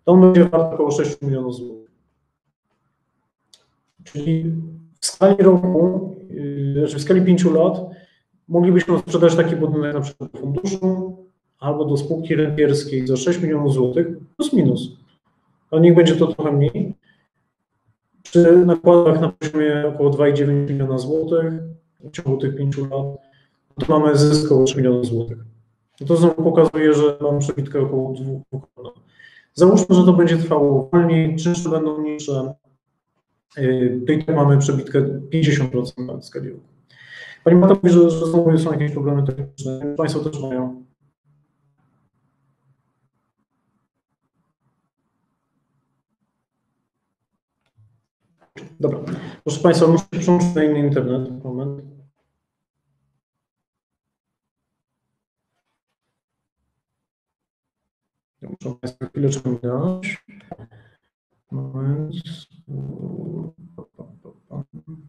to on będzie wart około 6 milionów złotych. Czyli w skali roku, yy, znaczy w skali 5 lat, moglibyśmy sprzedać taki budynek na przykład do funduszu albo do spółki rentierskiej za 6 milionów złotych, plus minus. A niech będzie to trochę mniej. Przy nakładach na poziomie około 2,9 miliona złotych w ciągu tych 5 lat, to mamy zysk około 3 milionów złotych. No to znowu pokazuje, że mam przebitkę około dwóch Załóżmy, że to będzie trwało wolniej, czynsze będą niższe, to i tak mamy przebitkę 50% na skali roku. Pani Mata mówi, że, że znowu są jakieś problemy techniczne. Państwo też mają. Dobra. Proszę Państwa, muszę przełączyć na inny internet. Moment. Muszę Państwa chwileczkę minąć. Moment. Okej.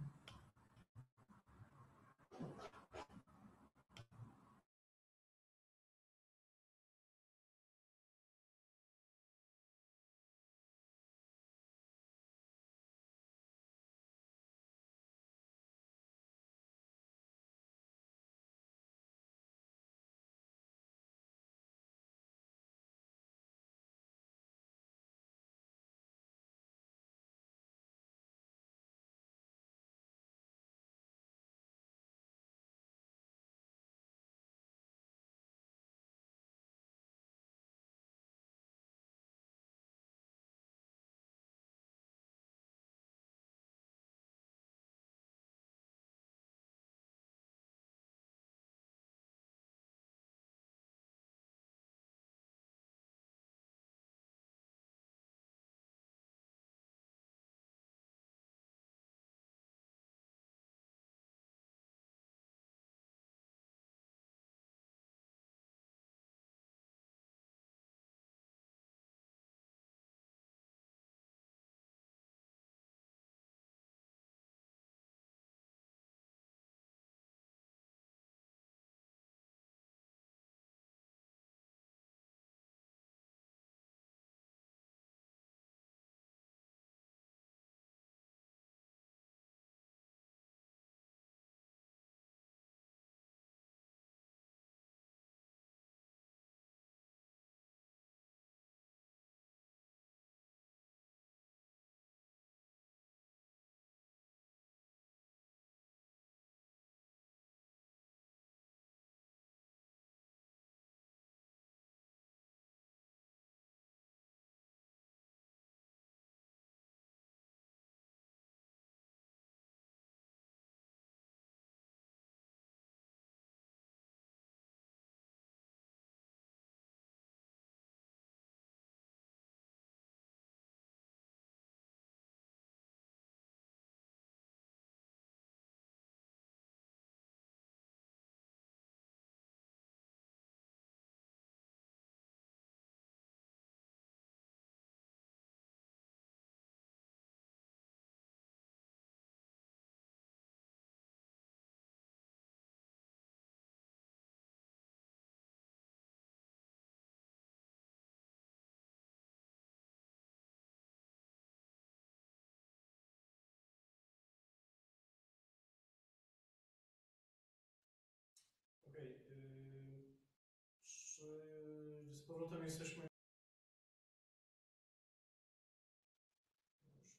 Z powrotem jesteśmy?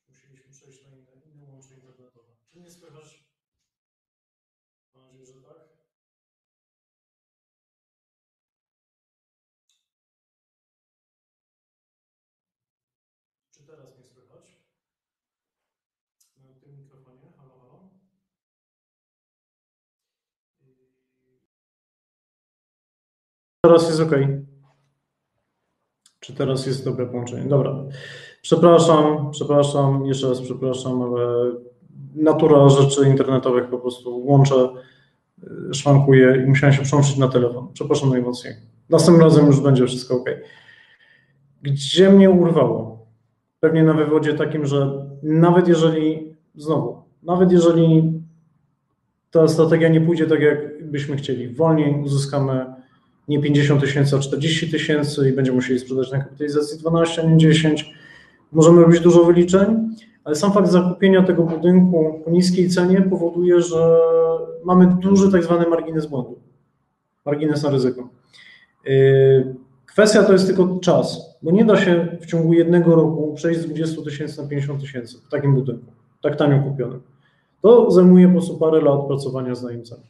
Już musieliśmy przejść na inne, inne łącze internetowe. Czy nie słychać? Mam nadzieję, że tak. Czy teraz mnie słychać? Na tym mikrofonie? Halo, halo? Teraz jest ok. Czy teraz jest dobre połączenie? Dobra. Przepraszam, przepraszam, jeszcze raz przepraszam, ale natura rzeczy internetowych po prostu łącze, y, szwankuje i musiałem się przełączyć na telefon. Przepraszam najmocniej. Następnym razem już będzie wszystko ok. Gdzie mnie urwało? Pewnie na wywodzie takim, że nawet jeżeli, znowu, nawet jeżeli ta strategia nie pójdzie tak, jak byśmy chcieli, wolniej uzyskamy nie 50 tysięcy, a 40 tysięcy i będziemy musieli sprzedać na kapitalizacji 12, a nie 10. Możemy robić dużo wyliczeń, ale sam fakt zakupienia tego budynku po niskiej cenie powoduje, że mamy duży tak zwany margines błędu, margines na ryzyko. Yy, kwestia to jest tylko czas, bo nie da się w ciągu jednego roku przejść z 20 tysięcy na 50 tysięcy w takim budynku, tak tanio kupionym. To zajmuje po prostu parę lat pracowania z najemcami.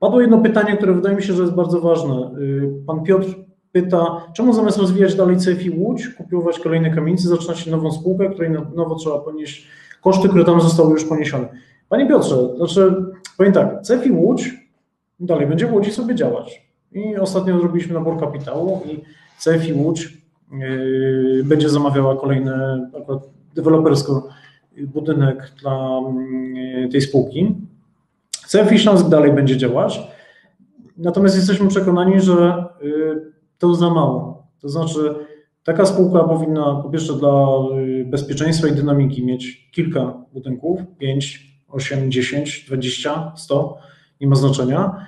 Padło jedno pytanie, które wydaje mi się, że jest bardzo ważne. Y, pan Piotr pyta, czemu zamiast rozwijać dalej CFI Łódź, kupować kolejne kamienice, zaczynać nową spółkę, której na nowo trzeba ponieść koszty, które tam zostały już poniesione. Panie Piotrze, znaczy, powiem tak, CFI Łódź dalej będzie w Łodzi sobie działać. I ostatnio zrobiliśmy nabór kapitału i CFI Łódź yy, będzie zamawiała kolejne, akurat dewelopersko, budynek dla mm, tej spółki. CFI Śląsk dalej będzie działać, natomiast jesteśmy przekonani, że y, to za mało. To znaczy, taka spółka powinna po pierwsze dla y, bezpieczeństwa i dynamiki mieć kilka budynków, 5, 8, 10, 20, 100, nie ma znaczenia.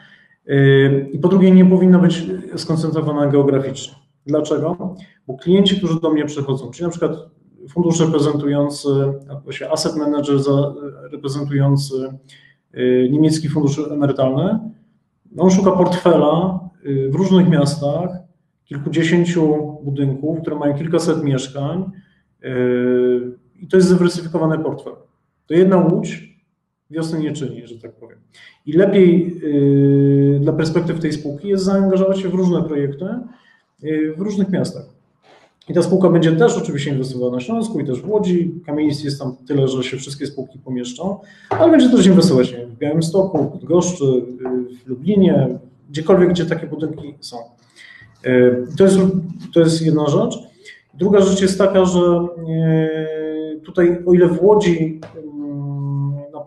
Y, I po drugie, nie powinna być skoncentrowana geograficznie. Dlaczego? Bo klienci, którzy do mnie przychodzą, czyli na przykład fundusz reprezentujący, asset manager reprezentujący niemiecki fundusz emerytalny, no on szuka portfela w różnych miastach, kilkudziesięciu budynków, które mają kilkaset mieszkań i to jest zdywersyfikowany portfel. To jedna łódź wiosny nie czyni, że tak powiem. I lepiej dla perspektyw tej spółki jest zaangażować się w różne projekty w różnych miastach. I ta spółka będzie też oczywiście inwestowała na Śląsku i też w Łodzi. Kamienic jest tam tyle, że się wszystkie spółki pomieszczą, ale będzie też inwestować w Białymstoku, w Bydgoszczy, yy, w Lublinie, gdziekolwiek, gdzie takie budynki są. To jest, to jest jedna rzecz. Druga rzecz jest taka, że tutaj, o ile w Łodzi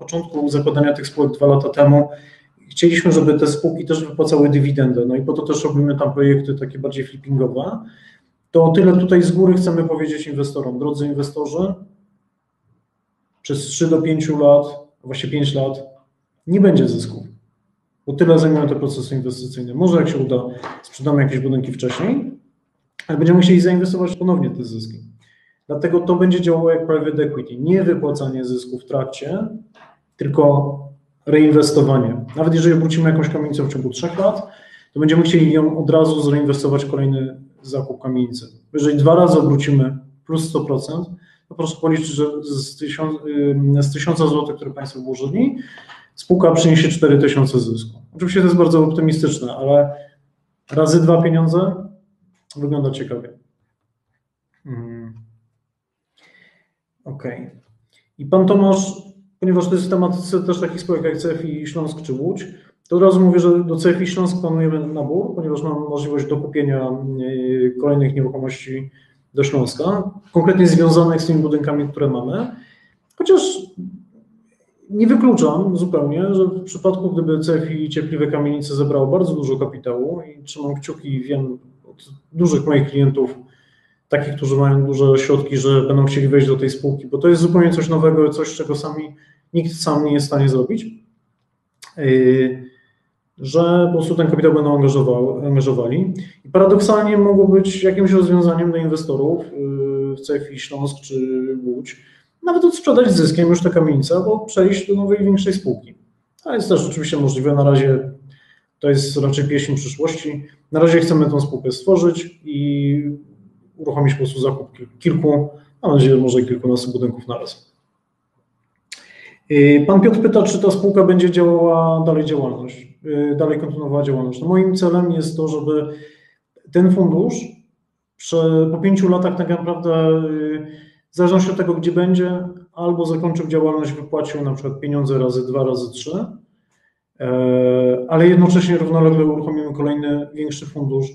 początku zakładania tych spółek dwa lata temu chcieliśmy, żeby te spółki też wypłacały dywidendę, no i po to też robimy tam projekty takie bardziej flippingowe. To tyle tutaj z góry chcemy powiedzieć inwestorom, drodzy inwestorzy, przez 3 do 5 lat, właśnie 5 lat, nie będzie zysków, bo tyle zajmują te procesy inwestycyjne. Może jak się uda, sprzedamy jakieś budynki wcześniej, ale będziemy chcieli zainwestować ponownie te zyski. Dlatego to będzie działało jak private equity, nie wypłacanie zysku w trakcie, tylko reinwestowanie. Nawet jeżeli obrócimy jakąś kamienicę w ciągu trzech lat, to będziemy chcieli ją od razu zreinwestować w zakup kamienicy. Jeżeli dwa razy obrócimy plus 100%, to proszę policzyć, że z 1000, z 1000 zł, które Państwo włożyli, spółka przyniesie 4000 zysku. Oczywiście to jest bardzo optymistyczne, ale razy dwa pieniądze wygląda ciekawie. Hmm. OK. I Pan Tomasz ponieważ to jest temat też takich spółek jak CFI Śląsk czy Łódź, od razu mówię, że do CFI Śląsk planujemy nabór, ponieważ mamy możliwość dokupienia e, kolejnych nieruchomości do Śląska, konkretnie związanych z tymi budynkami, które mamy. Chociaż nie wykluczam zupełnie, że w przypadku, gdyby CFI Ciepliwe Kamienice zebrało bardzo dużo kapitału i trzymam kciuki i wiem od dużych moich klientów, takich, którzy mają duże środki, że będą chcieli wejść do tej spółki, bo to jest zupełnie coś nowego, coś, czego sami nikt sam nie jest w stanie zrobić, yy, że po prostu ten kapitał będą angażowali. I paradoksalnie mogło być jakimś rozwiązaniem dla inwestorów yy, w CFI Śląsk czy Łódź, nawet odsprzedać zyskiem już te kamienice, albo przejść do nowej, większej spółki. To jest też oczywiście możliwe. Na razie to jest raczej pieśń przyszłości. Na razie chcemy tę spółkę stworzyć i uruchomić po prostu zakup kilku, mam nadzieję, może kilkunastu budynków na raz. Y, pan Piotr pyta, czy ta spółka będzie działała dalej działalność, dalej kontynuowała działalność. No moim celem jest to, żeby ten fundusz przy, po pięciu latach tak naprawdę, y, w zależności od tego, gdzie będzie, albo zakończył działalność, wypłacił na przykład pieniądze razy dwa, razy trzy, ale jednocześnie równolegle uruchomimy kolejny większy fundusz,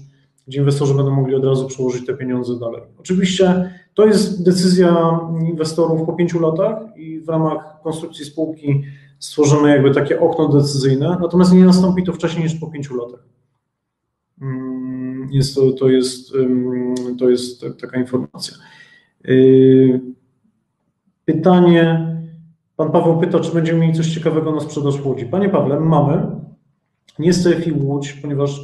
gdzie inwestorzy będą mogli od razu przełożyć te pieniądze dalej. Oczywiście to jest decyzja inwestorów po pięciu latach i w ramach konstrukcji spółki stworzymy jakby takie okno decyzyjne, natomiast nie nastąpi to wcześniej niż po pięciu latach. Mm, jest to, to, jest, to jest taka informacja. Yy, pytanie. Pan Paweł pyta, czy będziemy mieli coś ciekawego na sprzedaż w Łodzi. Panie Pawle, mamy. Nie z CFI Łódź, ponieważ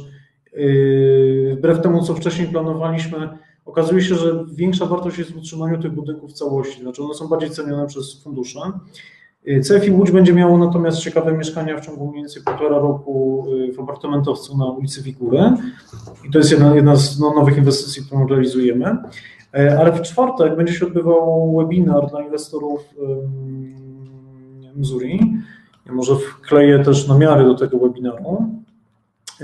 yy, wbrew temu, co wcześniej planowaliśmy, okazuje się, że większa wartość jest w utrzymaniu tych budynków w całości, znaczy one są bardziej cenione przez fundusze. CFI Łódź będzie miało natomiast ciekawe mieszkania w ciągu mniej więcej półtora roku y, w apartamentowcu na ulicy Wigury i to jest jedna, jedna z no, nowych inwestycji, którą realizujemy. E, ale w czwartek będzie się odbywał webinar dla inwestorów Missouri. Ja może wkleję też namiary do tego webinaru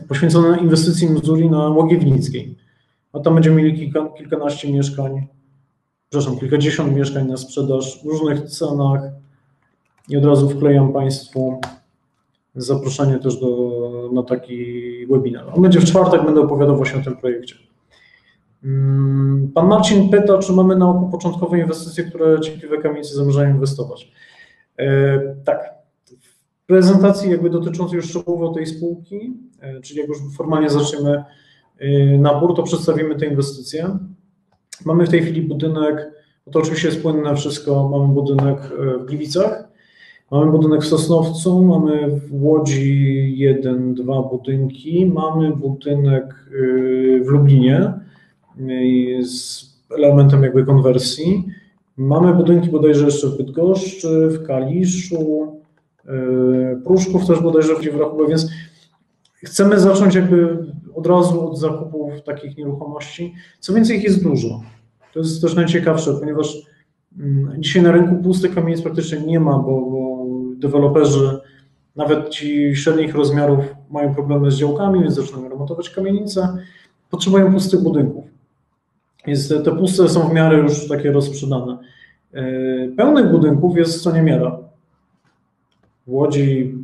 poświęcone inwestycji Missouri na Łogiewnickiej a tam będziemy mieli kilka, kilkanaście mieszkań, przepraszam, kilkadziesiąt mieszkań na sprzedaż w różnych cenach i od razu wklejam Państwu zaproszenie też do, na taki webinar. On będzie w czwartek, będę opowiadał właśnie o tym projekcie. Mm, Pan Marcin pyta, czy mamy na oku początkowe inwestycje, które cierpliwe kamienice zamierzają inwestować. Tak. W prezentacji jakby dotyczącej już szczegółowo tej spółki, czyli jak już formalnie zaczniemy nabór, to przedstawimy te inwestycje. Mamy w tej chwili budynek, to oczywiście jest płynne wszystko, mamy budynek w Gliwicach, Mamy budynek w Sosnowcu, mamy w Łodzi jeden, dwa budynki, mamy budynek y, w Lublinie y, z elementem jakby konwersji. Mamy budynki bodajże jeszcze w Bydgoszczy, w Kaliszu, y, Pruszków też bodajże w Rachubie, więc chcemy zacząć jakby od razu od zakupów takich nieruchomości. Co więcej, ich jest dużo. To jest też najciekawsze, ponieważ mm, dzisiaj na rynku pustych kamienic praktycznie nie ma, bo, bo deweloperzy, nawet ci średnich rozmiarów, mają problemy z działkami, więc zaczynają remontować kamienice, potrzebują pustych budynków. Więc te, te puste są w miarę już takie rozprzedane. E, pełnych budynków jest co niemiara. W Łodzi,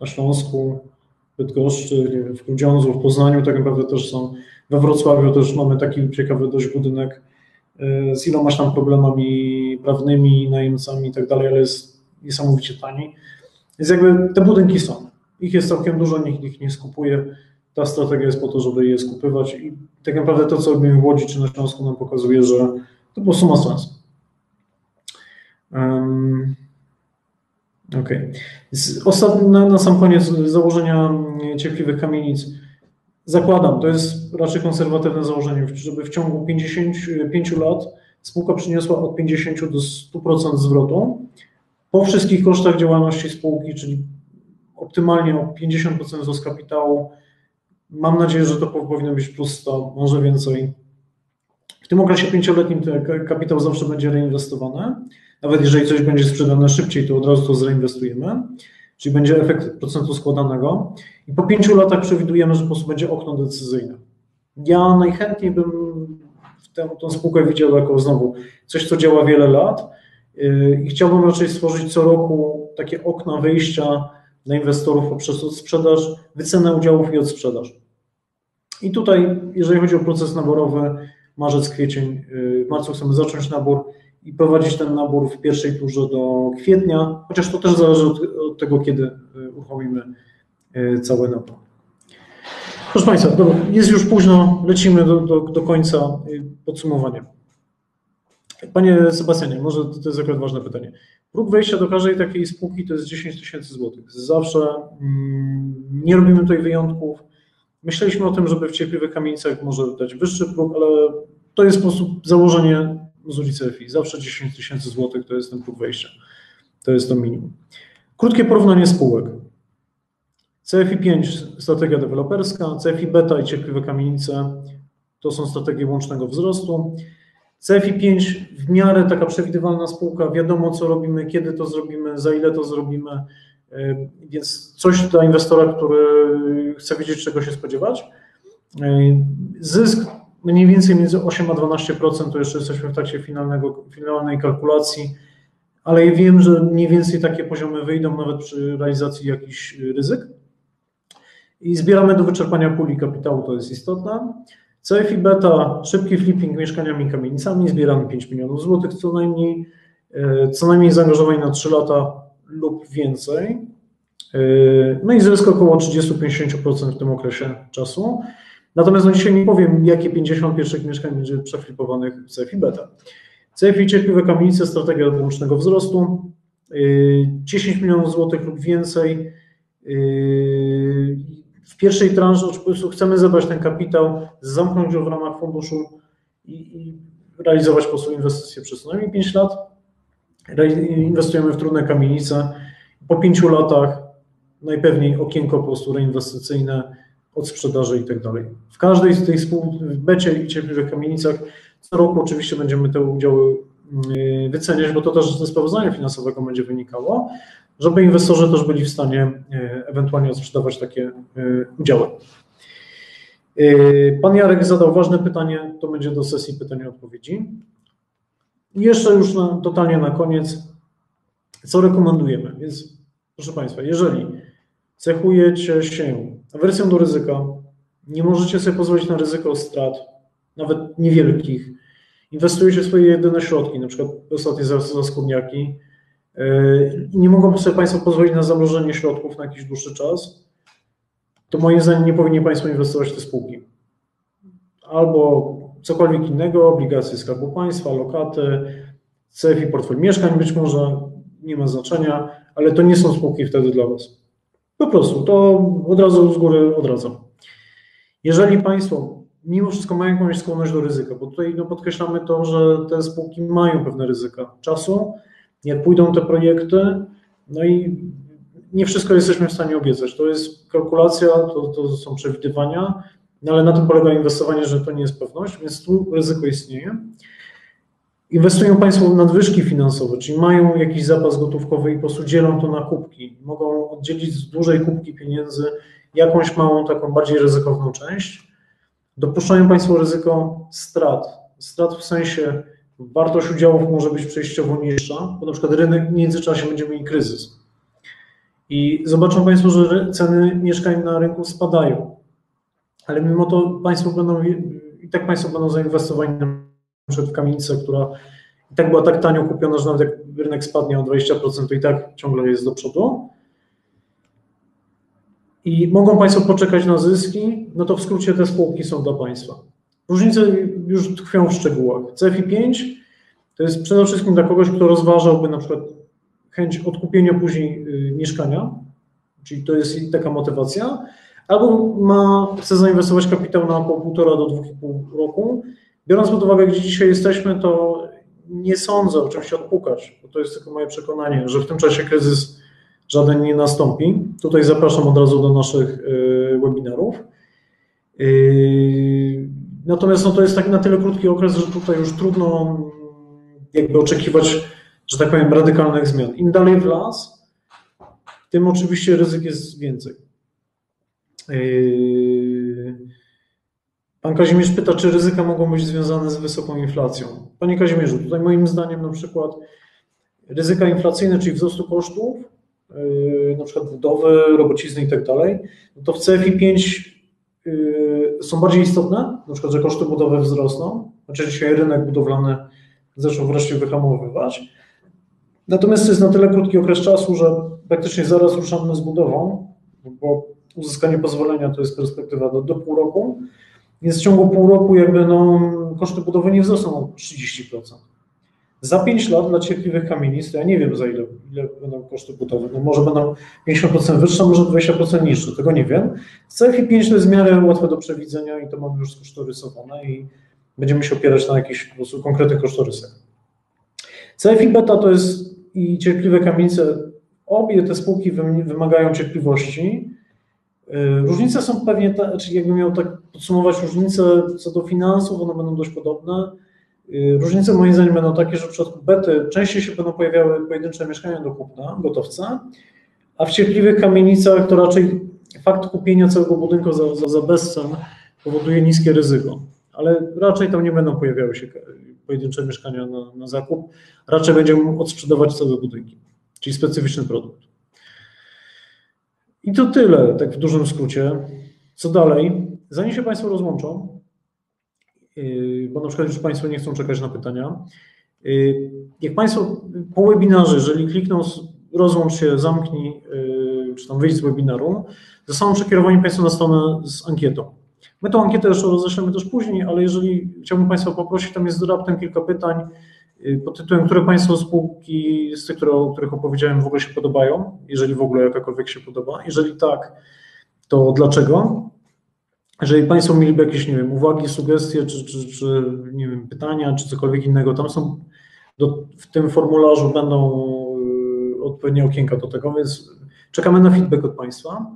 na Śląsku, Bydgoszczy, w Grudziądzu, w Poznaniu tak naprawdę też są. We Wrocławiu też mamy taki ciekawy dość budynek e, z ilomaś tam problemami prawnymi, najemcami i tak dalej, ale jest niesamowicie tani. Więc jakby te budynki są. Ich jest całkiem dużo, nikt ich nie skupuje. Ta strategia jest po to, żeby je skupywać i tak naprawdę to, co robimy w Łodzi czy na Śląsku nam pokazuje, że to po prostu ma sens. Um, OK. Na, na sam koniec założenia cierpliwych kamienic. Zakładam, to jest raczej konserwatywne założenie, żeby w ciągu 55 lat spółka przyniosła od 50 do 100% zwrotu po wszystkich kosztach działalności spółki, czyli optymalnie o 50% wzrost kapitału. Mam nadzieję, że to powinno być plus 100, może więcej. W tym okresie pięcioletnim ten kapitał zawsze będzie reinwestowany. Nawet jeżeli coś będzie sprzedane szybciej, to od razu to zreinwestujemy, czyli będzie efekt procentu składanego. I po pięciu latach przewidujemy, że po prostu będzie okno decyzyjne. Ja najchętniej bym tę, tę spółkę widział jako znowu coś, co działa wiele lat, i chciałbym raczej stworzyć co roku takie okna wyjścia dla inwestorów poprzez odsprzedaż, wycenę udziałów i odsprzedaż. I tutaj, jeżeli chodzi o proces naborowy, marzec, kwiecień, w marcu chcemy zacząć nabór i prowadzić ten nabór w pierwszej turze do kwietnia, chociaż to też zależy od, od tego, kiedy y, uruchomimy y, cały nabór. Proszę Państwa, dobra, jest już późno, lecimy do, do, do końca y, podsumowania. Panie Sebastianie, może to jest akurat ważne pytanie. Próg wejścia do każdej takiej spółki to jest 10 tysięcy złotych. Zawsze mm, nie robimy tutaj wyjątków. Myśleliśmy o tym, żeby w cierpliwych kamienicach może dać wyższy próg, ale to jest po prostu założenie z ulicy FI. Zawsze 10 tysięcy złotych to jest ten próg wejścia. To jest to minimum. Krótkie porównanie spółek. CFI 5 strategia deweloperska, CFI beta i cierpliwe kamienice to są strategie łącznego wzrostu. CFI 5 w miarę taka przewidywalna spółka, wiadomo co robimy, kiedy to zrobimy, za ile to zrobimy, e, więc coś dla inwestora, który chce wiedzieć, czego się spodziewać. E, zysk mniej więcej między 8 a 12%, to jeszcze jesteśmy w trakcie finalnego, finalnej kalkulacji, ale wiem, że mniej więcej takie poziomy wyjdą nawet przy realizacji jakichś ryzyk. I zbieramy do wyczerpania puli kapitału, to jest istotne. CFI Beta, szybki flipping mieszkaniami i kamienicami, zbieramy 5 milionów złotych co najmniej, e, co najmniej zaangażowań na 3 lata lub więcej. E, no i zysk około 30-50% w tym okresie czasu. Natomiast no dzisiaj nie powiem, jakie 50 pierwszych mieszkań będzie przeflipowanych w CFI Beta. CFI cierpliwe kamienice, strategia łącznego wzrostu, 10 e, milionów złotych lub więcej w pierwszej prostu chcemy zebrać ten kapitał, zamknąć go w ramach funduszu i, i realizować po prostu inwestycje przez co najmniej 5 lat. Inwestujemy w trudne kamienice. Po 5 latach najpewniej okienko po prostu reinwestycyjne od sprzedaży i tak dalej. W każdej z tych spółek, w Becie i Cierpliwych Kamienicach co roku oczywiście będziemy te udziały y, wyceniać, bo to też ze sprawozdania finansowego będzie wynikało, żeby inwestorzy też byli w stanie e, ewentualnie odsprzedawać takie e, udziały. E, pan Jarek zadał ważne pytanie, to będzie do sesji pytań i odpowiedzi. Jeszcze już na, totalnie na koniec, co rekomendujemy? Więc proszę Państwa, jeżeli cechujecie się awersją do ryzyka, nie możecie sobie pozwolić na ryzyko strat, nawet niewielkich, inwestujecie swoje jedyne środki, na przykład ostatnie za, i nie mogą sobie Państwo pozwolić na zamrożenie środków na jakiś dłuższy czas, to moim zdaniem nie powinni Państwo inwestować w te spółki. Albo cokolwiek innego, obligacje Skarbu Państwa, lokaty, CFI, portfel mieszkań być może, nie ma znaczenia, ale to nie są spółki wtedy dla Was. Po prostu, to od razu z góry odradzam. Jeżeli Państwo mimo wszystko mają jakąś skłonność do ryzyka, bo tutaj no, podkreślamy to, że te spółki mają pewne ryzyka czasu, jak pójdą te projekty, no i nie wszystko jesteśmy w stanie obiecać. To jest kalkulacja, to, to są przewidywania, no ale na tym polega inwestowanie, że to nie jest pewność, więc tu ryzyko istnieje. Inwestują Państwo w nadwyżki finansowe, czyli mają jakiś zapas gotówkowy i po prostu dzielą to na kubki. Mogą oddzielić z dużej kubki pieniędzy jakąś małą, taką bardziej ryzykowną część. Dopuszczają Państwo ryzyko strat. Strat w sensie wartość udziałów może być przejściowo niższa, bo na przykład rynek w międzyczasie będzie mieli kryzys. I zobaczą Państwo, że ceny mieszkań na rynku spadają. Ale mimo to Państwo będą, i tak Państwo będą zainwestowani na w kamienicę, która i tak była tak tanio kupiona, że nawet jak rynek spadnie o 20%, to i tak ciągle jest do przodu. I mogą Państwo poczekać na zyski, no to w skrócie te spółki są dla Państwa. Różnice już tkwią w szczegółach. CFI 5 to jest przede wszystkim dla kogoś, kto rozważałby na przykład chęć odkupienia później y, mieszkania, czyli to jest taka motywacja, albo ma, chce zainwestować kapitał na około 1,5 do 2,5 roku. Biorąc pod uwagę, gdzie dzisiaj jesteśmy, to nie sądzę oczywiście odpukać, bo to jest tylko moje przekonanie, że w tym czasie kryzys żaden nie nastąpi. Tutaj zapraszam od razu do naszych y, webinarów. Natomiast no, to jest tak na tyle krótki okres, że tutaj już trudno mm, jakby oczekiwać, że tak powiem, radykalnych zmian. Im dalej w las, tym oczywiście ryzyk jest więcej. Yy, pan Kazimierz pyta, czy ryzyka mogą być związane z wysoką inflacją. Panie Kazimierzu, tutaj moim zdaniem na przykład ryzyka inflacyjne, czyli wzrostu kosztów, yy, na przykład budowy, robocizny i tak dalej, no to w CFI 5 yy, są bardziej istotne, na przykład, że koszty budowy wzrosną, znaczy dzisiaj rynek budowlany zaczął wreszcie wyhamowywać. Natomiast to jest na tyle krótki okres czasu, że praktycznie zaraz ruszamy z budową, bo uzyskanie pozwolenia to jest perspektywa do, do pół roku, więc w ciągu pół roku jakby no, koszty budowy nie wzrosną o 30%. Za 5 lat dla cierpliwych kamienic, ja nie wiem za ile, ile będą koszty budowy, no może będą 50% wyższe, może 20% niższe, tego nie wiem. CFI 5 to jest w miarę łatwe do przewidzenia i to mamy już skosztorysowane i będziemy się opierać na jakichś po prostu konkretnych kosztorysach. CFI Beta to jest i cierpliwe kamienice, obie te spółki wymagają cierpliwości, Y, różnice są pewnie, czyli jakbym miał tak podsumować różnice co do finansów, one będą dość podobne. Y, różnice moim zdaniem będą takie, że w przypadku bety częściej się będą pojawiały pojedyncze mieszkania do kupna, gotowca, a w cierpliwych kamienicach to raczej fakt kupienia całego budynku za, za, za bezcen powoduje niskie ryzyko. Ale raczej tam nie będą pojawiały się pojedyncze mieszkania na, na zakup, raczej będziemy odsprzedawać całe budynki, czyli specyficzny produkt. I to tyle, tak w dużym skrócie. Co dalej? Zanim się Państwo rozłączą, bo na przykład już Państwo nie chcą czekać na pytania, yy, jak Państwo po webinarze, jeżeli klikną rozłącz się, zamknij, yy, czy tam wyjść z webinaru, zostaną przekierowani Państwo na stronę z ankietą. My tą ankietę jeszcze roześlemy też później, ale jeżeli chciałbym Państwa poprosić, tam jest raptem kilka pytań, Y, pod tytułem, które Państwo spółki z tych, które, o których opowiedziałem, w ogóle się podobają, jeżeli w ogóle jakakolwiek się podoba. Jeżeli tak, to dlaczego? Jeżeli Państwo mieliby jakieś, nie wiem, uwagi, sugestie, czy, czy, czy nie wiem, pytania, czy cokolwiek innego, tam są, do, w tym formularzu będą y, odpowiednie okienka do tego, więc czekamy na feedback od Państwa.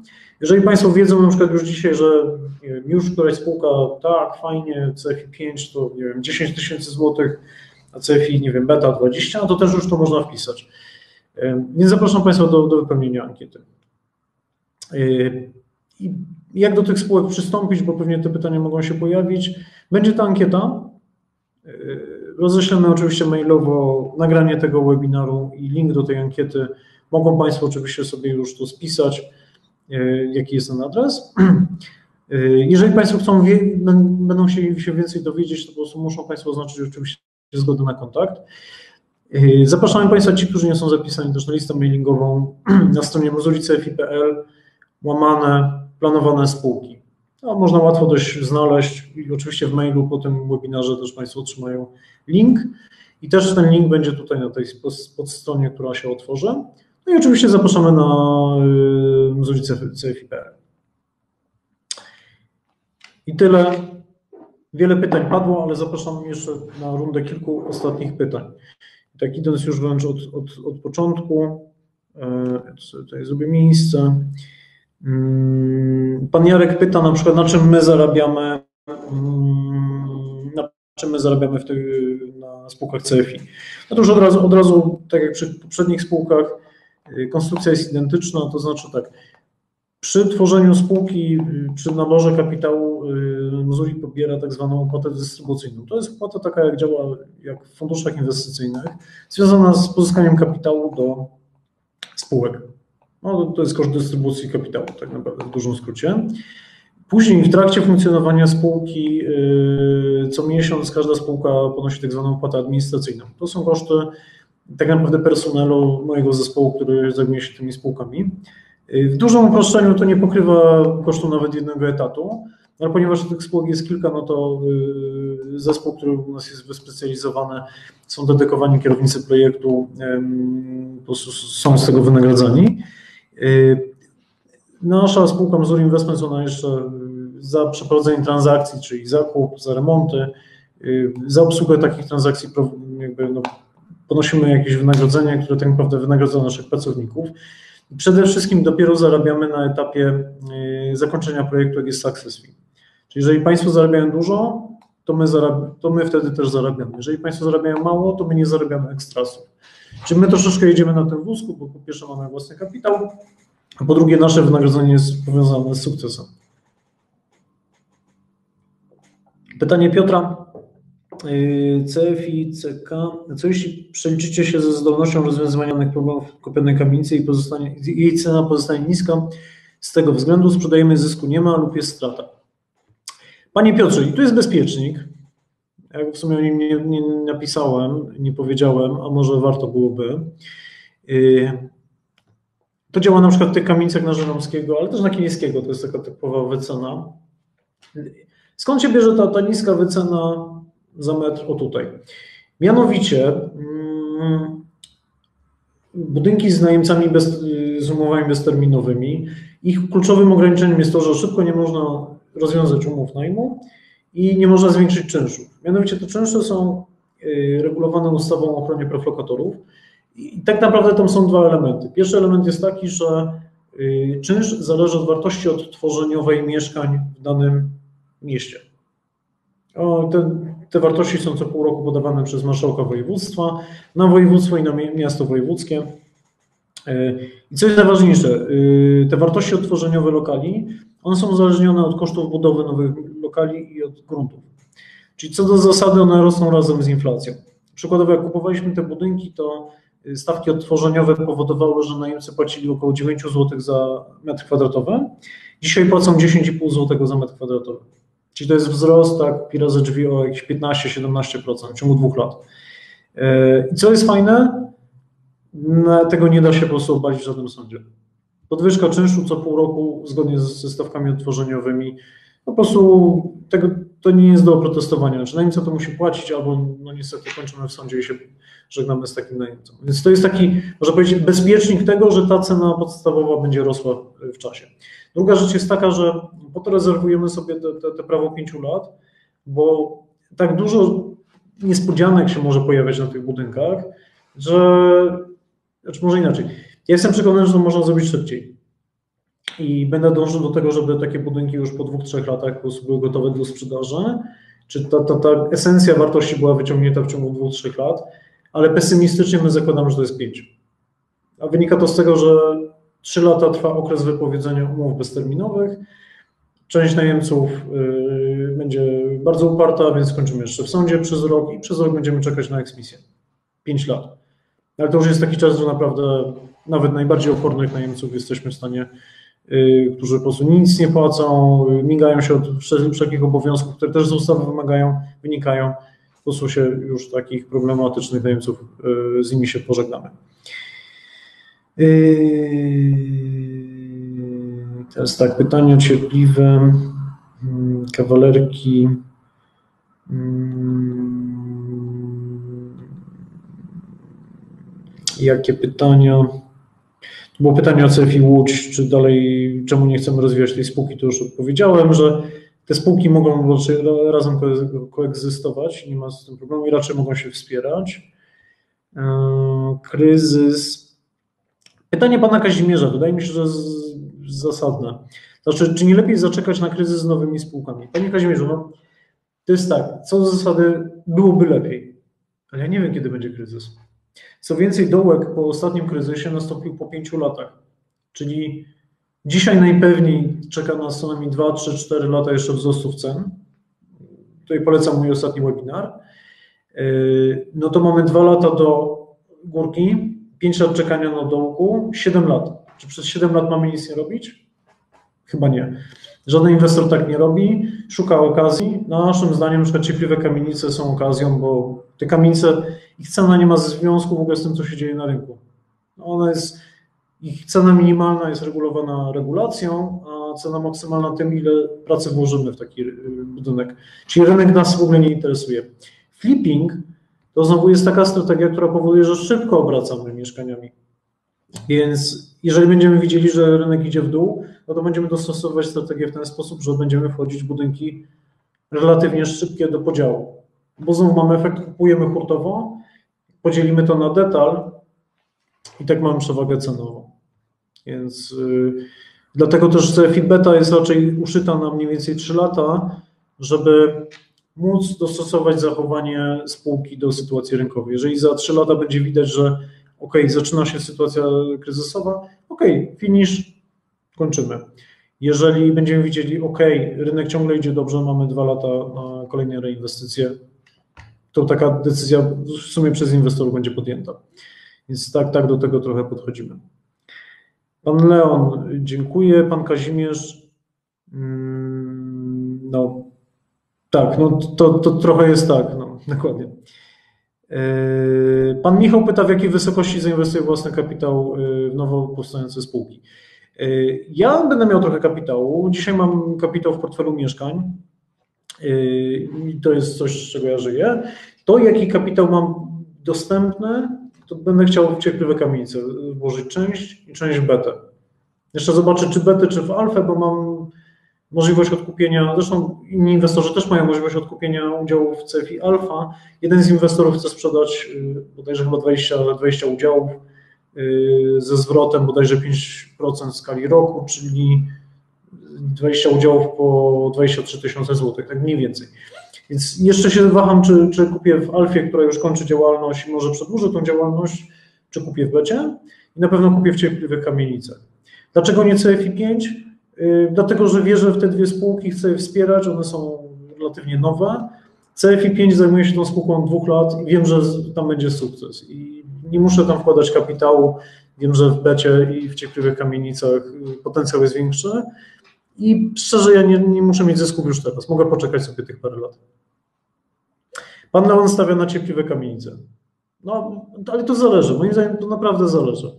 Jeżeli Państwo wiedzą na przykład już dzisiaj, że wiem, już któraś spółka, tak, fajnie, CFI 5 to nie wiem, 10 tysięcy złotych, a CFI, nie wiem, beta 20, no to też już to można wpisać. Więc zapraszam Państwa do, do wypełnienia ankiety. I jak do tych spółek przystąpić, bo pewnie te pytania mogą się pojawić. Będzie ta ankieta. Roześlemy oczywiście mailowo nagranie tego webinaru i link do tej ankiety. Mogą Państwo oczywiście sobie już to spisać, jaki jest ten adres. Jeżeli Państwo chcą, będą się, się więcej dowiedzieć, to po prostu muszą Państwo oznaczyć oczywiście zgody na kontakt. Zapraszamy Państwa, ci, którzy nie są zapisani też na listę mailingową na stronie mozurice.pl łamane planowane spółki. No, można łatwo dość znaleźć i oczywiście w mailu po tym webinarze też Państwo otrzymają link i też ten link będzie tutaj na tej podstronie, która się otworzy. No i oczywiście zapraszamy na mozurice CFI.pl. I tyle. Wiele pytań padło, ale zapraszam jeszcze na rundę kilku ostatnich pytań. Tak idąc już wręcz od, od, od początku, ja tutaj zrobię miejsce. Mm, pan Jarek pyta na przykład, na czym my zarabiamy, mm, na czym my zarabiamy w tych, na spółkach CFI. No to już od razu, od razu, tak jak przy poprzednich spółkach, y, konstrukcja jest identyczna, to znaczy tak, przy tworzeniu spółki, y, przy naborze kapitału y, pobiera tak zwaną opłatę dystrybucyjną. To jest opłata taka, jak działa jak w funduszach inwestycyjnych, związana z pozyskaniem kapitału do spółek. No, to jest koszt dystrybucji kapitału, tak naprawdę w dużym skrócie. Później w trakcie funkcjonowania spółki y, co miesiąc każda spółka ponosi tak zwaną opłatę administracyjną. To są koszty tak naprawdę personelu mojego zespołu, który zajmuje się tymi spółkami. Y, w dużym uproszczeniu to nie pokrywa kosztu nawet jednego etatu, ale ponieważ tych spółek jest kilka, no to y, zespół, który u nas jest wyspecjalizowany, są dedykowani kierownicy projektu, po prostu są z tego wynagradzani. Y, nasza spółka Mzur Investments, ona jeszcze za przeprowadzenie transakcji, czyli zakup, za remonty, za obsługę takich transakcji jakby no, ponosimy jakieś wynagrodzenie, które tak naprawdę wynagradza naszych pracowników. Przede wszystkim dopiero zarabiamy na etapie y, zakończenia projektu, jak jest success fee. Czyli jeżeli Państwo zarabiają dużo, to my, zarab- to my wtedy też zarabiamy. Jeżeli Państwo zarabiają mało, to my nie zarabiamy ekstrasów. Czyli my troszeczkę jedziemy na tym wózku, bo po pierwsze mamy własny kapitał, a po drugie nasze wynagrodzenie jest powiązane z sukcesem. Pytanie Piotra. Yy, CFI, CK. Co jeśli przeliczycie się ze zdolnością rozwiązywania problemów w kopionej kamienicy i pozostanie, jej cena pozostanie niska? Z tego względu sprzedajemy zysku nie ma lub jest strata. Panie Piotrze, i tu jest bezpiecznik. Ja w sumie o nim nie, nie napisałem, nie powiedziałem, a może warto byłoby. Yy, to działa na przykład w tych kamienicach na Żeromskiego, ale też na Kinieckiego, to jest taka typowa wycena. Skąd się bierze ta, ta niska wycena za metr o tutaj. Mianowicie mm, budynki z najemcami bez, z umowami bezterminowymi, ich kluczowym ograniczeniem jest to, że szybko nie można rozwiązać umów najmu i nie można zwiększyć czynszów. Mianowicie te czynsze są y, regulowane ustawą o ochronie praw lokatorów i tak naprawdę tam są dwa elementy. Pierwszy element jest taki, że y, czynsz zależy od wartości odtworzeniowej mieszkań w danym mieście. O, ten, te wartości są co pół roku podawane przez marszałka województwa na województwo i na miasto wojewódzkie. E, I co jest najważniejsze, te wartości odtworzeniowe lokali, one są uzależnione od kosztów budowy nowych lokali i od gruntów. Czyli co do zasady one rosną razem z inflacją. Przykładowo jak kupowaliśmy te budynki, to e, stawki odtworzeniowe powodowały, że najemcy płacili około 9 zł za metr kwadratowy. Dzisiaj płacą 10,5 zł za metr kwadratowy. Czyli to jest wzrost, tak, pi razy drzwi o jakieś 15-17% w ciągu dwóch lat. E, I co jest fajne? Tego nie da się po prostu w żadnym sądzie. Podwyżka czynszu co pół roku, zgodnie ze stawkami odtworzeniowymi, po prostu tego, to nie jest do oprotestowania. Znaczy najemca to musi płacić, albo no niestety kończymy w sądzie i się żegnamy z takim najemcą. Więc to jest taki, można powiedzieć, bezpiecznik tego, że ta cena podstawowa będzie rosła w czasie. Druga rzecz jest taka, że po to rezerwujemy sobie te, te, te prawo pięciu lat, bo tak dużo niespodzianek się może pojawiać na tych budynkach, że, znaczy może inaczej. Ja jestem przekonany, że to można zrobić szybciej. I będę dążył do tego, żeby takie budynki już po dwóch, trzech latach były gotowe do sprzedaży. Czy ta, ta, ta esencja wartości była wyciągnięta w ciągu dwóch, trzech lat, ale pesymistycznie my zakładamy, że to jest pięć. A wynika to z tego, że trzy lata trwa okres wypowiedzenia umów bezterminowych. Część najemców y, będzie bardzo uparta, więc skończymy jeszcze w sądzie przez rok i przez rok będziemy czekać na eksmisję. Pięć lat. Ale to już jest taki czas, że naprawdę nawet najbardziej opornych najemców jesteśmy w stanie, y, którzy po prostu nic nie płacą, migają się od wszelkich obowiązków, które też z ustawy wymagają, wynikają, sposób się już takich problematycznych najemców z nimi się pożegnamy. Teraz tak, pytania cierpliwe, mm, kawalerki. Mm, jakie pytania? Było pytanie o CFI Łódź, czy dalej, czemu nie chcemy rozwijać tej spółki, to już odpowiedziałem, że te spółki mogą raczej razem koegzystować, nie ma z tym problemu i raczej mogą się wspierać. E, kryzys. Pytanie pana Kazimierza, wydaje mi się, że zasadne. Znaczy, czy nie lepiej zaczekać na kryzys z nowymi spółkami? Panie Kazimierzu, no, to jest tak, co do zasady byłoby lepiej, ale ja nie wiem, kiedy będzie kryzys. Co więcej, dołek po ostatnim kryzysie nastąpił po pięciu latach, czyli dzisiaj najpewniej czeka nas co najmniej 2, 3, 4 lata jeszcze wzrostów cen. Tutaj polecam mój ostatni webinar. Yy, no to mamy dwa lata do górki, 5 lat czekania na dołku, 7 lat. Czy przez 7 lat mamy nic nie robić? Chyba nie. Żaden inwestor tak nie robi, szuka okazji. No, naszym zdaniem na przykład ciepliwe kamienice są okazją, bo te kamienice, ich cena nie ma związku w ogóle z tym, co się dzieje na rynku. Ona jest, ich cena minimalna jest regulowana regulacją, a cena maksymalna tym, ile pracy włożymy w taki y, budynek. Czyli rynek nas w ogóle nie interesuje. Flipping to znowu jest taka strategia, która powoduje, że szybko obracamy mieszkaniami. Więc jeżeli będziemy widzieli, że rynek idzie w dół, no to będziemy dostosowywać strategię w ten sposób, że będziemy wchodzić w budynki relatywnie szybkie do podziału. Bo znowu mamy efekt, kupujemy hurtowo, podzielimy to na detal i tak mamy przewagę cenową. Więc yy, dlatego też CFI beta jest raczej uszyta na mniej więcej 3 lata, żeby móc dostosować zachowanie spółki do sytuacji rynkowej. Jeżeli za 3 lata będzie widać, że ok, zaczyna się sytuacja kryzysowa, ok, finish, kończymy. Jeżeli będziemy widzieli, ok, rynek ciągle idzie dobrze, mamy dwa lata na kolejne reinwestycje, to taka decyzja w sumie przez inwestorów będzie podjęta. Więc tak, tak do tego trochę podchodzimy. Pan Leon, dziękuję. Pan Kazimierz, mm, no tak, no to, to trochę jest tak, no dokładnie. Yy, pan Michał pyta, w jakiej wysokości zainwestuje własny kapitał yy, w nowo powstające spółki. Yy, ja będę miał trochę kapitału. Dzisiaj mam kapitał w portfelu mieszkań i to jest coś, z czego ja żyję. To, jaki kapitał mam dostępny, to będę chciał w cierpliwe kamienice włożyć część i część betę. Jeszcze zobaczę, czy betę, czy w alfę, bo mam możliwość odkupienia, zresztą inni inwestorzy też mają możliwość odkupienia udziałów w CFI Alfa. Jeden z inwestorów chce sprzedać y, bodajże chyba 20, 20 udziałów y, ze zwrotem bodajże 5% w skali roku, czyli 20 udziałów po 23 tysiące złotych, tak mniej więcej. Więc jeszcze się waham, czy, czy kupię w Alfie, która już kończy działalność i może przedłużę tą działalność, czy kupię w Becie i na pewno kupię w cierpliwych kamienicach. Dlaczego nie CFI 5? Y, dlatego, że wierzę w te dwie spółki, chcę je wspierać, one są relatywnie nowe. CFI 5 zajmuje się tą spółką od dwóch lat i wiem, że tam będzie sukces. I nie muszę tam wkładać kapitału. Wiem, że w becie i w cierpliwych kamienicach y, potencjał jest większy. I szczerze, ja nie, nie muszę mieć zysków już teraz. Mogę poczekać sobie tych parę lat. Pan Leon stawia na cierpliwe kamienice. No, ale to zależy. Moim zdaniem to naprawdę zależy.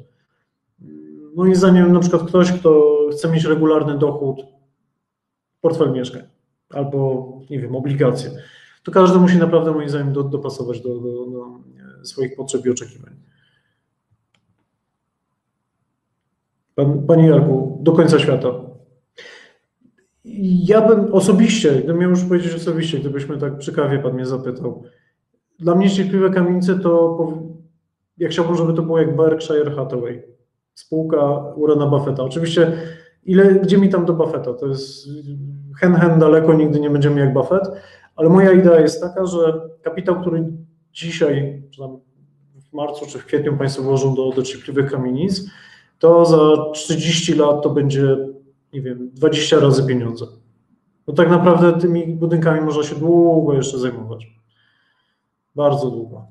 Moim zdaniem na przykład ktoś, kto chce mieć regularny dochód, portfel mieszkań albo, nie wiem, obligacje, to każdy musi naprawdę moim zdaniem do, dopasować do, do, do swoich potrzeb i oczekiwań. Pan, Panie Jarku, do końca świata. Ja bym osobiście, gdybym miał już powiedzieć osobiście, gdybyśmy tak przy kawie Pan mnie zapytał, dla mnie cierpliwe kamienice to, jak chciałbym, żeby to było jak Berkshire Hathaway spółka Urana Buffetta. Oczywiście, ile, gdzie mi tam do Buffetta? To jest hen, hen daleko, nigdy nie będziemy jak Buffett, ale moja idea jest taka, że kapitał, który dzisiaj, czy tam w marcu czy w kwietniu Państwo włożą do, do cierpliwych kamienic, to za 30 lat to będzie, nie wiem, 20 razy pieniądze. No tak naprawdę tymi budynkami można się długo jeszcze zajmować. Bardzo długo.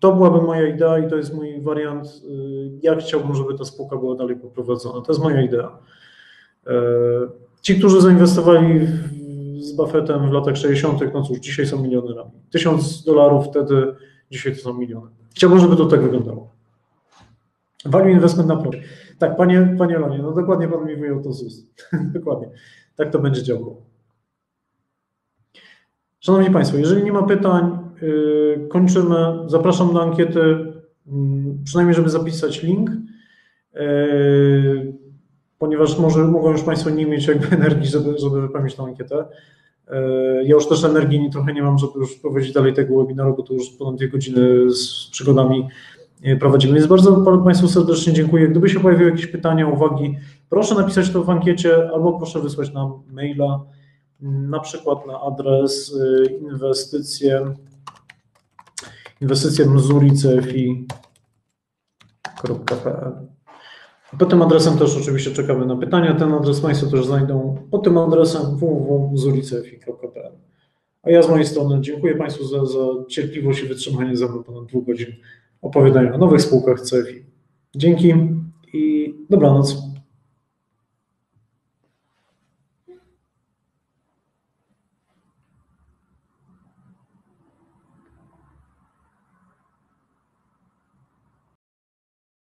To byłaby moja idea i to jest mój wariant, y, jak chciałbym, żeby ta spółka była dalej poprowadzona. To jest moja idea. E, ci, którzy zainwestowali Buffettem w latach 60., no cóż, dzisiaj są milionerami. Tysiąc dolarów wtedy, dzisiaj to są miliony. Chciałbym, żeby to tak wyglądało. Value investment na proszę. Tak, panie, panie Lonie, no dokładnie pan mi wyjął to z ust. dokładnie. Tak to będzie działało. Szanowni Państwo, jeżeli nie ma pytań, yy, kończymy. Zapraszam do ankiety, yy, przynajmniej żeby zapisać link, yy, ponieważ może mogą już Państwo nie mieć jakby energii, żeby, żeby wypełnić tę ankietę. Yy, ja już też energii trochę nie mam, żeby już prowadzić dalej tego webinaru, bo to już ponad dwie godziny z przygodami prowadzimy. Więc bardzo Państwu serdecznie dziękuję. Gdyby się pojawiły jakieś pytania, uwagi, proszę napisać to w ankiecie albo proszę wysłać nam maila na przykład na adres y, inwestycje inwestycje. Pod tym adresem też oczywiście czekamy na pytania. Ten adres Państwo też znajdą pod tym adresem www.mzuri.cfi.pl. A ja z mojej strony dziękuję Państwu za, za cierpliwość i wytrzymanie ze mną ponad dwóch godzin opowiadania o nowych spółkach CFI. Dzięki i dobranoc.